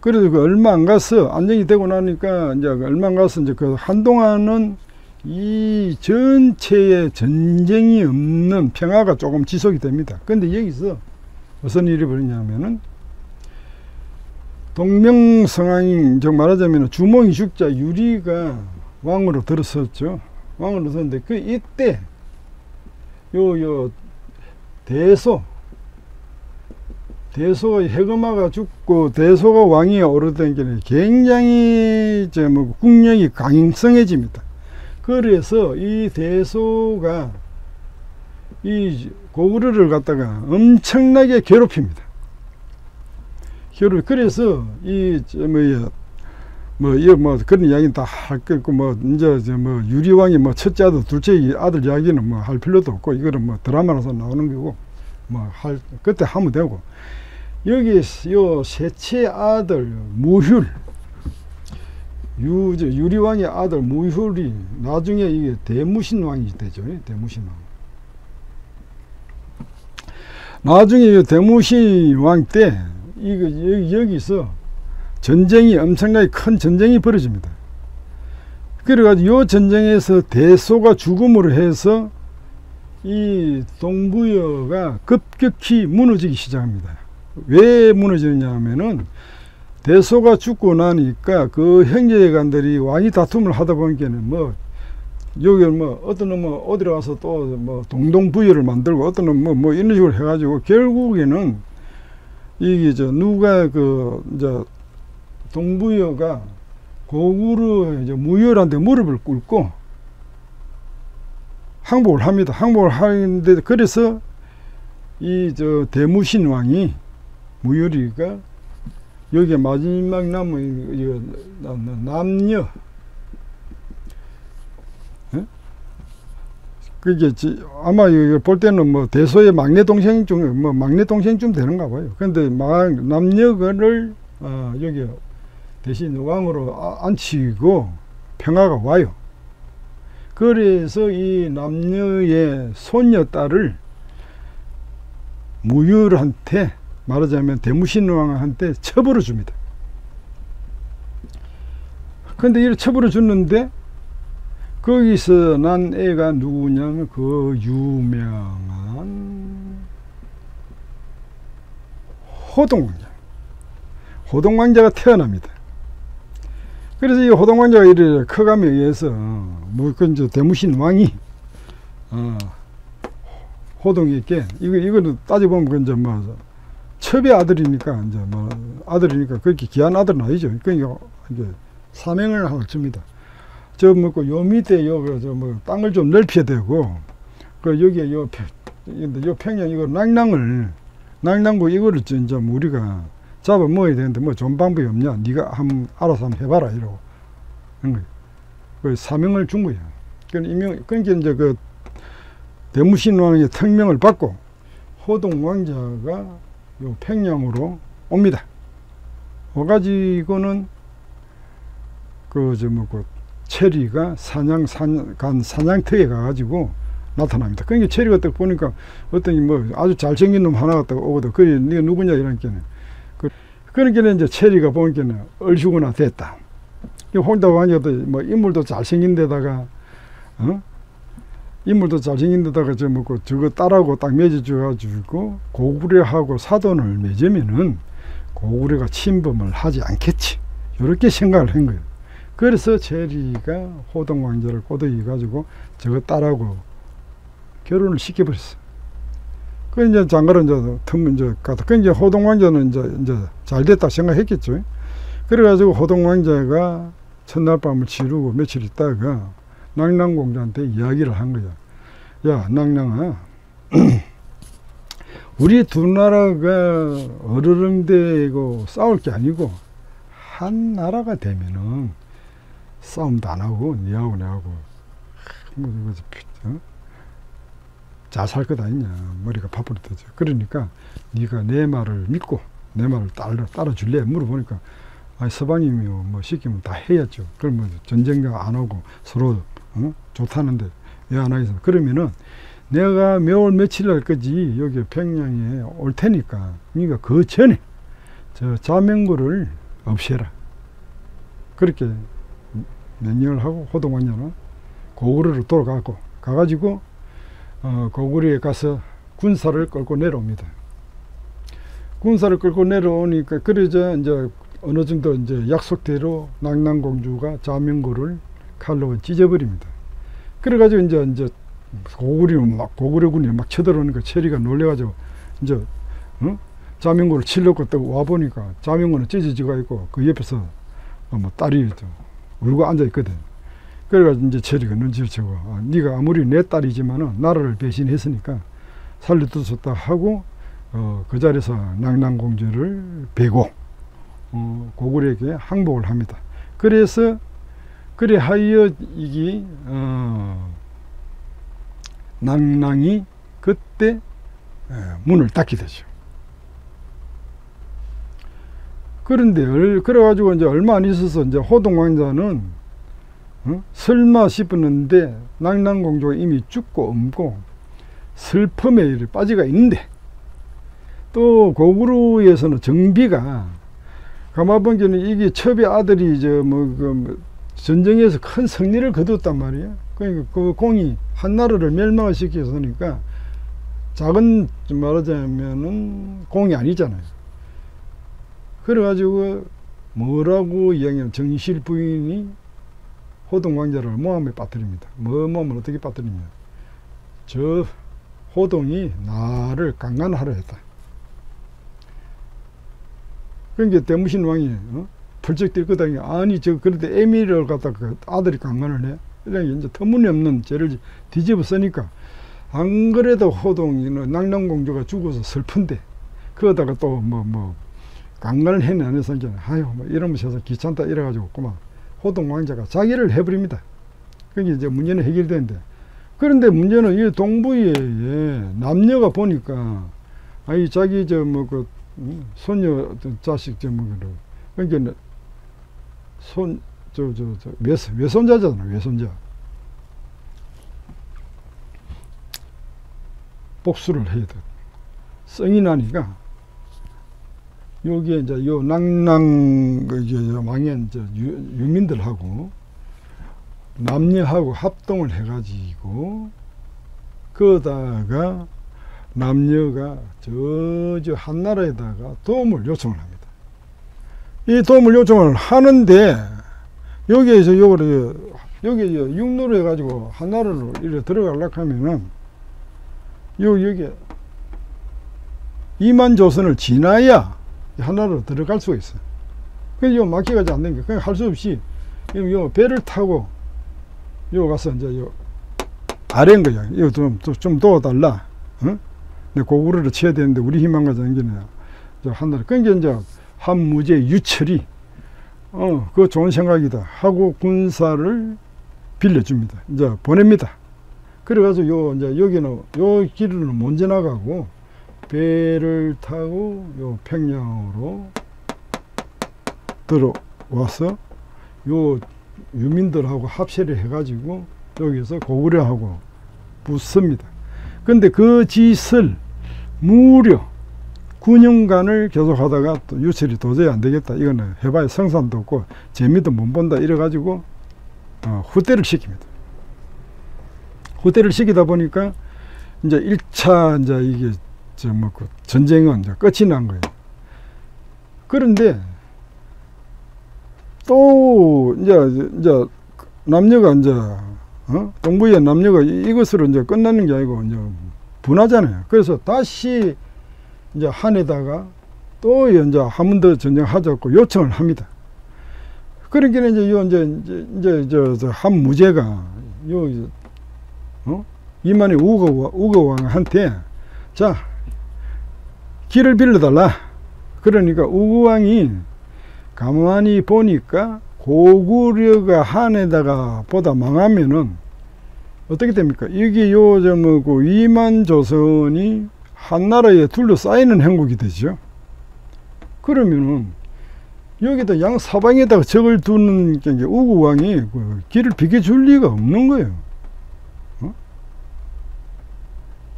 그래도 그 얼마 안 가서 안정이 되고 나니까 이제 그 얼마 안 가서 이제 그 한동안은 이 전체에 전쟁이 없는 평화가 조금 지속이 됩니다. 근데 여기서 무슨 일이 벌어냐면은 동명성왕 즉 말하자면 주몽이 죽자 유리가 왕으로 들어섰죠. 왕으로 들었는데 그 이때 요 요 대소 대소 해금마가 죽고 대소가 왕이 오르던 게 굉장히 저뭐 국력이 강성해집니다. 그래서 이 대소가 이 고구려를 갖다가 엄청나게 괴롭힙니다. 괴롭 그래서 이저 뭐야 뭐, 이, 뭐, 그런 이야기는 다 할 거고, 뭐, 이제, 저, 뭐, 유리왕이 뭐, 첫째 아들, 둘째 아들 이야기는 뭐, 할 필요도 없고, 이거는 뭐, 드라마라서 나오는 거고, 뭐, 할, 그때 하면 되고, 여기, 요, 셋째 아들, 무휼, 유, 저, 유리왕의 아들 무휼이 나중에 이게 대무신왕이 되죠. 대무신왕. 나중에 대무신왕 때, 이거, 여기, 여기서 전쟁이 엄청나게 큰 전쟁이 벌어집니다. 그래가지고 요 전쟁에서 대소가 죽음으로 해서 이 동부여가 급격히 무너지기 시작합니다. 왜 무너지느냐 하면은 대소가 죽고 나니까 그 형제간들이 왕이 다툼을 하다 보니까는 뭐 여기 뭐 어떤 놈은 어디로 가서 또 뭐 동동부여를 만들고 어떤 놈은 뭐, 뭐 이런 식으로 해가지고 결국에는 이게 저 누가 그 이제 동부여가 고구려 이제 무열한테 무릎을 꿇고 항복을 합니다. 항복을 하는데 그래서 이 저 대무신 왕이 무열이가 여기 마지막 남은 남녀 그게 아마 볼 때는 뭐 대소의 막내 동생 중 뭐 막내 동생쯤 되는가 봐요. 근데 남녀를 어 여기 대신 왕으로 아, 앉히고 평화가 와요. 그래서 이 남녀의 손녀딸을 무율한테 말하자면 대무신왕한테 처벌을 줍니다. 근데 이를 처벌을 줬는데 거기서 난 애가 누구냐면 그 유명한 호동왕자. 호동왕자가 태어납니다. 그래서 이 호동왕자가 이래 커감에 의해서 뭐그 이제 대무신 왕이 어, 호동에게 이거 이거는 따져 보면 그 이제 뭐 첩의 아들이니까 이제 뭐 아들이니까 그렇게 귀한 아들은 아니죠. 그러니까 이게 사명을 하나 줍니다. 저 뭐고 요 밑에 요저뭐 땅을 좀 넓혀야 되고 그 여기에 요, 요 평양 이거 낭낭을 낭낭고 이거를 이제 우리가 잡아 먹어야 되는데 뭐 좋은 방법이 없냐? 네가 한번 알아서 한번 해봐라 이러고 그 사명을 준 거야. 그러니까 그러니까 이제 그 대무신 왕의 특명을 받고 호동 왕자가 요 평양으로 옵니다. 와가지고는 그저 뭐그 체리가 사냥 사냥 간 사냥터에 가가지고 나타납니다. 그러니까 체리가 딱 보니까 어떤 뭐 아주 잘생긴 놈 하나가 딱 오거든. 그래 네가 누구냐 이러니까는 그러니까 이제 체리가 보니까는 얼씨구나 됐다. 혼자 왕자도 뭐 인물도 잘생긴 데다가 어? 인물도 잘생긴 데다가 저 뭐고 저거 딸하고 딱 맺어줘가지고 고구려하고 사돈을 맺으면은 고구려가 침범을 하지 않겠지. 이렇게 생각을 한 거예요. 그래서 체리가 호동 왕자를 꼬드겨 가지고 저거 딸하고 결혼을 시켜버렸어. 그 이제 장가를 이제 틈 이제 가다. 그 이제 호동 왕자는 이제 이제 잘 됐다 생각했겠죠. 그래가지고 호동 왕자가 첫날 밤을 치르고 며칠 있다가 낭낭 공자한테 이야기를 한 거야. 야, 낭낭아. 우리 두 나라가 어르렁대고 싸울 게 아니고 한 나라가 되면은 싸움도 안 하고 니하고 내하고. 뭐, 어? 아니냐. 머리가 파뿌리 되죠 그러니까 네가 내 말을 믿고 내 말을 따라 따라줄래? 물어보니까 아 서방님이 뭐 시키면 다 해야죠. 그러면 전쟁가 안 하고 서로 어? 좋다는데 왜 안 하겠어? 그러면은 내가 몇월 며칠 날 거지. 여기 평양에 올 테니까 네가 그 전에 저 자명구를 없애라. 그렇게 명령을 하고 호동왕녀는 고구려로 돌아가고 가가지고 어, 고구려에 가서 군사를 끌고 내려옵니다. 군사를 끌고 내려오니까 그러자 이제 어느 정도 이제 약속대로 낙랑공주가 자명고를 칼로 찢어버립니다. 그래가지고 이제 이제 고구려 막 고구려군이 막 쳐들어오니까 체리가 놀래가지고 이제 어? 자명고를 치려고 와 보니까 자명고는 찢어지가 있고 그 옆에서 뭐 딸이 울고 앉아 있거든. 그래가지고 이제 체리가 눈치를 채고 아, 네가 아무리 내 딸이지만은 나라를 배신했으니까 살려두었다 하고 어, 그 자리에서 낭랑공주를 베고 어, 고구려에게 항복을 합니다. 그래서 그래 하여 이기 어, 낭랑이 그때 에, 문을 닫게 되죠. 그런데 그래가지고 이제 얼마 안 있어서 이제 호동 왕자는 어? 설마 싶었는데 낭랑공주가 이미 죽고 없고 슬픔에 빠지가 있는데 또 고구려에서는 정비가 가마번기는 이게 첩의 아들이 저뭐 그뭐 전쟁에서 큰 승리를 거뒀단 말이야. 그러니까 그 공이 한 나라를 멸망을 시켰으니까 작은 말하자면은 공이 아니잖아요. 그래가지고 뭐라고 이야기하면 정실 부인이 호동 왕자를 모함에 빠뜨립니다. 뭐 모함을 어떻게 빠뜨리냐? 저 호동이 나를 강간하려 했다. 그러니까 대무신 왕이 어? 펄쩍 뛰거든요. 아니 저 그런데 에미를 갖다 그 아들이 강간을 해. 그러니까 이제 터무니없는 죄를 뒤집어 쓰니까 안 그래도 호동이는 낭랑공주가 죽어서 슬픈데 그러다가 또 뭐뭐 뭐 강간을 해서 이제 아유 뭐 이러면서 귀찮다 이래가지고 그만 호동 왕자가 자기를 해버립니다. 그게 이제 문제는 해결되는데 그런데 문제는 이 동부에 남녀가 보니까 아니 자기 저 뭐그 음, 손녀 자식 저 뭐그 그러니까 손 저 저 저 외손 자잖아 외손자 복수를 해야 돼. 성이 나니까 여기에 이제 요 낭낭 그 이제 망연 저 유민들하고 남녀하고 합동을 해가지고 그다가 남녀가 저저 한나라에다가 도움을 요청을 합니다. 이 도움을 요청을 하는데 여기에서 요거를 여기 육로로 해가지고 한나라로 이래 들어가려고 하면은 요 여기 이만 조선을 지나야 한나라로 들어갈 수가 있어요. 그래서 요 막혀가지 않는 게 그냥 할 수 없이 요 배를 타고 요 가서 이제 요 아래인 거야. 이거 좀, 좀 도와달라. 어? 내 고구려를 쳐야 되는데 우리 희망과 장기는 한나라. 그러니까 이제 한무제 유철이 어, 그거 좋은 생각이다 하고 군사를 빌려줍니다. 이제 보냅니다. 그래가지고 요, 이제 여기는, 요 길은 못 지나가고 배를 타고 요 평양으로 들어와서 요 유민들하고 합세를 해가지고 여기서 고구려하고 붙습니다. 근데 그 짓을 무려 9년간을 계속 하다가 또 유철이 도저히 안 되겠다. 이거는 해봐야 성산도 없고 재미도 못 본다. 이래가지고 어, 후퇴를 시킵니다. 후퇴를 시키다 보니까 이제 1차 이제 이게 저뭐그 전쟁은 이제 끝이 난 거예요. 그런데 또 이제 이제 남녀가 이제 어? 동부의 남녀가 이것으로 이제 끝나는 게 아니고 이제 분하잖아요. 그래서 다시 이제 한에다가 또 이제 한번더 전쟁 하자고 요청을 합니다. 그러니까 이제 요 이제 이제 저, 저한 무제가 요 어? 이만희 우거 우거 왕한테 자 길을 빌려달라. 그러니까 우거 왕이 가만히 보니까 고구려가 한에다가 보다 망하면은 어떻게 됩니까? 요저 뭐고 위만 조선이 한나라에 둘러싸이는 행국이 되죠. 그러면은 여기다 양 사방에다가 적을 두는 게 우구왕이 그 길을 비켜줄 리가 없는 거예요. 어?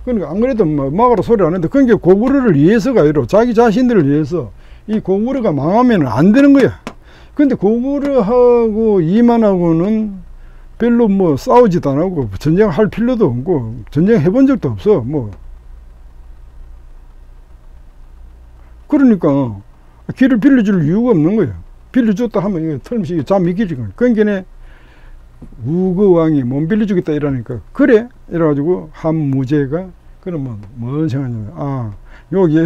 그러니까 안 그래도 막으라 소리 안 했는데 그게 고구려를 위해서가 아니라 자기 자신들을 위해서 이 고구려가 망하면 안 되는 거야. 근데 고구려하고 이만하고는 별로 뭐 싸우지도 안 하고 전쟁할 필요도 없고 전쟁 해본 적도 없어 뭐. 그러니까 길을 빌려줄 이유가 없는 거예요 빌려줬다 하면 이거 털음식이 잠이 길지고 그러니까 우거 왕이 못 빌려주겠다 이러니까 그래 이래가지고 한무제가 그러면 뭔 생각이냐면 아 여기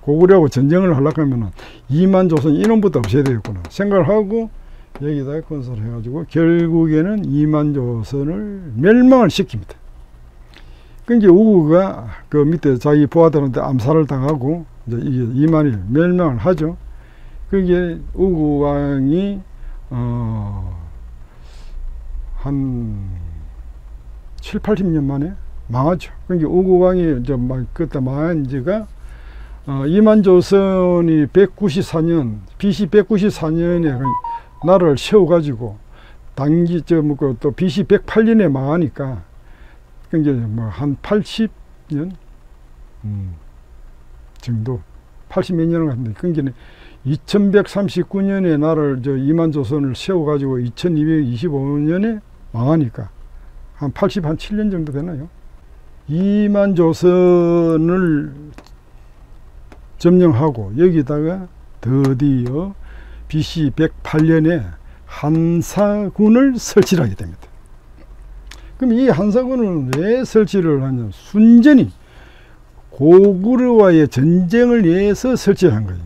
고구려하고 전쟁을 하려고 하면은 2만 조선 인원부터 없애야 되겠구나 생각을 하고 여기다 건설해 가지고 결국에는 2만 조선을 멸망을 시킵니다. 그러니까 우구가 그 밑에 자기 부하들한테 암살을 당하고 이제 이게 2만이 멸망을 하죠. 그게 우구 왕이 어, 한 7, 80년 만에 망하죠. 그러니까 우구 왕이 이제 막 그때 망한 지가 어, 이만 조선이 194년, BC 194년에 나라를 세워가지고 단기 저뭐또 그 BC 108년에 망하니까 그러니까 뭐한 80년 음, 정도 80몇 년을 갔는데 그러니까 2139년에 나라를 저 이만 조선을 세워가지고 2225년에 망하니까 한 80, 한 7년 정도 되나요? 이만 조선을 점령하고 여기다가 드디어 BC 108년에 한사군을 설치를 하게 됩니다. 그럼 이 한사군을 왜 설치를 하냐? 순전히 고구려와의 전쟁을 위해서 설치를 한 거예요.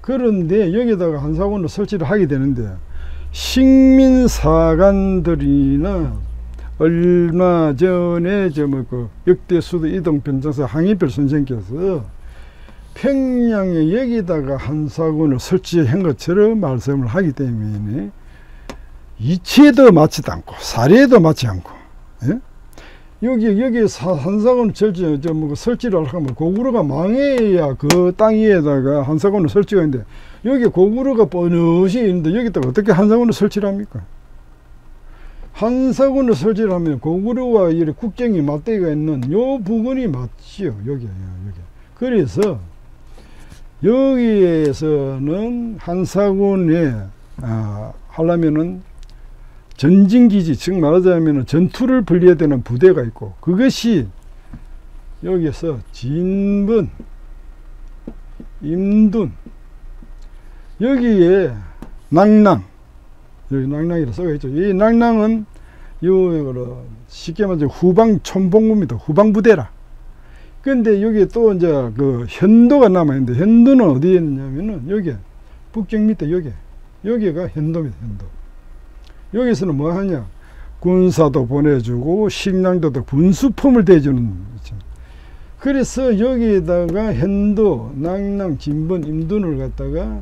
그런데 여기다가 한사군을 설치를 하게 되는데 식민사관들이나 얼마 전에 저뭐그 역대 수도 이동 변장사 항인별 선생께서 평양에 여기다가 한사군을 설치한 것처럼 말씀을 하기 때문에 이치에도 맞지도 않고 사례에도 맞지 않고 예? 여기 여기 한사군 설치 저뭐 설치를 하면 고구려가 망해야 그 땅 위에다가 한사군을 설치하는데 여기 고구려가 뻔히 있는데 여기다가 어떻게 한사군을 설치를 합니까? 한사군을 설치를 하면 고구려와 이 국경이 맞대가 있는 요 부분이 맞지요 여기 여기 그래서 여기에서는 한사군에 아, 하려면은 전진기지 즉 말하자면 전투를 벌려야 되는 부대가 있고 그것이 여기서 진분 임둔 여기에 낭낭 여기 낭낭이라 써있죠. 이 낭낭은 요 쉽게 말해서 후방 촌봉구입니다. 후방 부대라. 근데 여기 또 이제 그 현도가 남아있는데 현도는 어디에 있냐면은 여기 북경 밑에 여기 여기가 현도입니다 현도 여기서는 뭐 하냐 군사도 보내주고 식량도 군수품을 대주는 거죠. 그래서 여기에다가 현도 낭낭 진번 임둔을 갖다가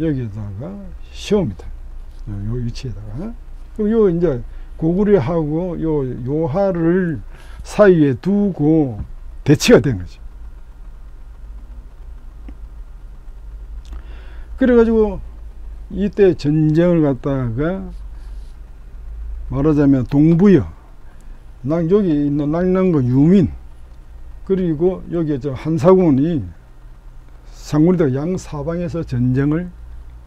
여기에다가 시옵니다 요, 요 위치에다가 요 이제 고구려하고 요 요하를 사이에 두고 대치가 된 거죠. 그래가지고 이때 전쟁을 갖다가 말하자면 동부여 낭 여기 있는 낭랑거 유민 그리고 여기 저 한사군이 상군이다 양사방에서 전쟁을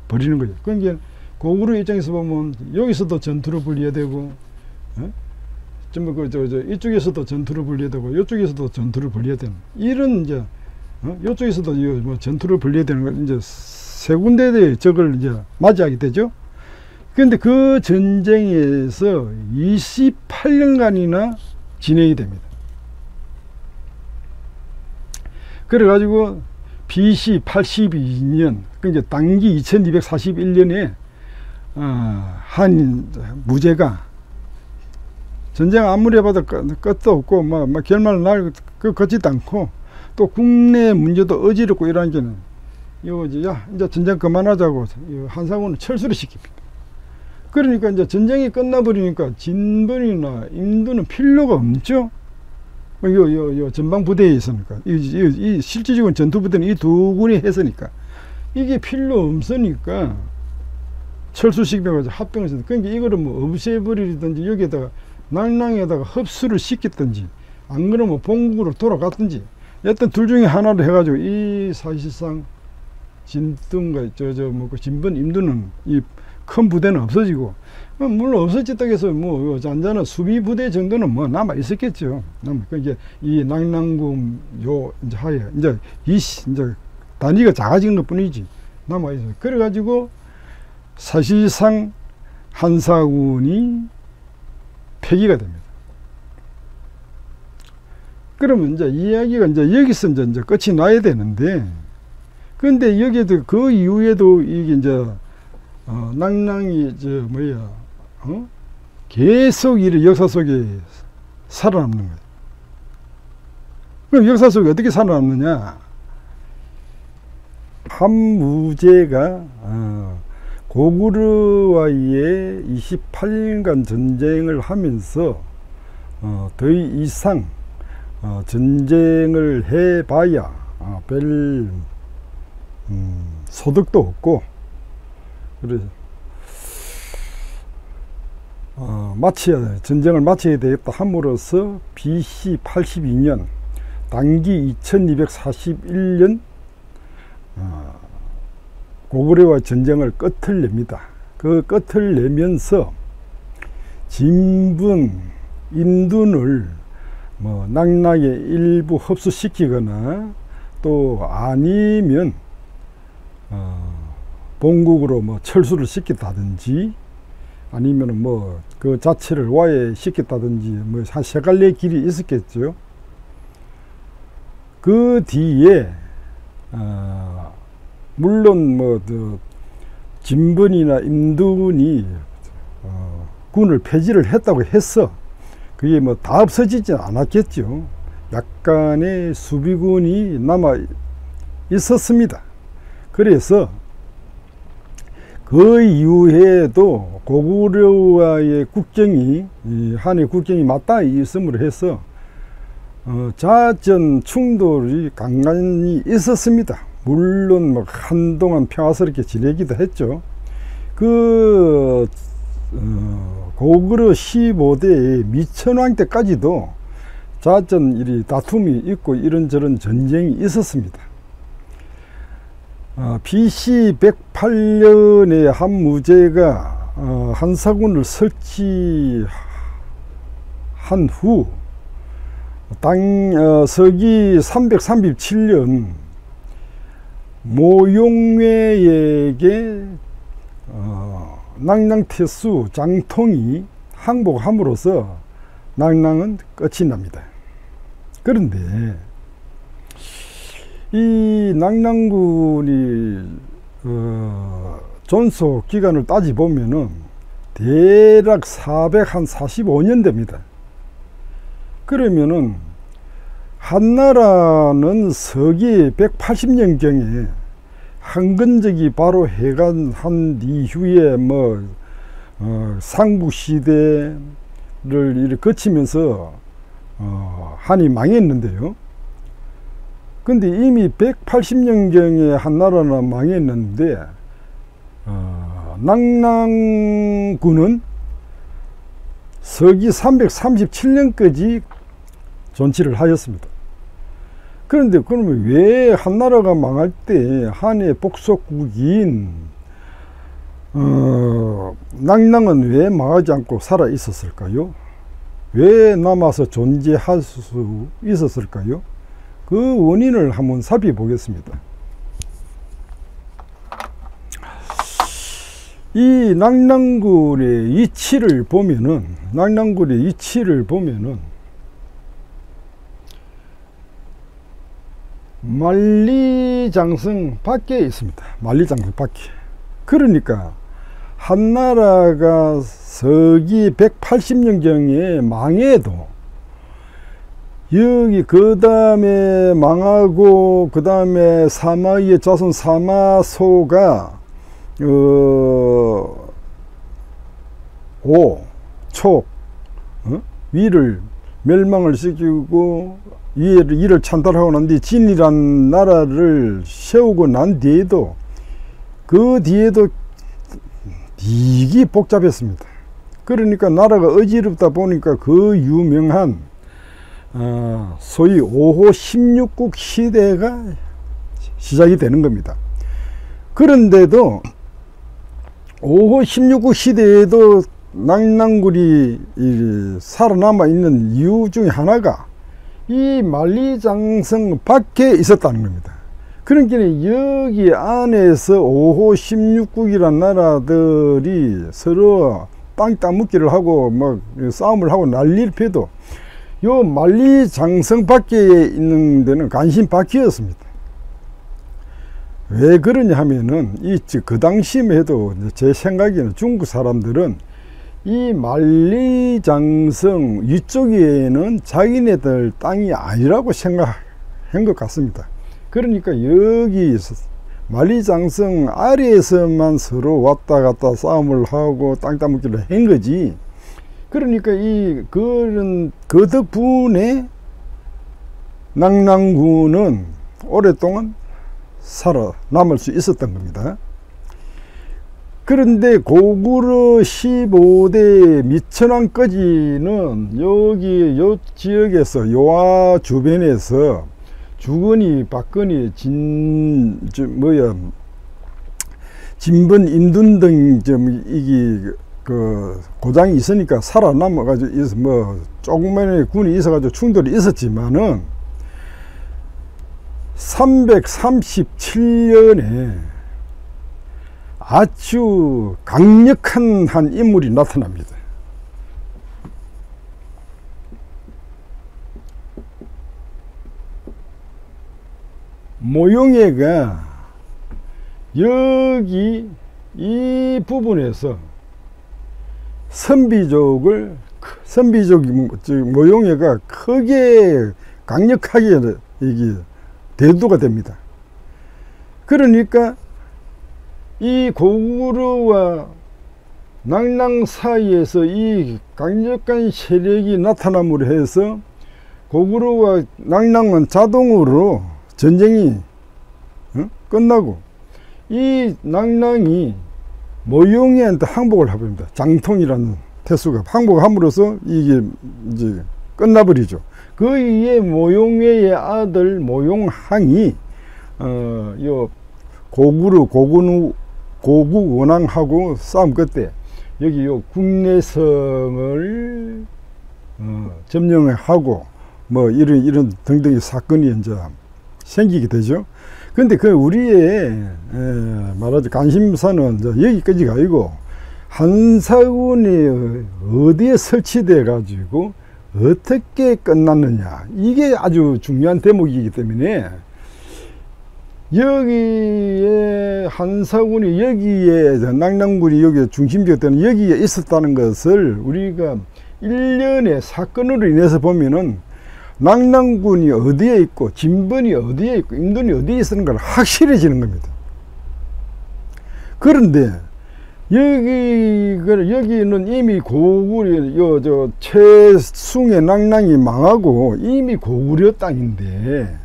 벌이는 거죠. 그러니까 고구려 입장에서 보면 여기서도 전투를 벌여야 되고 어? 전부 그저 저 이쪽에서도 전투를 벌여야 되고 이쪽에서도 전투를 벌여야 되는 이런 이제 어? 이쪽에서도 뭐 전투를 벌여야 되는 걸 이제 세 군데의 적을 이제 맞이하게 되죠. 그런데 그 전쟁에서 28년간이나 진행이 됩니다. 그래가지고 BC 82년, 그러니까 당기 2241년에 어, 한 무제가 전쟁 아무리 해봐도 끝도 없고 뭐, 뭐 결말 날그 걷지도 않고 또 국내 문제도 어지럽고 이런 게는 이거 야 이제 전쟁 그만하자고 한상훈을 철수를 시킵니다. 그러니까 이제 전쟁이 끝나버리니까 진번이나 임두는 필요가 없죠. 요, 요, 요 전방 부대에 있으니까. 이, 이, 이 실질적인 전투 부대는 이 두 군이 했으니까. 이게 필요 없으니까 철수시키면서 합병을 했 그러니까 이거를 뭐 없애버리든지 여기에다가 낭낭에다가 흡수를 시켰든지 안 그러면 본국으로 돌아갔든지 여튼 둘 중에 하나를 해가지고 이 사실상 진등과 저저 뭐그 진번 임두는 이 큰 부대는 없어지고 어, 물론 없어졌다고 해서 뭐 잔잔한 수비 부대 정도는 뭐 남아 있었겠죠. 남아 이제 이 낙랑구 요 이제 하에 이제 이 이제 단위가 작아진 것 뿐이지 남아 있어. 그래 가지고 사실상 한사군이 폐기가 됩니다. 그러면 이제 이야기가 이제 여기서 이제, 이제 끝이 나야 되는데, 근데 여기에도 그 이후에도 이게 이제, 어, 낭낭이 저 뭐야, 어? 계속 이 역사 속에 살아남는 거예요. 그럼 역사 속에 어떻게 살아남느냐? 한무제가 어, 고구려와의 28년간 전쟁을 하면서 어, 더 이상 어, 전쟁을 해봐야 어, 별 음, 소득도 없고 그래서 어, 마쳐야 전쟁을 마쳐야 되겠다 함으로써 BC 82년 단기 2241년 어, 고구려와 전쟁을 끝을 냅니다. 그 끝을 내면서 진분, 인둔을 뭐 낙낙에 일부 흡수시키거나 또 아니면 어, 본국으로 뭐 철수를 시켰다든지 아니면 뭐 그 자체를 와해시켰다든지 뭐 한 세 갈래 길이 있었겠죠. 그 뒤에 어, 물론 뭐 그 진번이나 임둔이 어, 군을 폐지를 했다고 해서 그게 뭐 다 없어지지 않았겠죠. 약간의 수비군이 남아 있었습니다. 그래서 그 이후에도 고구려와의 국경이 한의 국경이 맞닿아 있음으로 해서 어, 자전 충돌이 간간히 있었습니다. 물론 뭐 한동안 평화스럽게 지내기도 했죠. 그 어, 고구려 15대의 미천왕 때까지도 자전 일이 다툼이 있고 이런저런 전쟁이 있었습니다. 어, BC 108년에 한 무제가 어, 한사군을 설치한 후 당, 어, 서기 337년 모용회에게 어, 낭낭태수 장통이 항복함으로써 낭낭은 끝이 납니다. 그런데 이 낭낭군이 어, 존속 기간을 따지 보면은 대략 445년 됩니다. 그러면은 한나라는 서기 180년경에 한근적이 바로 해간한 이후에 뭐 어, 상부 시대를 거치면서 어, 한이 망했는데요. 근데 이미 180년경에 한나라는 망했는데 어, 낙랑군은 서기 337년까지 존치를 하였습니다. 그런데 그러면 왜 한나라가 망할 때 한의 복속국인 어, 낭낭은 왜 망하지 않고 살아 있었을까요? 왜 남아서 존재할 수 있었을까요? 그 원인을 한번 살펴보겠습니다. 이 낭랑굴의 이치를 보면은 낭랑굴의 이치를 보면은 만리장성 밖에 있습니다. 만리장성 밖에. 그러니까 한나라가 서기 180년경에 망해도 여기 그 다음에 망하고 그 다음에 사마의 자손 사마소가 어, 오, 촉, 어? 위를 멸망을 시키고 이를, 이를 찬탈하고 난 뒤에 진이란 나라를 세우고 난 뒤에도 그 뒤에도 되게 복잡했습니다. 그러니까 나라가 어지럽다 보니까 그 유명한 어, 소위 5호 16국 시대가 시작이 되는 겁니다. 그런데도 5호 16구 시대에도 낙랑굴이 살아남아 있는 이유 중에 하나가 이 만리장성 밖에 있었다는 겁니다. 그러니까 여기 안에서 5호 16국이란 나라들이 서로 땅 따먹기를 하고 막 싸움을 하고 난리를 펴도 요 만리 장성 밖에 있는 데는 관심 밖이었습니다. 왜 그러냐 하면은 이 그 당시에 해도 제 생각에는 중국 사람들은 이 만리장성 위쪽에는 자기네들 땅이 아니라고 생각한 것 같습니다. 그러니까 여기 만리장성 아래에서만 서로 왔다 갔다 싸움을 하고 땅 따먹기를 한 거지. 그러니까 이 그런 그 덕분에 낙랑군은 오랫동안 살아남을 수 있었던 겁니다. 그런데 고구려 15대 미천왕까지는 여기 요 지역에서 요아 주변에서 주거니 박거니 진 뭐야 진번 인둔 등좀 이게 그 고장이 있으니까 살아남아 가지고 뭐 조금만의 군이 있어 가지고 충돌이 있었지만은 337년에 아주 강력한 한 인물이 나타납니다. 모용애가 여기 이 부분에서 선비족을 선비족 모용애가 크게 강력하게 이게 대두가 됩니다. 그러니까 이 고구려와 낭랑 사이에서 이 강력한 세력이 나타남으로 해서 고구려와 낭랑은 자동으로 전쟁이 어? 끝나고 이 낭랑이 모용이한테 항복을 해버립니다. 장통이라는 태수가 항복을 함으로써 이게 이제 끝나버리죠. 그 이에 모용회의 아들 모용항이 어, 요 고구려 고군 고국 원왕하고 싸움 끝에 여기 요 국내성을 어, 점령하고 뭐 이런 이런 등등의 사건이 이제 생기게 되죠. 근데 그 우리의 에, 말하자 관심사는 여기까지가 아니고 한사군이 어디에 설치돼 가지고 어떻게 끝났느냐. 이게 아주 중요한 대목이기 때문에 여기에 한사군이 여기에 낙랑군이 여기 중심지였던 여기에 있었다는 것을 우리가 일련의 사건으로 인해서 보면은 낙랑군이 어디에 있고 진번이 어디에 있고 임돈이 어디에 있는 걸 확실해지는 겁니다. 그런데 여기 여기는 이미 고구려 요저 최숭의 낙랑이 망하고 이미 고구려 땅인데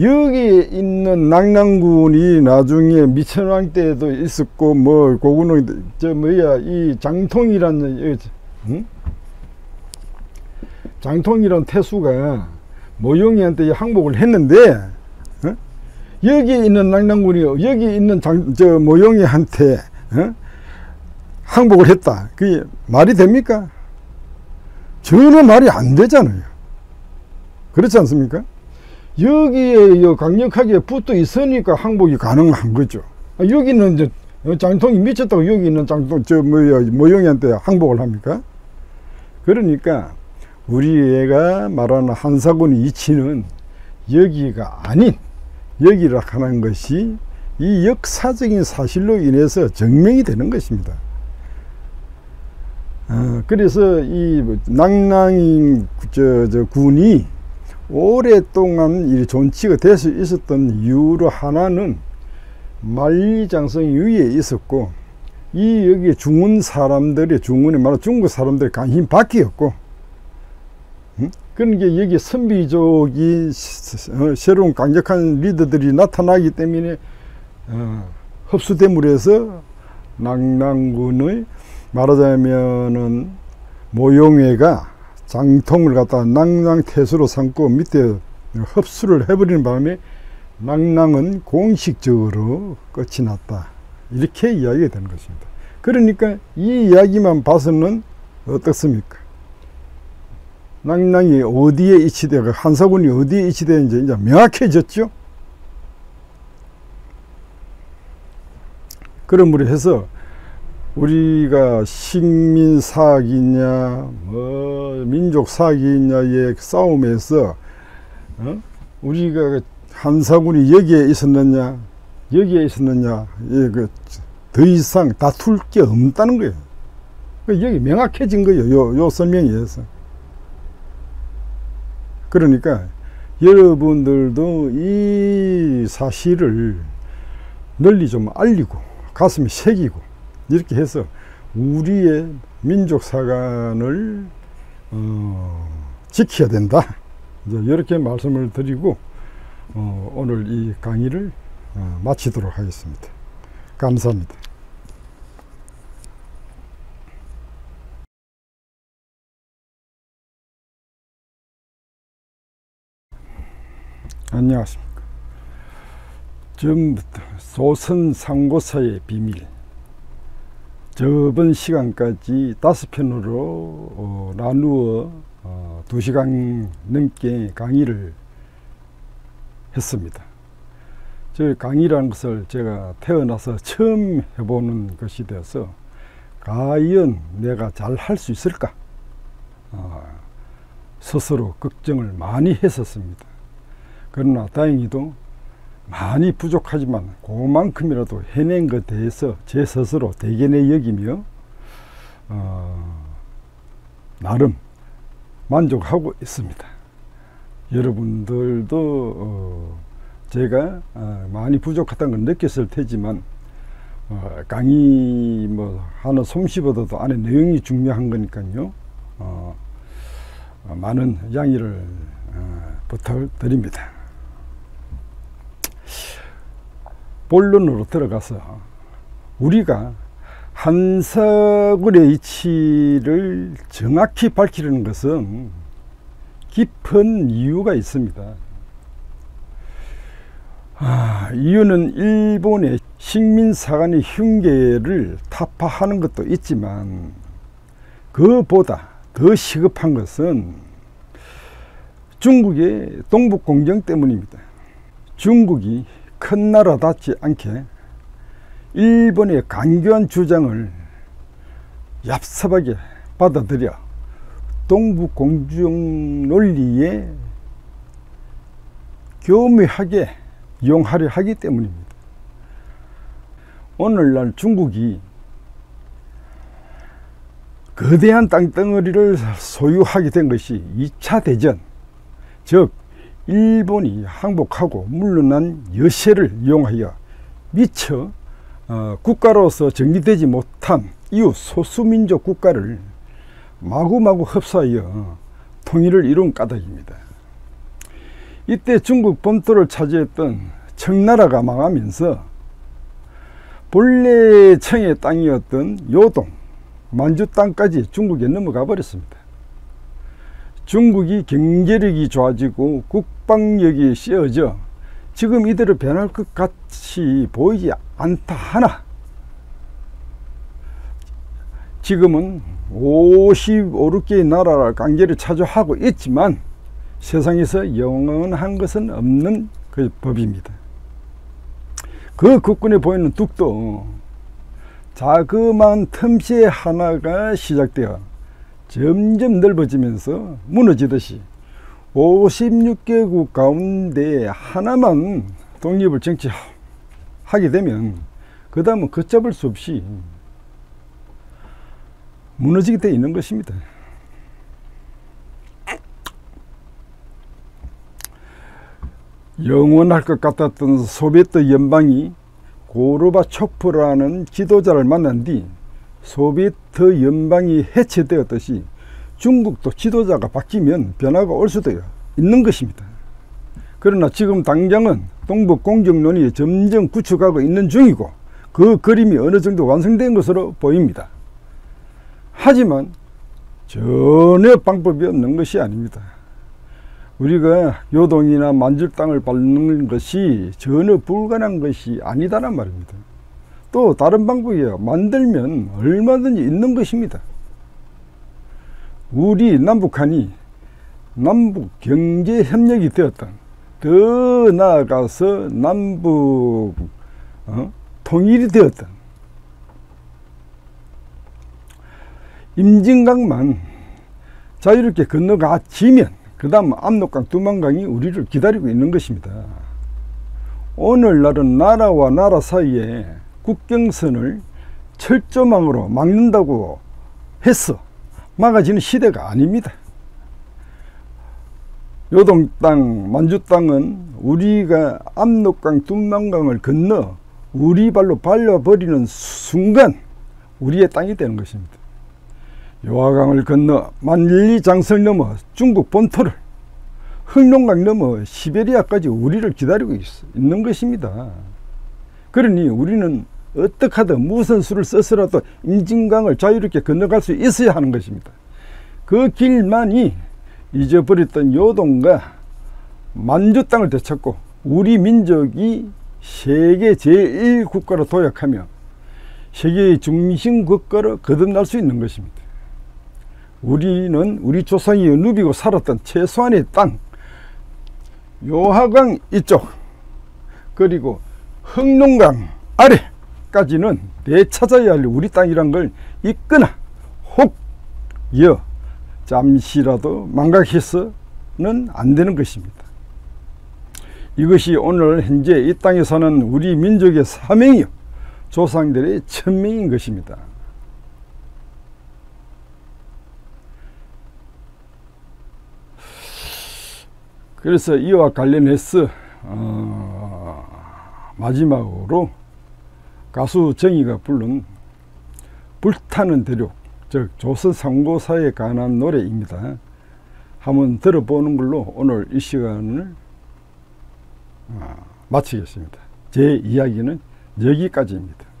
여기 있는 낙랑군이 나중에 미천왕 때도 있었고 뭐 고구는 저 뭐야 이 장통이라는 응? 장통이란 태수가 모용이한테 항복을 했는데 어? 여기 있는 낙랑군이 여기 있는 장, 저 모용이한테 어? 항복을 했다. 그게 말이 됩니까? 전혀 말이 안 되잖아요. 그렇지 않습니까? 여기에 강력하게 붙어 있으니까 항복이 가능한 거죠. 아, 여기는 이제 장통이 미쳤다고 여기 있는 장통 저 뭐야 모형이한테 항복을 합니까? 그러니까 우리 애가 말하는 한사군의 이치는 여기가 아닌 여기라 하는 것이 이 역사적인 사실로 인해서 증명이 되는 것입니다. 어, 그래서 이 낭낭인 저, 저 군이 오랫동안 이 존치가 될 수 있었던 이유로 하나는 만리장성 위에 있었고 이 여기 중원 사람들의 중원이 말하 중국 사람들의 관심 밖이었고 응? 그러니까 여기 선비족이 어, 새로운 강력한 리더들이 나타나기 때문에 어, 흡수됨으로 해서 낙랑군의 말하자면은 모용회가 장통을 갖다 낭낭태수로 삼고 밑에 흡수를 해버리는 바람에 낭낭은 공식적으로 끝이 났다. 이렇게 이야기가 되는 것입니다. 그러니까 이 이야기만 봐서는 어떻습니까? 낭낭이 어디에 위치되고 한사군이 어디에 위치되는지 이제 명확해졌죠. 그러므로 해서 우리가 식민 사학이냐 뭐 민족 사학이냐의 싸움에서 어? 우리가 한사군이 여기에 있었느냐 여기에 있었느냐 예, 그, 더 이상 다툴 게 없다는 거예요. 그 여기 명확해진 거예요. 요, 요 설명에 의해서. 그러니까 여러분들도 이 사실을 널리 좀 알리고 가슴에 새기고 이렇게 해서 우리의 민족 사관을 어, 지켜야 된다. 이렇게 말씀을 드리고 어, 오늘 이 강의를 어, 마치도록 하겠습니다. 감사합니다. 안녕하십니까. 처음부터 소선 상고사의 비밀 저번 시간까지 다섯 편으로 어, 나누어 어, 두 시간 넘게 강의를 했습니다. 저 강의라는 것을 제가 태어나서 처음 해보는 것이 되어서 과연 내가 잘 할 수 있을까 어, 스스로 걱정을 많이 했었습니다. 그러나 다행히도 많이 부족하지만 그만큼이라도 해낸 것에 대해서 제 스스로 대견해 여기며 어, 나름 만족하고 있습니다. 여러분들도 어, 제가 어, 많이 부족하다는 걸 느꼈을 테지만 어, 강의 뭐 하는 솜씨보다도 안에 내용이 중요한 거니까요. 어, 어, 많은 양해를 어, 부탁드립니다. 본론으로 들어가서 우리가 한석울의 이치를 정확히 밝히려는 것은 깊은 이유가 있습니다. 아, 이유는 일본의 식민사관의 흉계를 타파하는 것도 있지만 그보다 더 시급한 것은 중국의 동북공정 때문입니다. 중국이 큰 나라답지 않게 일본의 강교한 주장을 얍삽하게 받아들여 동북공정 논리에 교묘하게 이용하려 하기 때문입니다. 오늘날 중국이 거대한 땅덩어리를 소유하게 된 것이 2차 대전, 즉 일본이 항복하고 물러난 여세를 이용하여 미처 어, 국가로서 정리되지 못한 이후 소수민족 국가를 마구마구 흡수하여 통일을 이룬 까닭입니다. 이때 중국 본토를 차지했던 청나라가 망하면서 본래 청의 땅이었던 요동, 만주 땅까지 중국에 넘어가 버렸습니다. 중국이 경제력이 좋아지고 국방력이 씌어져 지금 이대로 변할 것 같이 보이지 않다 하나 지금은 55개의 나라를 강제로 차지하고 있지만 세상에서 영원한 것은 없는 그 법입니다. 그 국군에 보이는 뚝도 자그마한 틈새 하나가 시작되어 점점 넓어지면서 무너지듯이 56개국 가운데 하나만 독립을 정치하게 되면 그 다음은 걷잡을 수 없이 무너지게 되어 있는 것입니다. 영원할 것 같았던 소비에트 연방이 고르바초프라는 지도자를 만난 뒤 소비에트 연방이 해체되었듯이 중국도 지도자가 바뀌면 변화가 올 수도 있는 것입니다. 그러나 지금 당장은 동북 공정론이 점점 구축하고 있는 중이고 그 그림이 어느 정도 완성된 것으로 보입니다. 하지만 전혀 방법이 없는 것이 아닙니다. 우리가 요동이나 만줄 땅을 밟는 것이 전혀 불가능한 것이 아니다란 말입니다. 또 다른 방법이에요. 만들면 얼마든지 있는 것입니다. 우리 남북한이 남북 경제 협력이 되었던 더 나아가서 남북 어? 통일이 되었던 임진강만 자유롭게 건너가 지면 그 다음 압록강 두만강이 우리를 기다리고 있는 것입니다. 오늘날은 나라와 나라 사이에 국경선을 철조망으로 막는다고 해서 막아지는 시대가 아닙니다. 요동 땅, 만주 땅은 우리가 압록강, 둔만강을 건너 우리 발로 발려버리는 순간 우리의 땅이 되는 것입니다. 요하강을 건너 만리장성을 넘어 중국 본토를 흑룡강 넘어 시베리아까지 우리를 기다리고 있, 있는 것입니다. 그러니 우리는 어떻게 하든 무슨 수를 써서라도 임진강을 자유롭게 건너갈 수 있어야 하는 것입니다. 그 길만이 잊어버렸던 요동과 만주 땅을 되찾고 우리 민족이 세계 제1국가로 도약하며 세계의 중심 국가로 거듭날 수 있는 것입니다. 우리는 우리 조상이 누비고 살았던 최소한의 땅, 요하강 이쪽, 그리고 흑룡강 아래 까지는 되찾아야 할 우리 땅이란 걸 있거나 혹여 잠시라도 망각해서는 안 되는 것입니다. 이것이 오늘 현재 이 땅에 사는 우리 민족의 사명이요 조상들의 천명인 것입니다. 그래서 이와 관련해서 어, 마지막으로 가수 정희가 부른 불타는 대륙 즉 조선 상고사에 관한 노래입니다. 한번 들어보는 걸로 오늘 이 시간을 어, 마치겠습니다. 제 이야기는 여기까지입니다.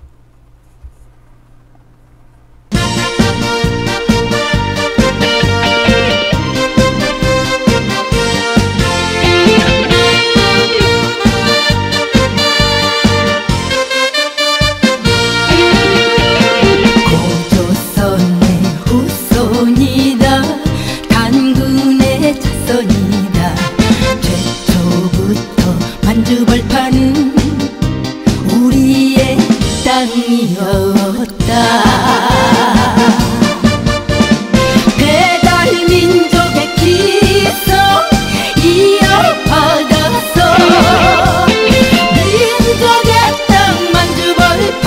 아니었다. 배달 민족의 기소 이어받았어. 민족의 땅만 주벌판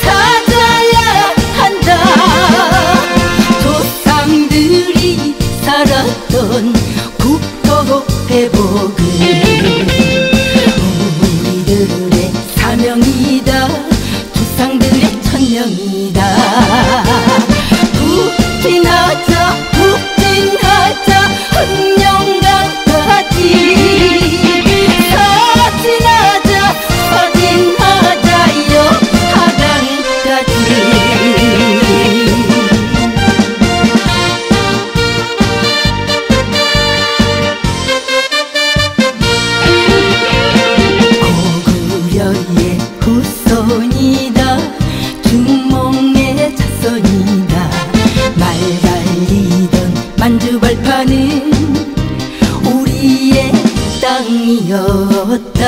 찾아야 한다. 조상들이 살았던 국토 회복 사랑이었다.